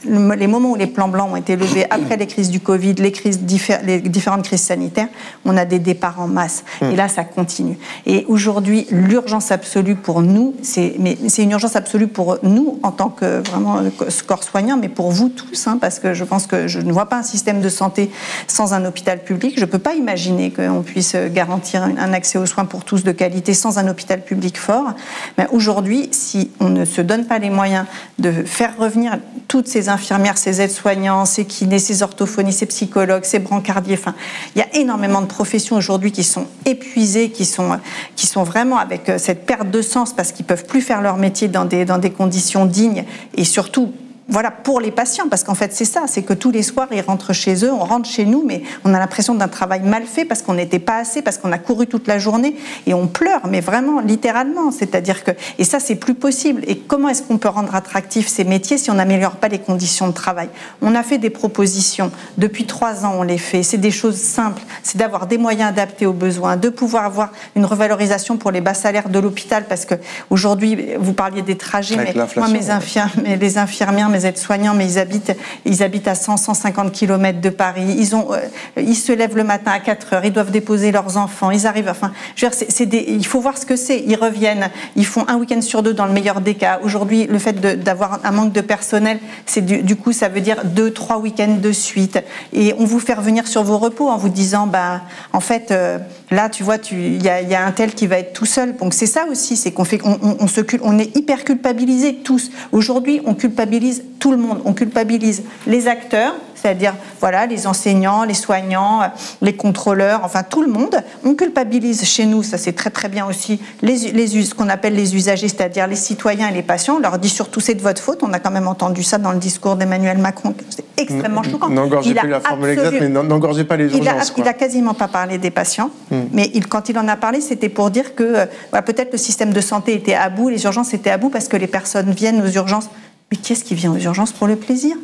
les moments où les plans blancs ont été levés après les crises du Covid, les, crises, les différentes crises sanitaires, on a des départs en masse. Hmm. Et là, ça continue. Et aujourd'hui, l'urgence absolue pour nous, c'est une urgence absolue pour nous en tant que vraiment corps soignant, mais pour vous tous, hein, parce que je pense que je ne vois pas un système de santé sans un hôpital public. Je ne peux pas imaginer qu'on puisse garantir un accès aux soins pour tous de qualité sans un hôpital public fort. Mais aujourd'hui, si on ne se donne pas les moyens de faire revenir toutes ces infirmières, ces aides-soignants, ces kinés, ces orthophonistes, ces psychologues, ces brancardiers. Enfin, il y a énormément de professions aujourd'hui qui sont épuisées, qui sont, qui sont vraiment avec euh, cette perte de sens parce qu'ils peuvent plus faire leur métier dans des, dans des conditions dignes et surtout voilà, pour les patients, parce qu'en fait c'est ça, c'est que tous les soirs ils rentrent chez eux, on rentre chez nous, mais on a l'impression d'un travail mal fait parce qu'on n'était pas assez, parce qu'on a couru toute la journée et on pleure, mais vraiment littéralement, c'est-à-dire que et ça c'est plus possible. Et comment est-ce qu'on peut rendre attractifs ces métiers si on n'améliore pas les conditions de travail? On a fait des propositions. Depuis trois ans, on les fait. C'est des choses simples, c'est d'avoir des moyens adaptés aux besoins, de pouvoir avoir une revalorisation pour les bas salaires de l'hôpital, parce que aujourd'hui vous parliez des trajets, mais moi mes infirmières, les infirmières mes aides-soignants, mais ils habitent, ils habitent à 100, 150 km de Paris. Ils, ont, euh, ils se lèvent le matin à 4 heures, ils doivent déposer leurs enfants, ils arrivent. Enfin, il faut voir ce que c'est. Ils reviennent, ils font un week-end sur deux dans le meilleur des cas. Aujourd'hui, le fait d'avoir un manque de personnel, c'est du, coup, ça veut dire deux, trois week-ends de suite. Et on vous fait revenir sur vos repos en vous disant, bah, en fait, euh, là, tu vois, il y a, un tel qui va être tout seul. Donc c'est ça aussi, c'est qu'on fait, on, on est hyper culpabilisés tous. Aujourd'hui, on culpabilise tout le monde. On culpabilise les acteurs, c'est-à-dire voilà, les enseignants, les soignants, les contrôleurs, enfin tout le monde. On culpabilise chez nous, ça c'est très très bien aussi, les, les ce qu'on appelle les usagers, c'est-à-dire les citoyens et les patients. On leur dit surtout c'est de votre faute. On a quand même entendu ça dans le discours d'Emmanuel Macron. C'est extrêmement choquant. N'engorgez plus la formule exacte, mais n'engorgez pas les urgences. Il a, quasiment pas parlé des patients, hmm. mais il, quand il en a parlé, c'était pour dire que euh, peut-être le système de santé était à bout, les urgences étaient à bout parce que les personnes viennent aux urgences mais qui est-ce qui vient aux urgences pour le plaisir?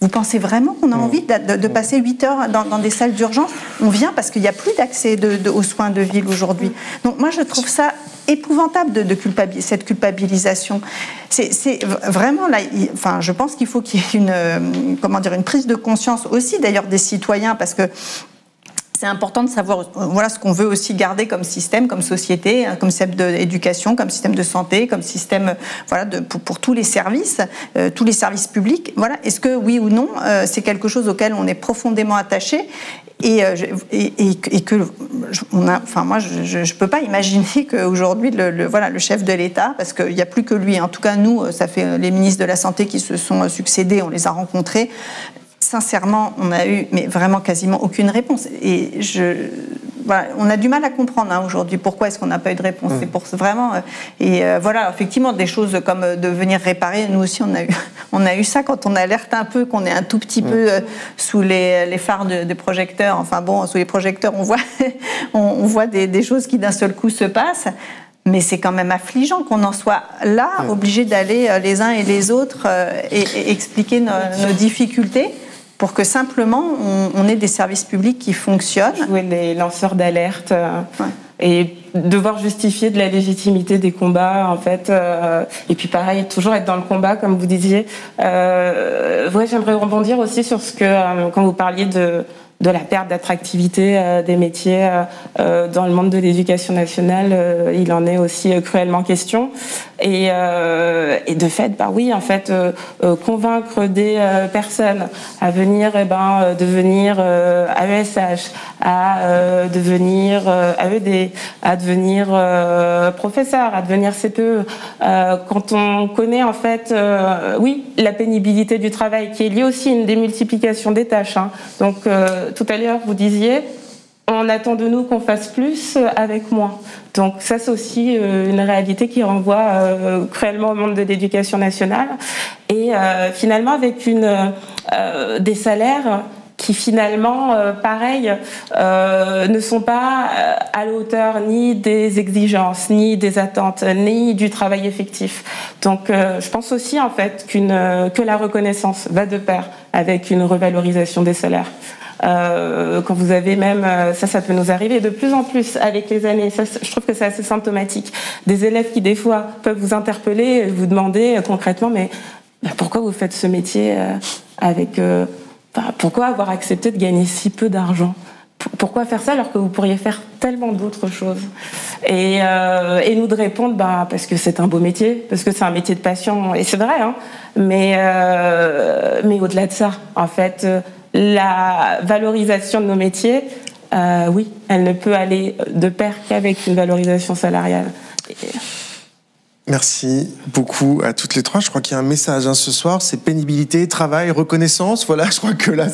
Vous pensez vraiment qu'on a envie de, passer 8 heures dans, des salles d'urgence? On vient parce qu'il n'y a plus d'accès aux soins de ville aujourd'hui. Donc moi, je trouve ça épouvantable de, cette culpabilisation. C'est vraiment là. enfin, je pense qu'il faut qu'il y ait une, euh, comment dire, une prise de conscience aussi, d'ailleurs, des citoyens, parce que c'est important de savoir voilà ce qu'on veut aussi garder comme système, comme société, hein, comme système d'éducation, comme système de santé, comme système voilà de, pour, tous les services, euh, tous les services publics. Voilà, est-ce que oui ou non, euh, c'est quelque chose auquel on est profondément attaché et, euh, et, et, que on a, enfin moi je ne peux pas imaginer [laughs] qu'aujourd'hui le, voilà le chef de l'État, parce qu'il n'y a plus que lui. En tout cas nous, ça fait les ministres de la santé qui se sont succédés, on les a rencontrés sincèrement, on a eu mais vraiment quasiment aucune réponse. Et je, voilà, on a du mal à comprendre hein, aujourd'hui pourquoi est-ce qu'on n'a pas eu de réponse. Mmh. C'est pour vraiment. Euh, et euh, voilà, effectivement, des choses comme euh, de venir réparer. Nous aussi, on a eu, [laughs] on a eu ça quand on alerte un peu, qu'on est un tout petit mmh. peu sous les, les phares des projecteurs. Enfin bon, sous les projecteurs, on voit, [laughs] on, voit des, des choses qui d'un seul coup se passent. Mais c'est quand même affligeant qu'on en soit là, obligé d'aller les uns et les autres et, expliquer nos difficultés pour que simplement on, ait des services publics qui fonctionnent. Jouer les lanceurs d'alerte euh, et devoir justifier de la légitimité des combats en fait. Euh, et puis pareil, toujours être dans le combat comme vous disiez. Euh, ouais, j'aimerais rebondir aussi sur ce que euh, quand vous parliez de de la perte d'attractivité des métiers dans le monde de l'éducation nationale, il en est aussi cruellement question. Et, et de fait, bah oui, en fait, convaincre des personnes à venir, eh ben, devenir AESH, à devenir AED, à devenir professeur, à devenir CPE, quand on connaît en fait, oui, la pénibilité du travail qui est liée aussi à une démultiplication des tâches. Hein. Donc tout à l'heure, vous disiez, on attend de nous qu'on fasse plus avec moins. Donc ça, c'est aussi euh, une réalité qui renvoie euh, cruellement au monde de l'éducation nationale. Et euh, finalement, avec une, des salaires qui finalement, pareil, ne sont pas à la hauteur ni des exigences, ni des attentes, ni du travail effectif. Donc, je pense aussi en fait qu'une que la reconnaissance va de pair avec une revalorisation des salaires. Euh, quand vous avez même, euh, ça, ça peut nous arriver de plus en plus avec les années. Ça, je trouve que c'est assez symptomatique. Des élèves qui, des fois, peuvent vous interpeller, vous demander euh, concrètement, mais pourquoi vous faites ce métier avec. pourquoi avoir accepté de gagner si peu d'argent? Pourquoi faire ça alors que vous pourriez faire tellement d'autres choses? Et, et, nous de répondre bah, parce que c'est un beau métier, parce que c'est un métier de passion, et c'est vrai, hein, mais, mais au-delà de ça, en fait, la valorisation de nos métiers, euh, oui, elle ne peut aller de pair qu'avec une valorisation salariale. Merci beaucoup à toutes les trois. Je crois qu'il y a un message hein, ce soir, c'est pénibilité, travail, reconnaissance. Voilà, je crois que là,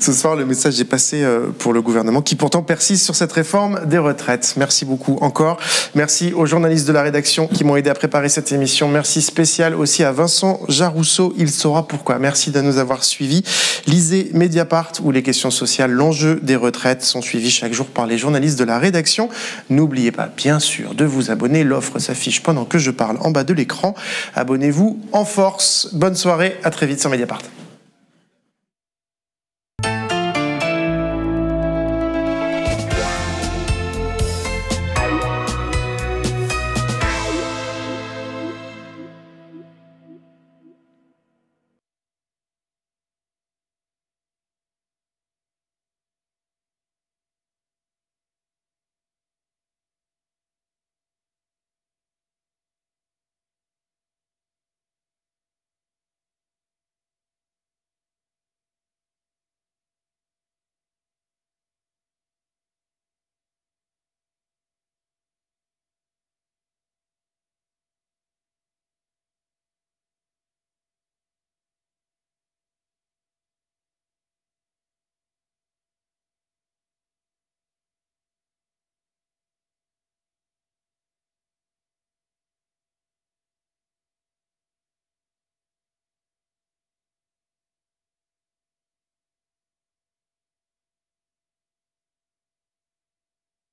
ce, soir, le message est passé euh, pour le gouvernement qui pourtant persiste sur cette réforme des retraites. Merci beaucoup encore. Merci aux journalistes de la rédaction qui m'ont aidé à préparer cette émission. Merci spécial aussi à Vincent Jarousseau. Il saura pourquoi. Merci de nous avoir suivis. Lisez Mediapart où les questions sociales, l'enjeu des retraites sont suivis chaque jour par les journalistes de la rédaction. N'oubliez pas, bien sûr, de vous abonner. L'offre s'affiche pendant que je en bas de l'écran. Abonnez-vous en force. Bonne soirée, à très vite sur Mediapart.